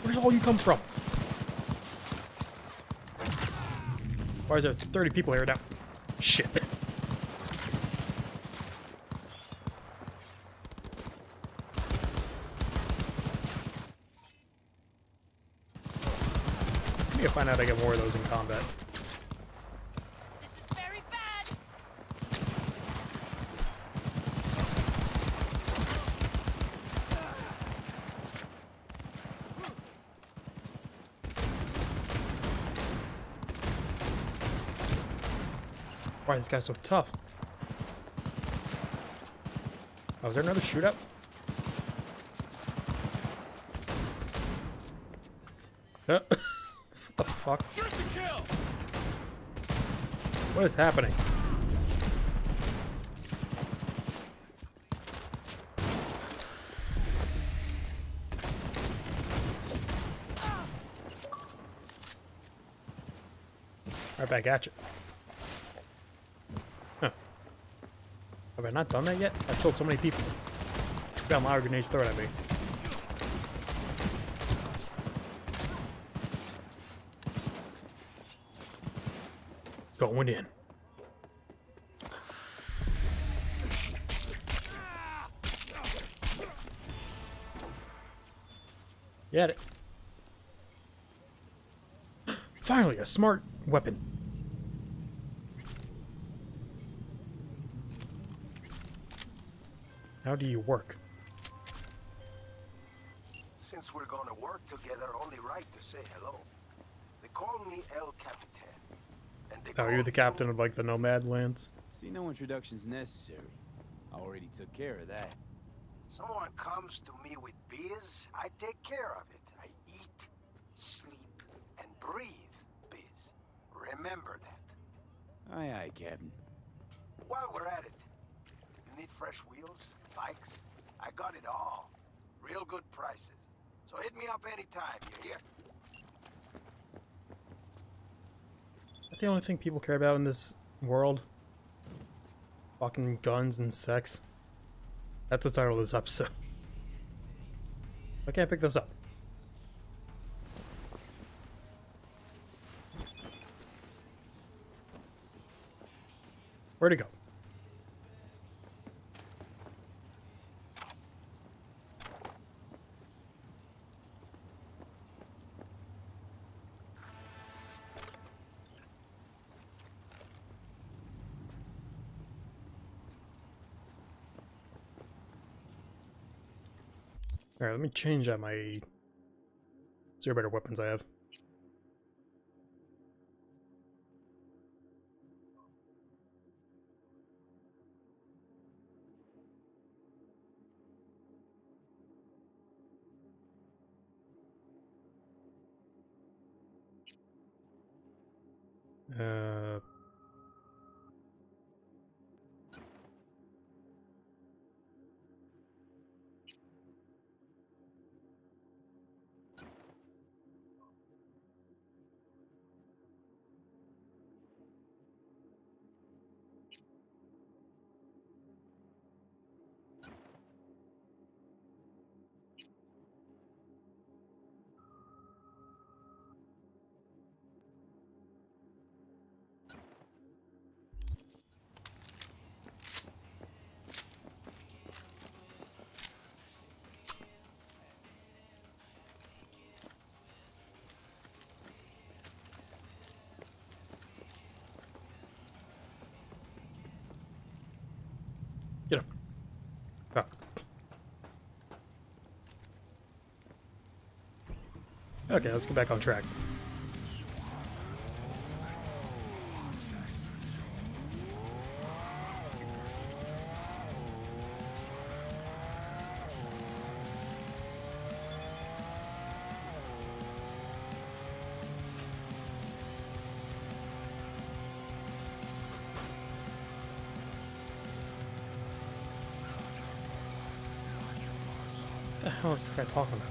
Where's all you come from? Why is there 30 people here now? Shit. I need to find out I get more of those in combat. Why is this guy so tough? Oh, is there another shootout? What the fuck? What is happening? Right back at you. Huh. Have I not done that yet? I've killed so many people. Got my grenades thrown at me. Going in. Get it. Finally, a smart weapon. How do you work? Since we're gonna work together, only right to say hello. They call me El Capitan. And they Oh, you're the captain of like the Nomad lands. See, no introduction's necessary. I already took care of that. Someone comes to me with biz, I take care of it. I eat, sleep, and breathe biz. Remember that. Aye, aye, Captain. While we're at it, you need fresh wheels, bikes? I got it all. Real good prices. So hit me up anytime, you hear? That's the only thing people care about in this world. Fucking guns and sex. That's the title of this episode. I can't pick this up. Where'd it go? Alright, let me change out my zero better weapons I have. Okay, let's get back on track. What the hell is this guy talking about?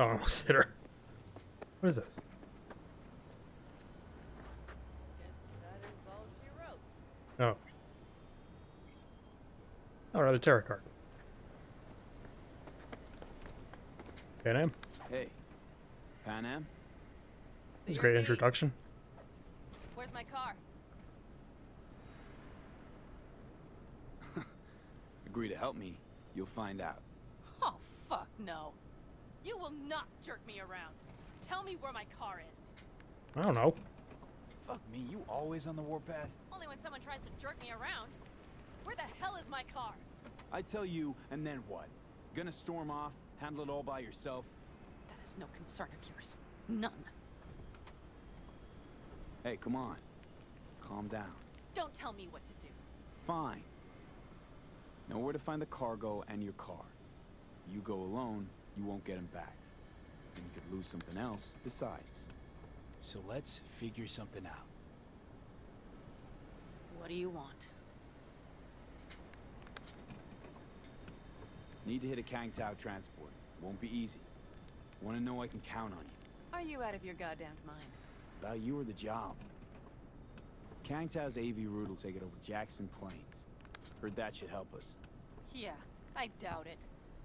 Oh, I almost hit her. What is this? Oh. Oh, another tarot card. Panam? Hey, Panam? This is a great introduction. Where's my car? Agree to help me, you'll find out. Oh, fuck no. You will not jerk me around. Tell me where my car is. I don't know. Fuck me, you always on the warpath? Only when someone tries to jerk me around. Where the hell is my car? I tell you, and then what? Gonna storm off, handle it all by yourself? That is no concern of yours. None. Hey, come on. Calm down. Don't tell me what to do. Fine. Know where to find the cargo and your car. You go alone, you won't get him back. And you could lose something else besides. So let's figure something out. What do you want? Need to hit a Kang Tao transport. Won't be easy. Want to know I can count on you. Are you out of your goddamn mind? About you or the job. Kang Tao's AV route will take it over Jackson Plains. Heard that should help us. Yeah, I doubt it.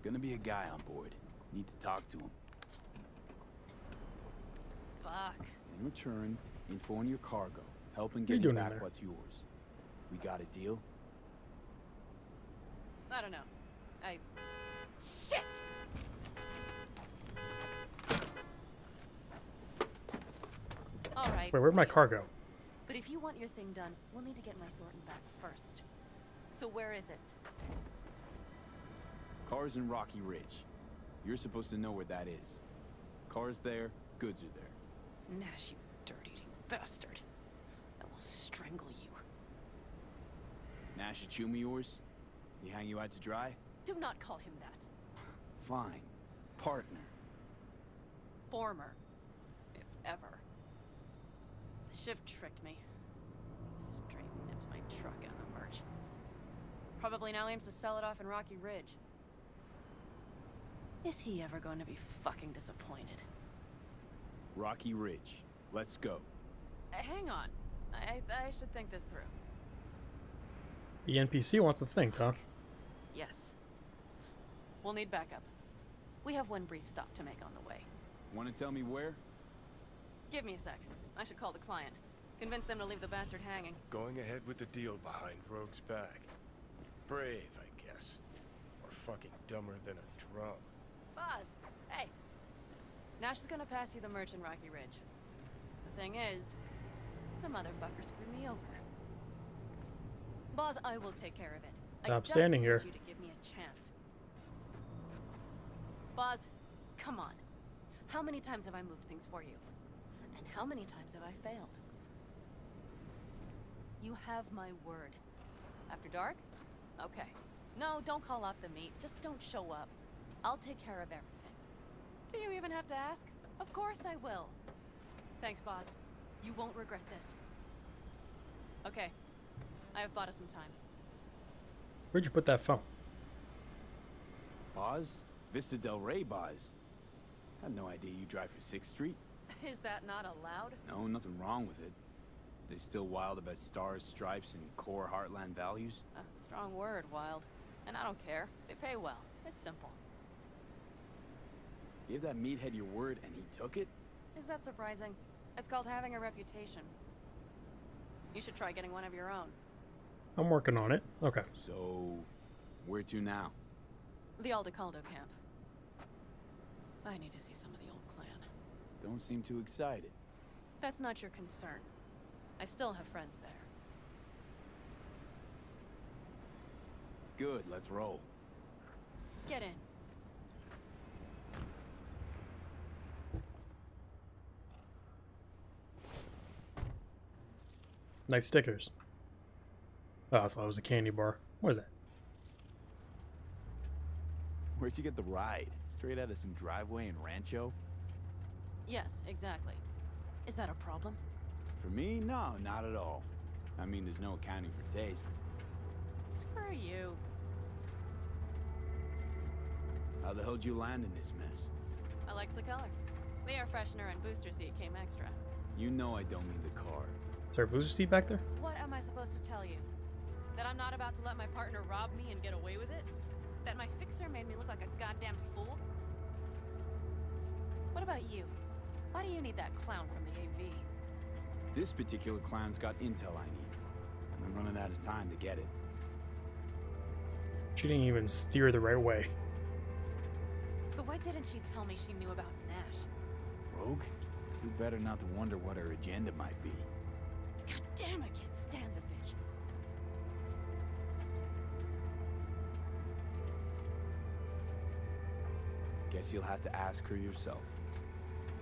Gonna be a guy on board. Need to talk to him. Fuck. In return, info on your cargo. Help in you getting back what's yours. We got a deal? I don't know. I. Shit! Alright. Wait, where'd my cargo? But if you want your thing done, we'll need to get my Thorton back first. So where is it? Car's in Rocky Ridge. You're supposed to know where that is. Car's there, goods are there. Nash, you dirt-eating bastard. I will strangle you. Nash Achumi yours? He hang you out to dry? Do not call him that. Fine. Partner. Former. If ever. The shift tricked me. Straight nipped my truck out of merch. Probably now aims to sell it off in Rocky Ridge. Is he ever going to be fucking disappointed? Rocky Ridge. Let's go. Uh, hang on. I, I should think this through. The NPC wants to think, huh? Yes. We'll need backup. We have one brief stop to make on the way. Want to tell me where? Give me a sec. I should call the client. Convince them to leave the bastard hanging. Going ahead with the deal behind Rogue's back. Brave, I guess. Or fucking dumber than a drum. Boss, hey. Nash is gonna pass you the merch in Rocky Ridge. The thing is, the motherfucker screwed me over. Boss, I will take care of it. I Stop just standing need here. you to give me a chance. Boss, come on. How many times have I moved things for you? And how many times have I failed? You have my word. After dark? Okay. No, don't call off the meet. Just don't show up. I'll take care of everything. Do you even have to ask? Of course I will. Thanks, boss. You won't regret this. Okay. I have bought us some time. Where'd you put that phone? Boz? Vista Del Rey Boz. I had no idea you drive for 6th Street. Is that not allowed? No, nothing wrong with it. They still wild about stars, stripes, and core heartland values? A strong word, Wild. And I don't care. They pay well. It's simple. Gave that meathead your word and he took it? Is that surprising? It's called having a reputation. You should try getting one of your own. I'm working on it. Okay. So, where to now? The Aldecaldo camp. I need to see some of the old clan. Don't seem too excited. That's not your concern. I still have friends there. Good, let's roll. Get in. Nice stickers. Oh, I thought it was a candy bar. What is that? Where'd you get the ride? Straight out of some driveway in Rancho? Yes, exactly. Is that a problem? For me, no, not at all. I mean, there's no accounting for taste. Screw you. How the hell'd you land in this mess? I liked the color. The air freshener and booster seat came extra. You know I don't mean the car. Is there a booster seat back there? What am I supposed to tell you? That I'm not about to let my partner rob me and get away with it? That my fixer made me look like a goddamn fool? What about you? Why do you need that clown from the AV? This particular clown's got intel I need. And I'm running out of time to get it. She didn't even steer the right way. So why didn't she tell me she knew about Nash? Rogue? Do better not to wonder what her agenda might be. God damn, I can't stand the bitch. Guess you'll have to ask her yourself.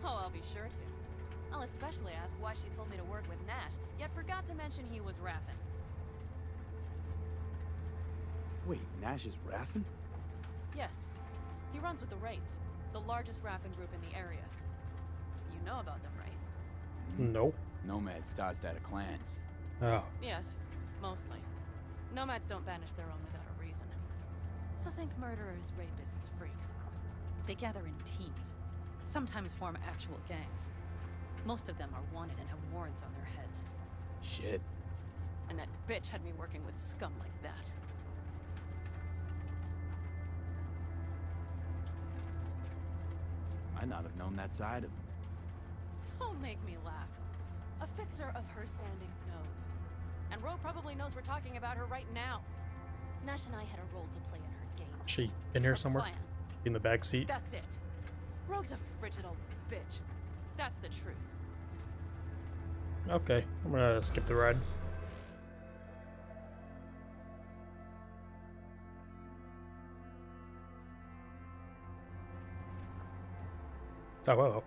Oh, I'll be sure to. I'll especially ask why she told me to work with Nash, yet forgot to mention he was Raffen. Wait, Nash is Raffen? Yes. He runs with the Wraiths, the largest Raffen group in the area. You know about them, right? Nope. Nomads tossed out of clans. Oh. Yes, mostly. Nomads don't banish their own without a reason. So think murderers, rapists, freaks. They gather in teams, sometimes form actual gangs. Most of them are wanted and have warrants on their heads. Shit. And that bitch had me working with scum like that. Might not have known that side of him. Don't make me laugh. A fixer of her standing knows. And Rogue probably knows we're talking about her right now. Nash and I had a role to play in her game. She in here Her somewhere? plan. In the back seat? That's it. Rogue's a frigid old bitch. That's the truth. Okay, I'm gonna skip the ride. Oh, well.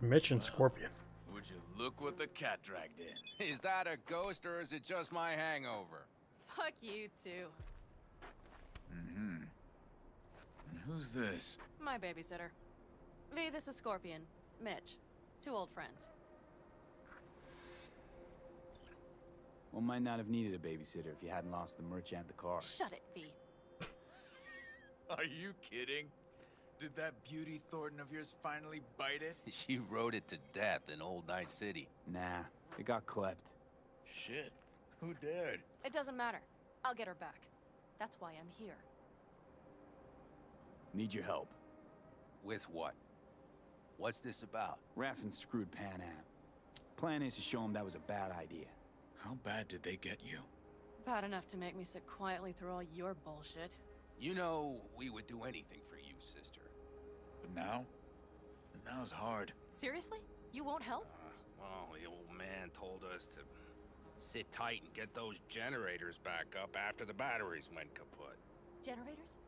Mitch and Scorpion. Would you look what the cat dragged in? Is that a ghost or is it just my hangover? Fuck you too. Mm-hmm. And who's this? My babysitter. V, this is Scorpion. Mitch. Two old friends. Well, might not have needed a babysitter if you hadn't lost the merch and the car. Shut it, V. Are you kidding? Did that beauty Thorton of yours finally bite it? She rode it to death in Old Night City. Nah, it got clept. Shit. Who dared? It doesn't matter. I'll get her back. That's why I'm here. Need your help. With what? What's this about? Raffen screwed Panam. Plan is to show him that was a bad idea. How bad did they get you? Bad enough to make me sit quietly through all your bullshit. You know, we would do anything for you, sister. But now? Now's hard. Seriously? You won't help? Uh, well, the old man told us to sit tight and get those generators back up after the batteries went kaput. Generators?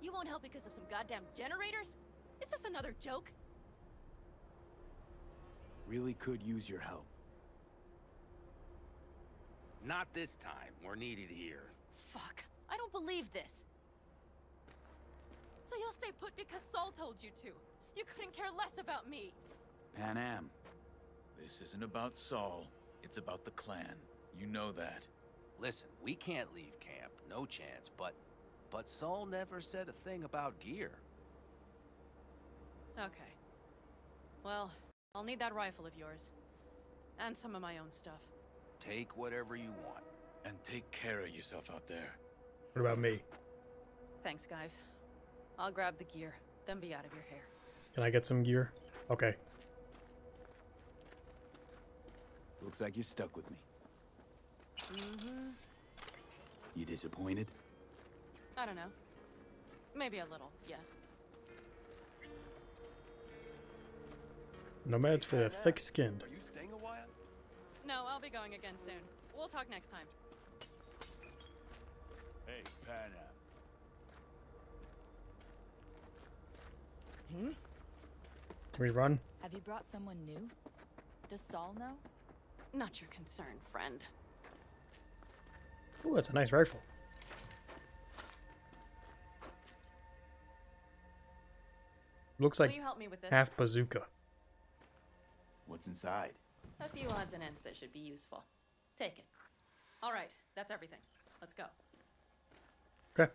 You won't help because of some goddamn generators? Is this another joke? Really could use your help. Not this time. We're needed here. Fuck. I don't believe this. So you'll stay put because Saul told you to. You couldn't care less about me. Panam. This isn't about Saul. It's about the clan. You know that. Listen, we can't leave camp. No chance. But, but Saul never said a thing about gear. Okay. Well, I'll need that rifle of yours. And some of my own stuff. Take whatever you want. And take care of yourself out there. What about me? Thanks, guys. I'll grab the gear, then be out of your hair. Can I get some gear? Okay. Looks like you're stuck with me. Mm-hmm. You disappointed? I don't know. Maybe a little, yes. Nomads for the thick-skinned. Are you staying a while? No, I'll be going again soon. We'll talk next time. Hey, Mm-hmm. Pana. Can we run? Have you brought someone new? Does Saul know? Not your concern, friend. Ooh, that's a nice rifle. Looks Will like you help me with this? half bazooka. What's inside? A few odds and ends that should be useful. Take it. All right, that's everything. Let's go. Okay.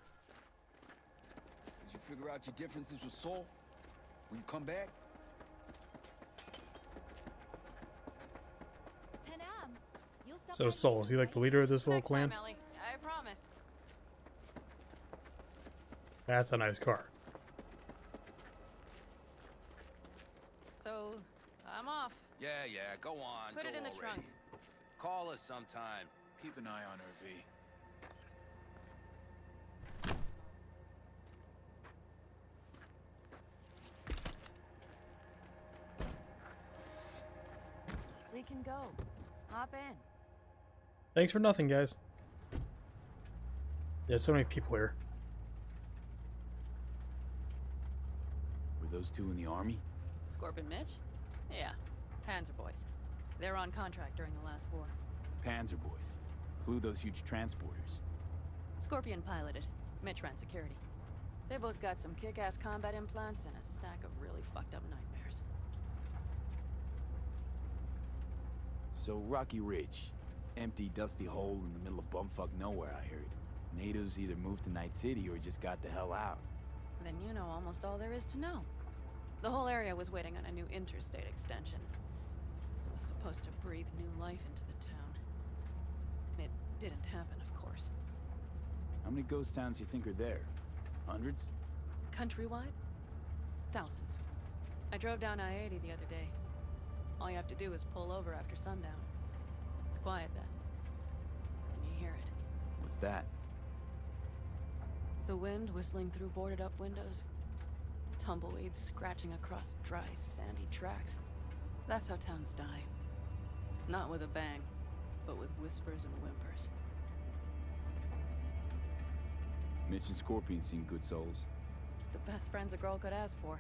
Did you figure out your differences with Saul? Will you come back? Panam, you'll stop So by Saul, is he like the leader of this little clan? time, Ellie. I promise. That's a nice car. So, I'm off. Yeah, yeah, go on. Put go it in the trunk. Call us sometime. Keep an eye on her, V. We can go. Hop in. Thanks for nothing, guys. There's so many people here. Were those two in the army? Scorpion Mitch? Yeah. Panzer boys. They're on contract during the last war. Panzer boys. Flew those huge transporters. Scorpion piloted. Mitch ran security. They both got some kick-ass combat implants and a stack of really fucked up nightmares. So Rocky Ridge. Empty, dusty hole in the middle of bumfuck nowhere, I heard. Natives either moved to Night City or just got the hell out. Then you know almost all there is to know. The whole area was waiting on a new interstate extension. It was supposed to breathe new life into the town. It didn't happen, of course. How many ghost towns you think are there? Hundreds? Countrywide? Thousands. I drove down I-80 the other day. All you have to do is pull over after sundown. It's quiet then. And you hear it. What's that? The wind whistling through boarded up windows. Tumbleweeds scratching across dry, sandy tracks. That's how towns die. Not with a bang, but with whispers and whimpers. Mitch and Scorpion seem good souls. The best friends a girl could ask for.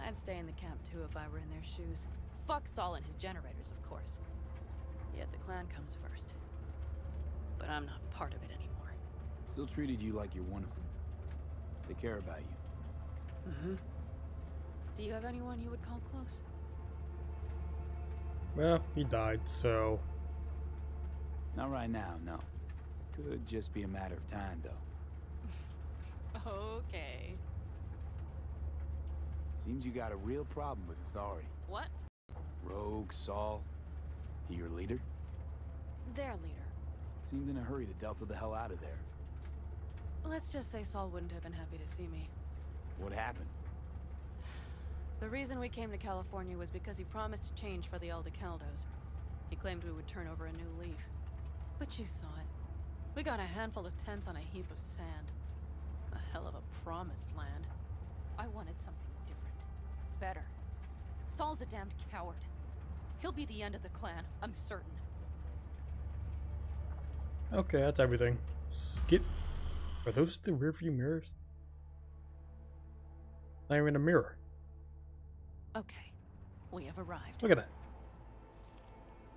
I'd stay in the camp too if I were in their shoes. Fuck Saul and his generators, of course. Yet the clan comes first. But I'm not part of it anymore. Still treated you like you're one of them. They care about you. Mm-hmm. Do you have anyone you would call close? Well, he died, so Not right now, no. Could just be a matter of time, though. Okay. Seems you got a real problem with authority. What? Rogue, Saul. He your leader? Their leader. Seemed in a hurry to delta the hell out of there. Let's just say Saul wouldn't have been happy to see me. What happened? The reason we came to California was because he promised change for the Aldecaldos. He claimed we would turn over a new leaf. But you saw it. We got a handful of tents on a heap of sand. A hell of a promised land. I wanted something different. Better. Saul's a damned coward. He'll be the end of the clan, I'm certain. okay, that's everything. Skip. Are those the rearview mirrors? Not even a mirror. Okay. We have arrived. Look at that.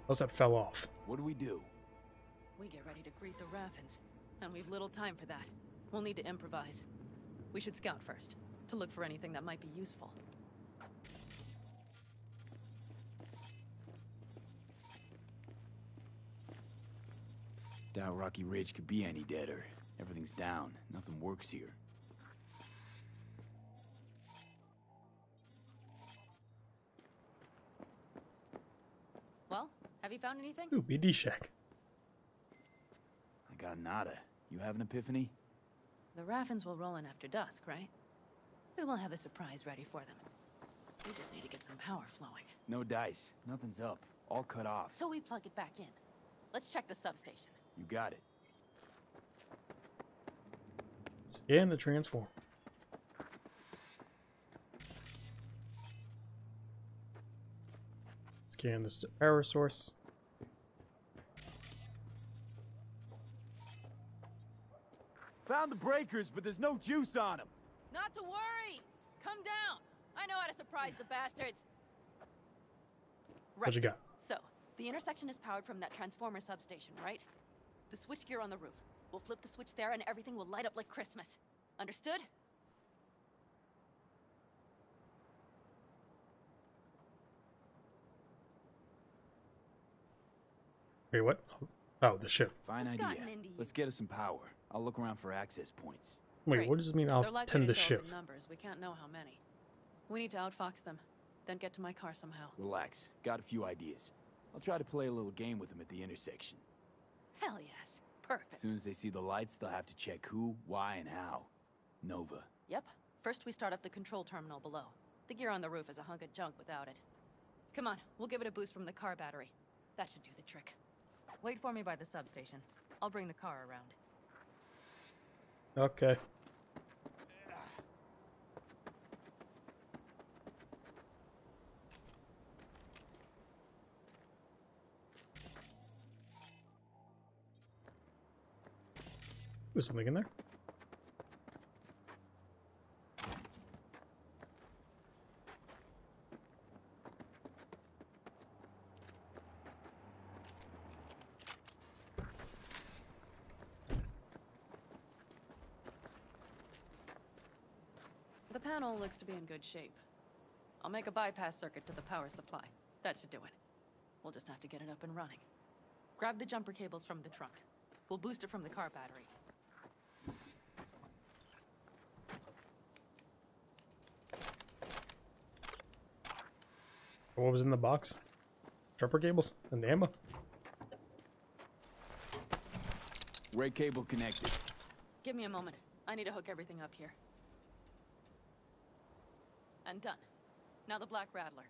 Unless that fell off. What do we do? We get ready to greet the Raffens, and we've little time for that. We'll need to improvise. We should scout first, to look for anything that might be useful. Doubt Rocky Ridge could be any deader. Everything's down. Nothing works here. Well, have you found anything? Ooh, BD Shack. I got nada. You have an epiphany? The Raffens will roll in after dusk, right? We will have a surprise ready for them. We just need to get some power flowing. No dice. Nothing's up. All cut off. So we plug it back in. Let's check the substation. You got it. Scan the transform. Scan this power source. Found the breakers, but there's no juice on them. Not to worry. Come down. I know how to surprise the bastards. What you got? So, the intersection is powered from that transformer substation, right? The switchgear on the roof. We'll flip the switch there and everything will light up like Christmas. Understood? Wait, what? Oh, the ship. Fine What's idea. gotten into you? Let's get us some power. I'll look around for access points. Wait, Great. what does it mean I'll likely tend to the show up ship? in numbers. We can't know how many. We need to outfox them, then get to my car somehow. Relax. Got a few ideas. I'll try to play a little game with them at the intersection. Hell yes. Perfect. As soon as they see the lights, they'll have to check who, why, and how. Nova. Yep. First we start up the control terminal below. The gear on the roof is a hunk of junk without it. Come on, we'll give it a boost from the car battery. That should do the trick. Wait for me by the substation. I'll bring the car around. Okay. There's something in there. The panel looks to be in good shape. I'll make a bypass circuit to the power supply. That should do it. We'll just have to get it up and running. Grab the jumper cables from the trunk. We'll boost it from the car battery. What was in the box? Jumper cables and the ammo. Ray cable connected. Give me a moment. I need to hook everything up here. And done. Now the Black Rattler.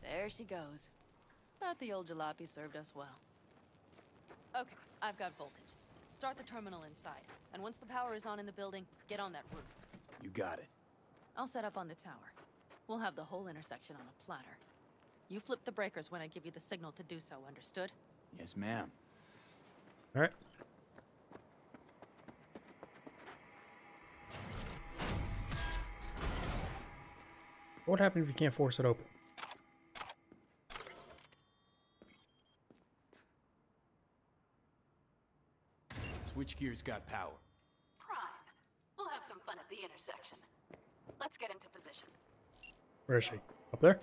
There she goes. Thought the old jalopy served us well. Okay, I've got voltage. Start the terminal inside. And once the power is on in the building, get on that roof. You got it. I'll set up on the tower. We'll have the whole intersection on a platter. You flip the breakers when I give you the signal to do so, understood? Yes, ma'am. All right. What happens if you can't force it open? Switchgear's got power. Prime. We'll have some fun at the intersection. Let's get into position. Where is she? Up there?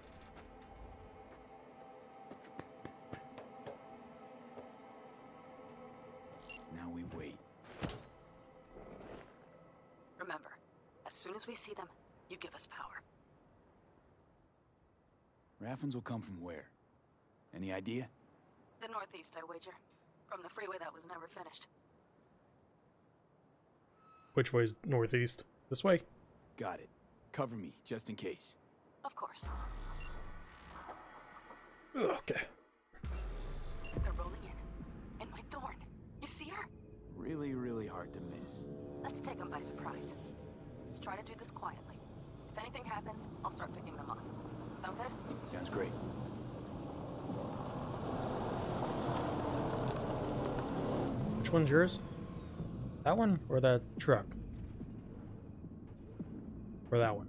Now we wait. Remember, as soon as we see them, you give us power. Raffens will come from where? Any idea? The northeast, I wager. From the freeway that was never finished. Which way's northeast? This way? Got it. Cover me, just in case. Of course. Okay. They're rolling in. And my thorn. You see her? Really, really hard to miss. Let's take them by surprise. Let's try to do this quietly. If anything happens, I'll start picking them off. Sound good? Sounds great. Which one's yours? That one or that truck? Or that one?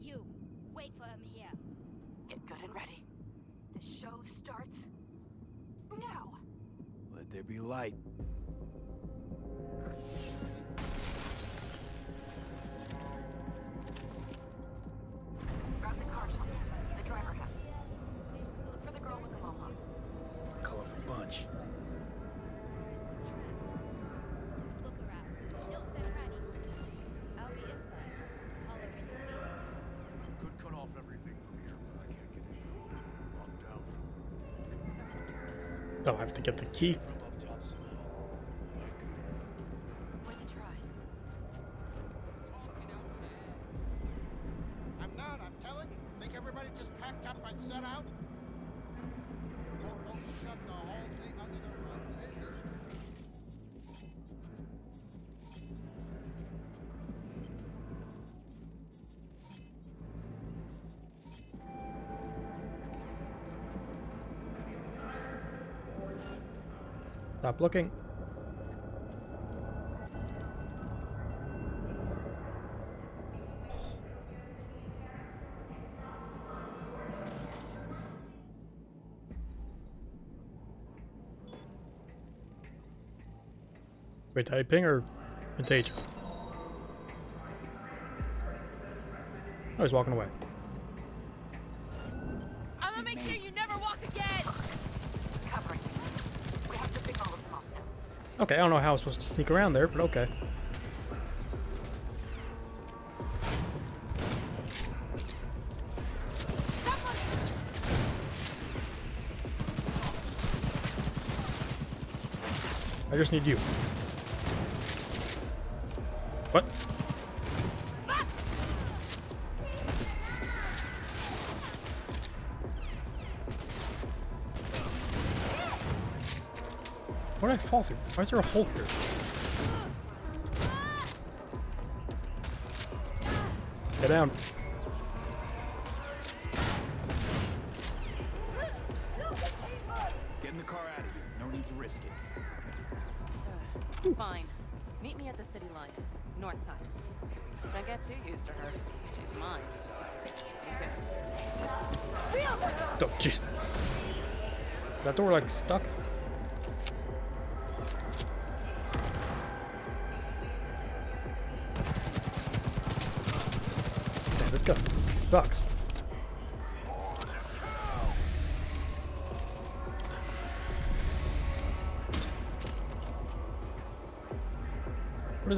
You, wait for him here. Get good and ready. The show starts now. Let there be light. Key. Stop looking. Wait, typing or contagion? Oh, he's walking away. I'm gonna make sure you never walk again! Covering. We have to pick all of them up. Okay, I don't know how I'm supposed to sneak around there, but okay. I just need you. Fall through? Why is there a hole here? Get down.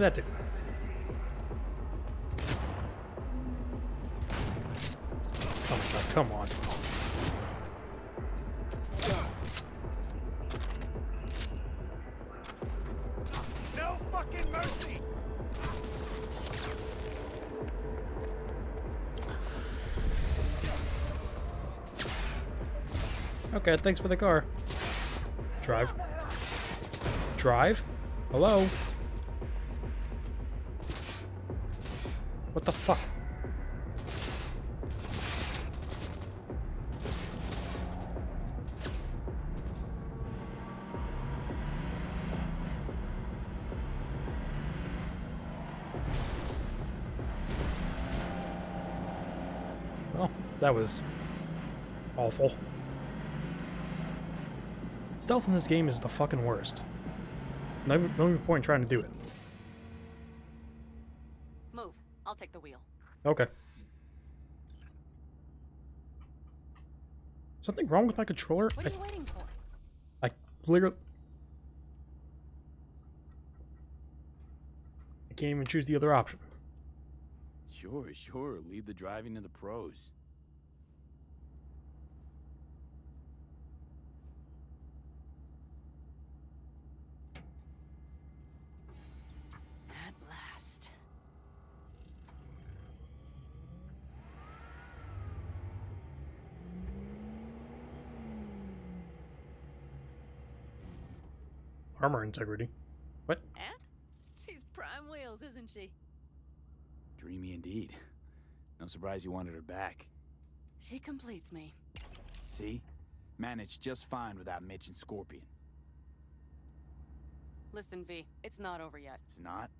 Does that do? Oh my god, come on. No fucking mercy! Okay, thanks for the car. Drive. Drive? Hello? That was awful. Stealth in this game is the fucking worst. No, no even point trying to do it. Move. I'll take the wheel. Okay. Something wrong with my controller? What are you waiting for? I literally... I can't even choose the other option. Sure, sure. Leave the driving to the pros. At last. Armor integrity. What? And? She's prime wheels, isn't she? Dreamy indeed. No surprise you wanted her back. She completes me. See? Managed just fine without Mitch and Scorpion. Listen, V, it's not over yet. It's not?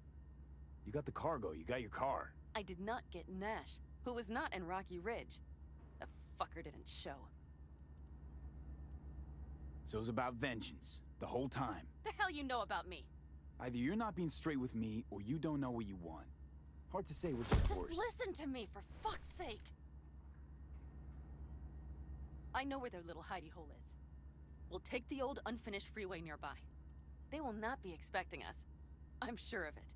You got the cargo, you got your car. I did not get Nash, who was not in Rocky Ridge. The fucker didn't show. So it was about vengeance, the whole time. The hell you know about me? Either you're not being straight with me, or you don't know what you want. Hard to say which is Just worse. listen to me, for fuck's sake. I know where their little hidey hole is. We'll take the old unfinished freeway nearby. They will not be expecting us. I'm sure of it.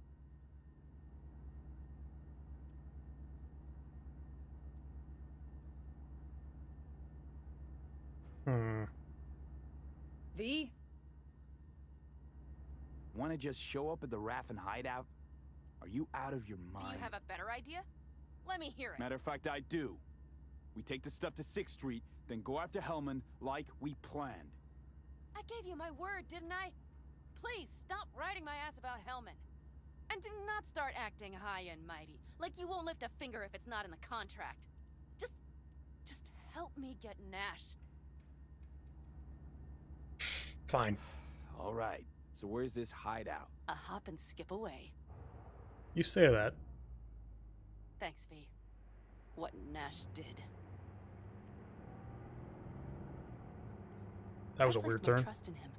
Hmm. V? Want to just show up at the Raffen hideout? Are you out of your mind? Do you have a better idea? Let me hear it. Matter of fact, I do. We take the stuff to 6th Street, Then go after Hellman like we planned. I gave you my word, didn't I? Please stop riding my ass about Hellman. And do not start acting high and mighty, like you won't lift a finger if it's not in the contract. Just, just help me get Nash. Fine. All right. So where's this hideout? A hop and skip away. You say that. Thanks, V. What Nash did. That was I a weird placed my turn. trust in him.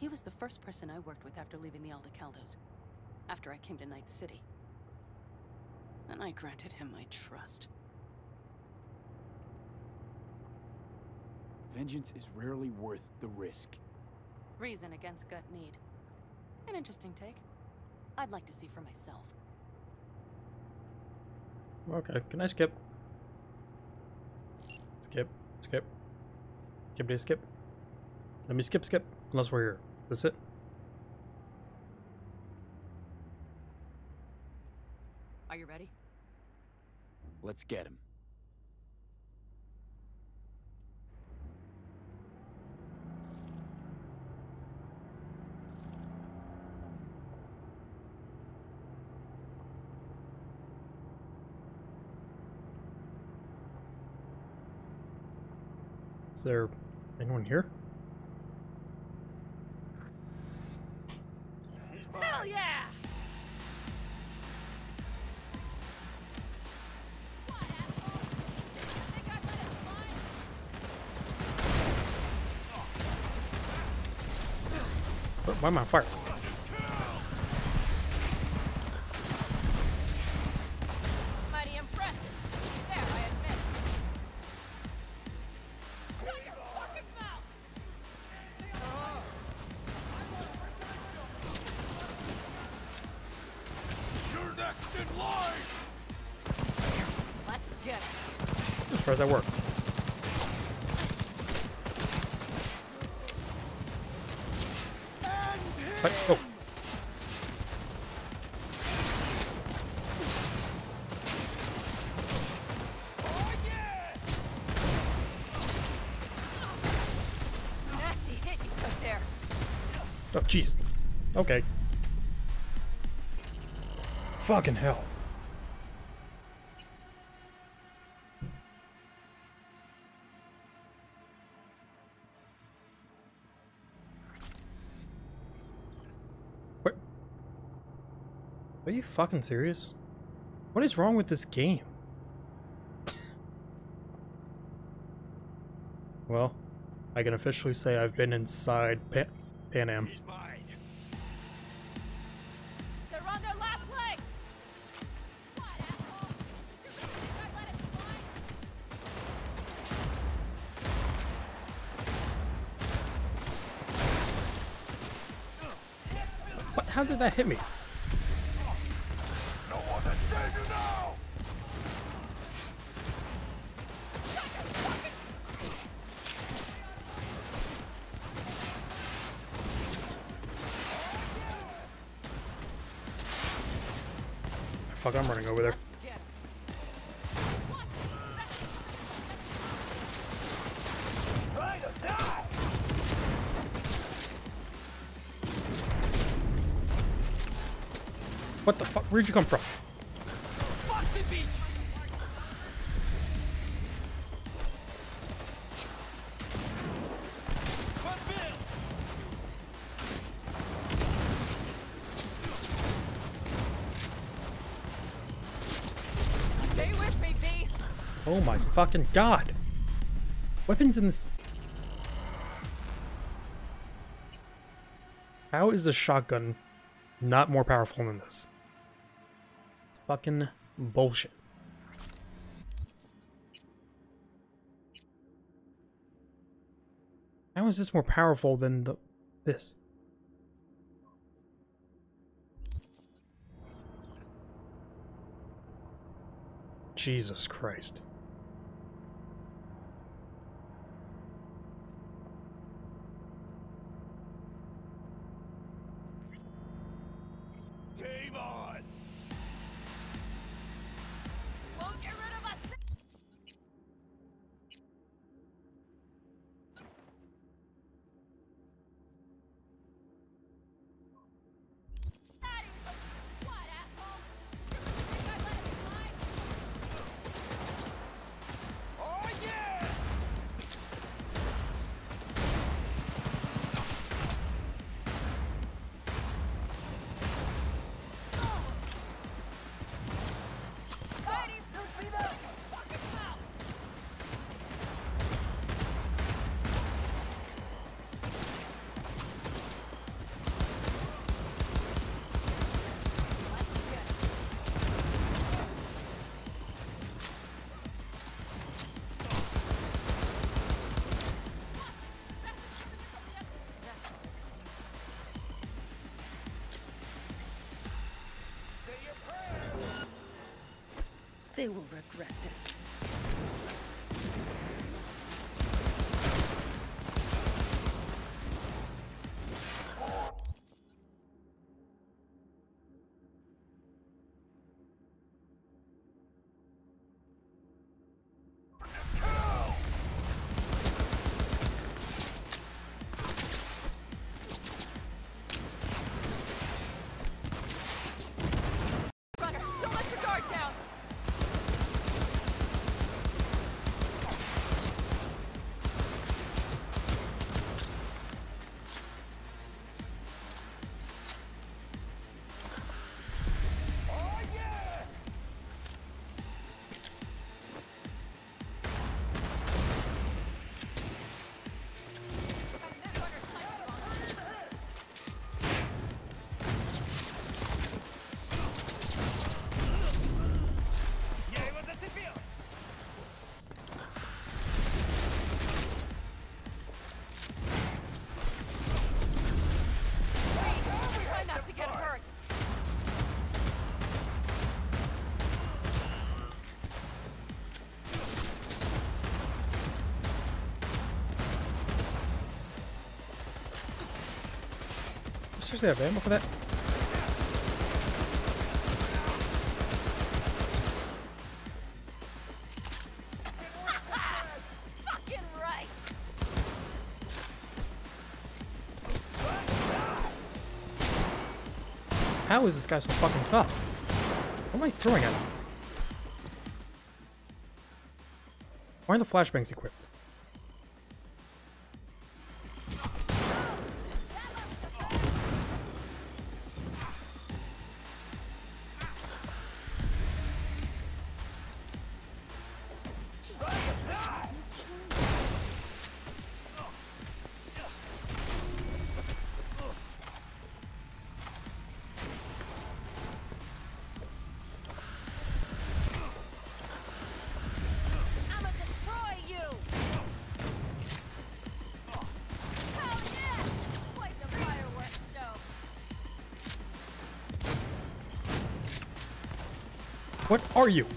He was the first person I worked with after leaving the Aldecaldos, after I came to Night City. And I granted him my trust. Vengeance is rarely worth the risk. Reason against gut need. An interesting take. I'd like to see for myself. Okay, can I skip? Skip, skip. Skippity skip. Let me skip, skip. Unless we're here. That's it? Are you ready? Let's get him. There anyone here? Hell yeah! Wh- Why am I on fire? Fucking hell. What? Are you fucking serious? What is wrong with this game? well, I can officially say I've been inside Pan, Panam. Did that hit me? Fuck, I'm running over there. Where'd you come from? Stay with me, V. Oh my fucking god. Weapons in this. How is the shotgun not more powerful than this? Fucking bullshit. How is this more powerful than the this? Jesus Christ. Have ammo for that? How is this guy so fucking tough? What am I throwing at him? Why are the flashbangs equipped? Are you?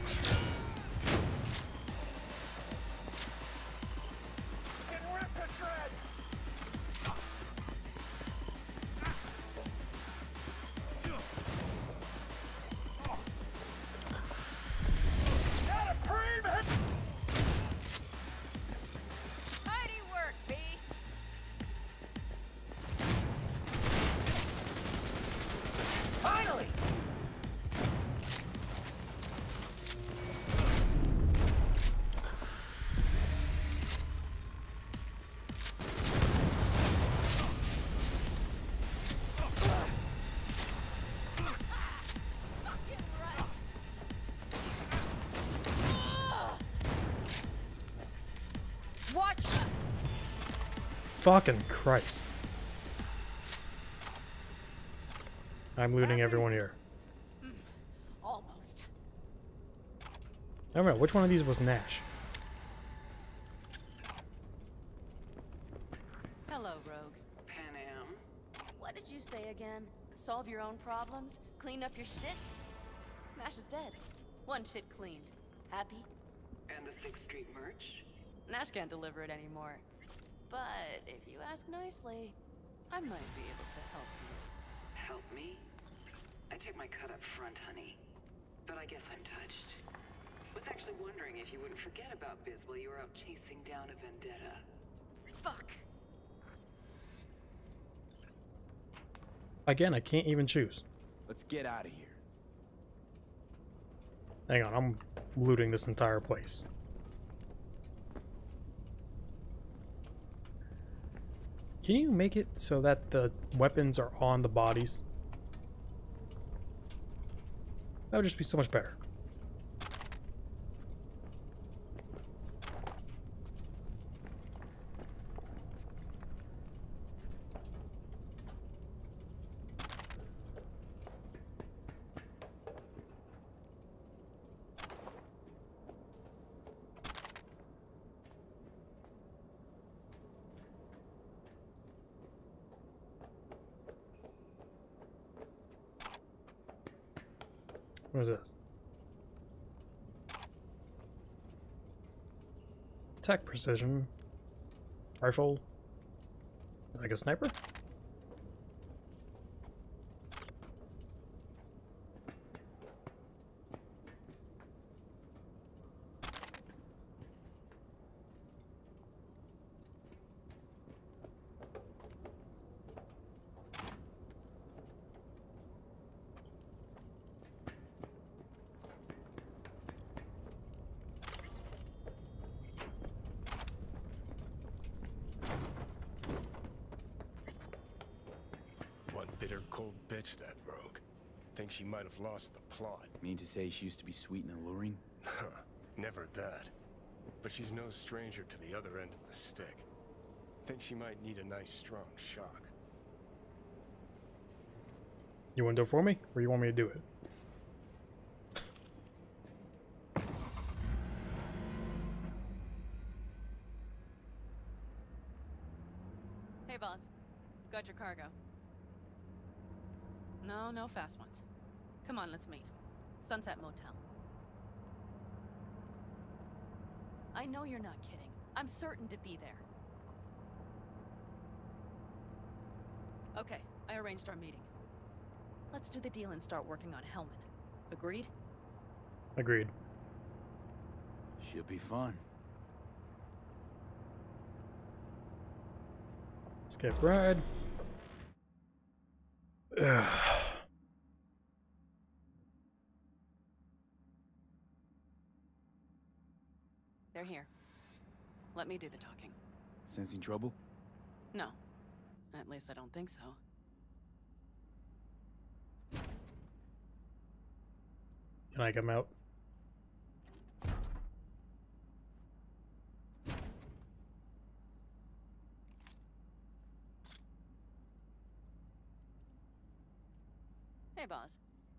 Fucking Christ. I'm looting everyone here. Almost. I don't know, which one of these was Nash? Hello, Rogue. Panam. What did you say again? Solve your own problems? Clean up your shit? Nash is dead. One shit cleaned. Happy? And the 6th Street merch? Nash can't deliver it anymore. But if you ask nicely, I might be able to help you. Help me? I took my cut up front, honey. But I guess I'm touched. Was actually wondering if you wouldn't forget about Biz while you were out chasing down a vendetta. Fuck! Again, I can't even choose. Let's get out of here. Hang on, I'm looting this entire place. Can you make it so that the weapons are on the bodies? That would just be so much better. is this? Attack precision. Rifle. Like a sniper? Think she might have lost the plot. Mean to say she used to be sweet and alluring? Never that. But she's no stranger to the other end of the stick. Think she might need a nice strong shock. You want to do it for me, or you want me to do it? Hey, boss. Got your cargo. No, no fast ones. Come on, let's meet. Sunset Motel. I know you're not kidding. I'm certain to be there. Okay, I arranged our meeting. Let's do the deal and start working on Hellman. Agreed? Agreed. Should be fun. Skip ride. Ugh. Here. Let me do the talking. Sensing trouble? No. At least I don't think so. Can I come out? Hey, boss.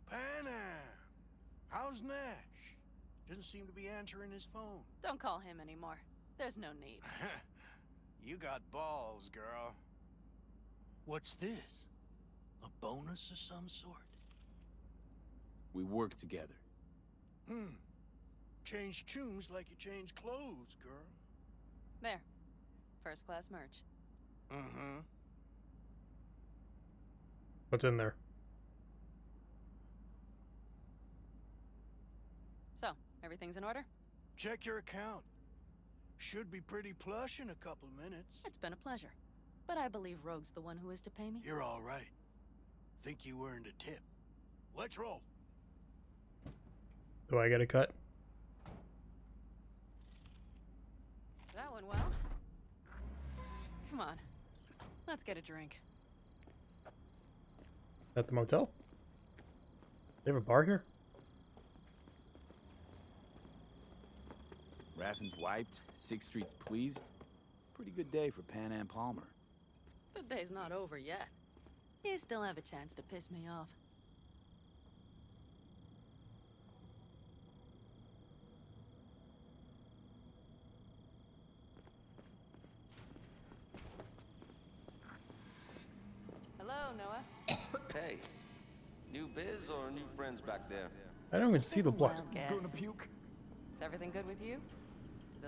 Panam! How's Nash? Doesn't seem to be answering his phone. Don't call him anymore. There's no need. you got balls, girl. What's this? A bonus of some sort? We work together. Hmm. Change tunes like you change clothes, girl. There. First class merch. Mm-hmm. What's in there? So, everything's in order? Check your account. Should be pretty plush in a couple minutes. It's been a pleasure. But I believe Rogue's the one who is to pay me. You're all right. Think you earned a tip. Let's roll. Do I get a cut? That went well. Come on. Let's get a drink. At the motel? They have a bar here? Raffen's wiped, Sixth Street's pleased. Pretty good day for Panam Palmer. The day's not over yet. You still have a chance to piss me off. Hello, Noah. Hey, new biz or new friends back there? I don't even see the blood. Wild guess. puke. Is everything good with you?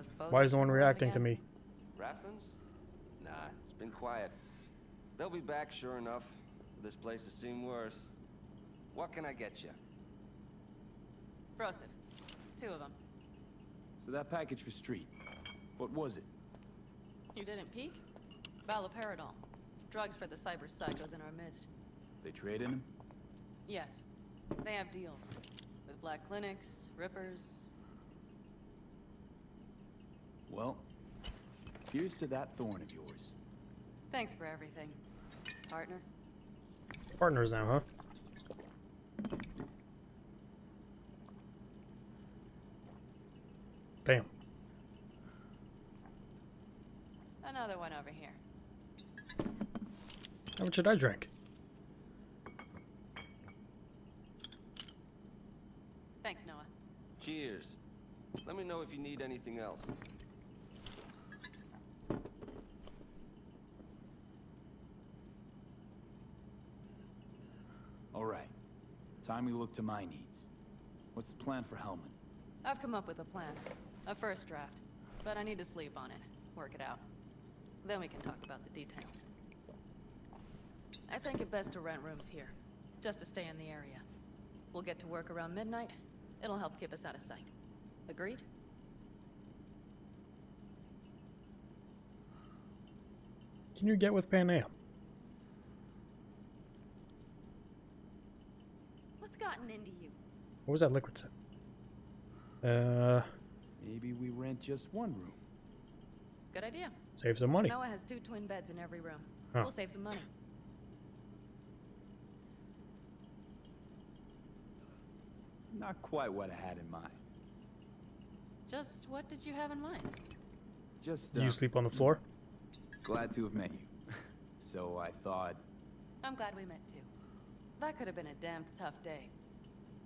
Do those bows Why is no one you run reacting to me? Raffens? Nah, it's been quiet. They'll be back sure enough. This place has seen worse. What can I get you? Broseph. Two of them. So that package for Street, what was it? You didn't peek? Valoperidol. Drugs for the cyber psychos in our midst. They trade in them? Yes. They have deals. With black clinics, rippers. Well, here's to that thorn of yours. Thanks for everything. Partner. Partners now, huh? Bam. Another one over here. How much should I drink? Thanks, Noah. Cheers. Let me know if you need anything else. All right. Time we look to my needs. What's the plan for Hellman? I've come up with a plan. A first draft. But I need to sleep on it, work it out. Then we can talk about the details. I think it best to rent rooms here, just to stay in the area. We'll get to work around midnight. It'll help keep us out of sight. Agreed? Can you get with Panam? What's gotten into you? What was that liquid set? Uh, Maybe we rent just one room. Good idea. save some money. Noah has two twin beds in every room. Huh. We'll save some money. Not quite what I had in mind. Just what did you have in mind? Just Do you uh, sleep on the floor? Glad to have met you. so I thought, I'm glad we met too. That could have been a damned tough day.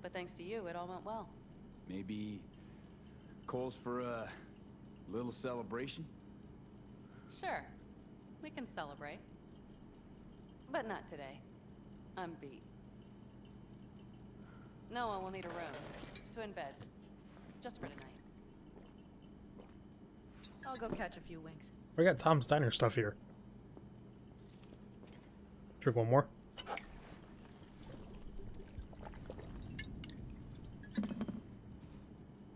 But thanks to you, it all went well. maybe calls for a little celebration. Sure. We can celebrate. But not today. I'm beat. Noah will need a room. Twin beds. Just for tonight. I'll go catch a few winks. We got Tom Steiner stuff here. Drink one more.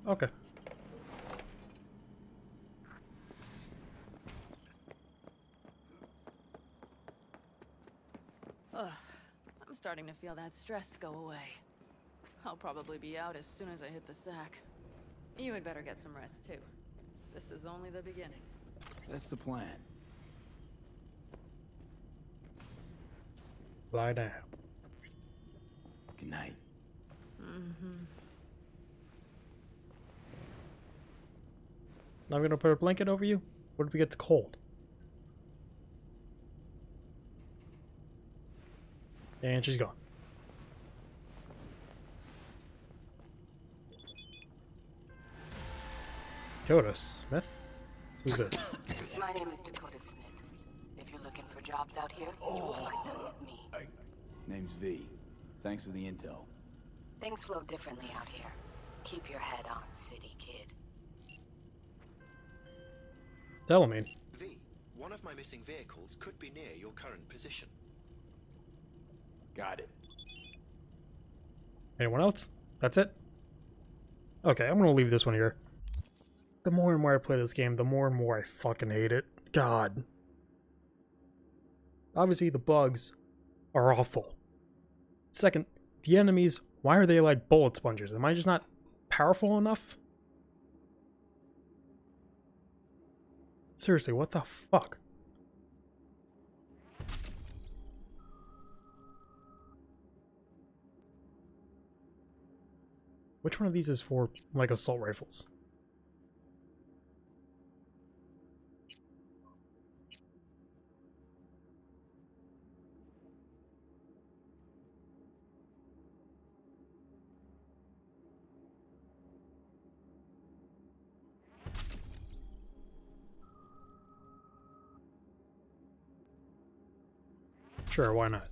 Okay. Ugh. I'm starting to feel that stress go away. I'll probably be out as soon as I hit the sack. You had better get some rest too. This is only the beginning. That's the plan. Lie down. Good night. Mm-hmm. I'm gonna put a blanket over you. What if it gets cold? And she's gone. Dakota Smith? Who's this? My name is Dakota Smith. If you're looking for jobs out here, you will find them with me. Oh, name's V. Thanks for the intel. Things flow differently out here. Keep your head on, city kid. Tell me. V, one of my missing vehicles could be near your current position. Got it. Anyone else? That's it? Okay, I'm gonna leave this one here. The more and more I play this game, the more and more I fucking hate it. God. Obviously, the bugs are awful. Second, the enemies, why are they like bullet sponges? Am I just not powerful enough? Seriously, what the fuck? Which one of these is for, like, assault rifles? Sure, why not?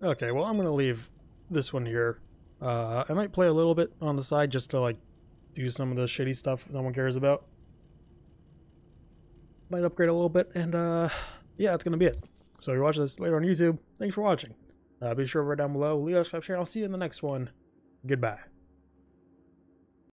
Okay, well, I'm to leave this one here. Uh, I might play a little bit on the side just to, like, do some of the shitty stuff no one cares about. Might upgrade a little bit, and, uh, yeah, that's to be it. So if you're watching this later on YouTube, thanks for watching. Uh, be sure to write down below, leave a subscribe, share, I'll see you in the next one. Goodbye.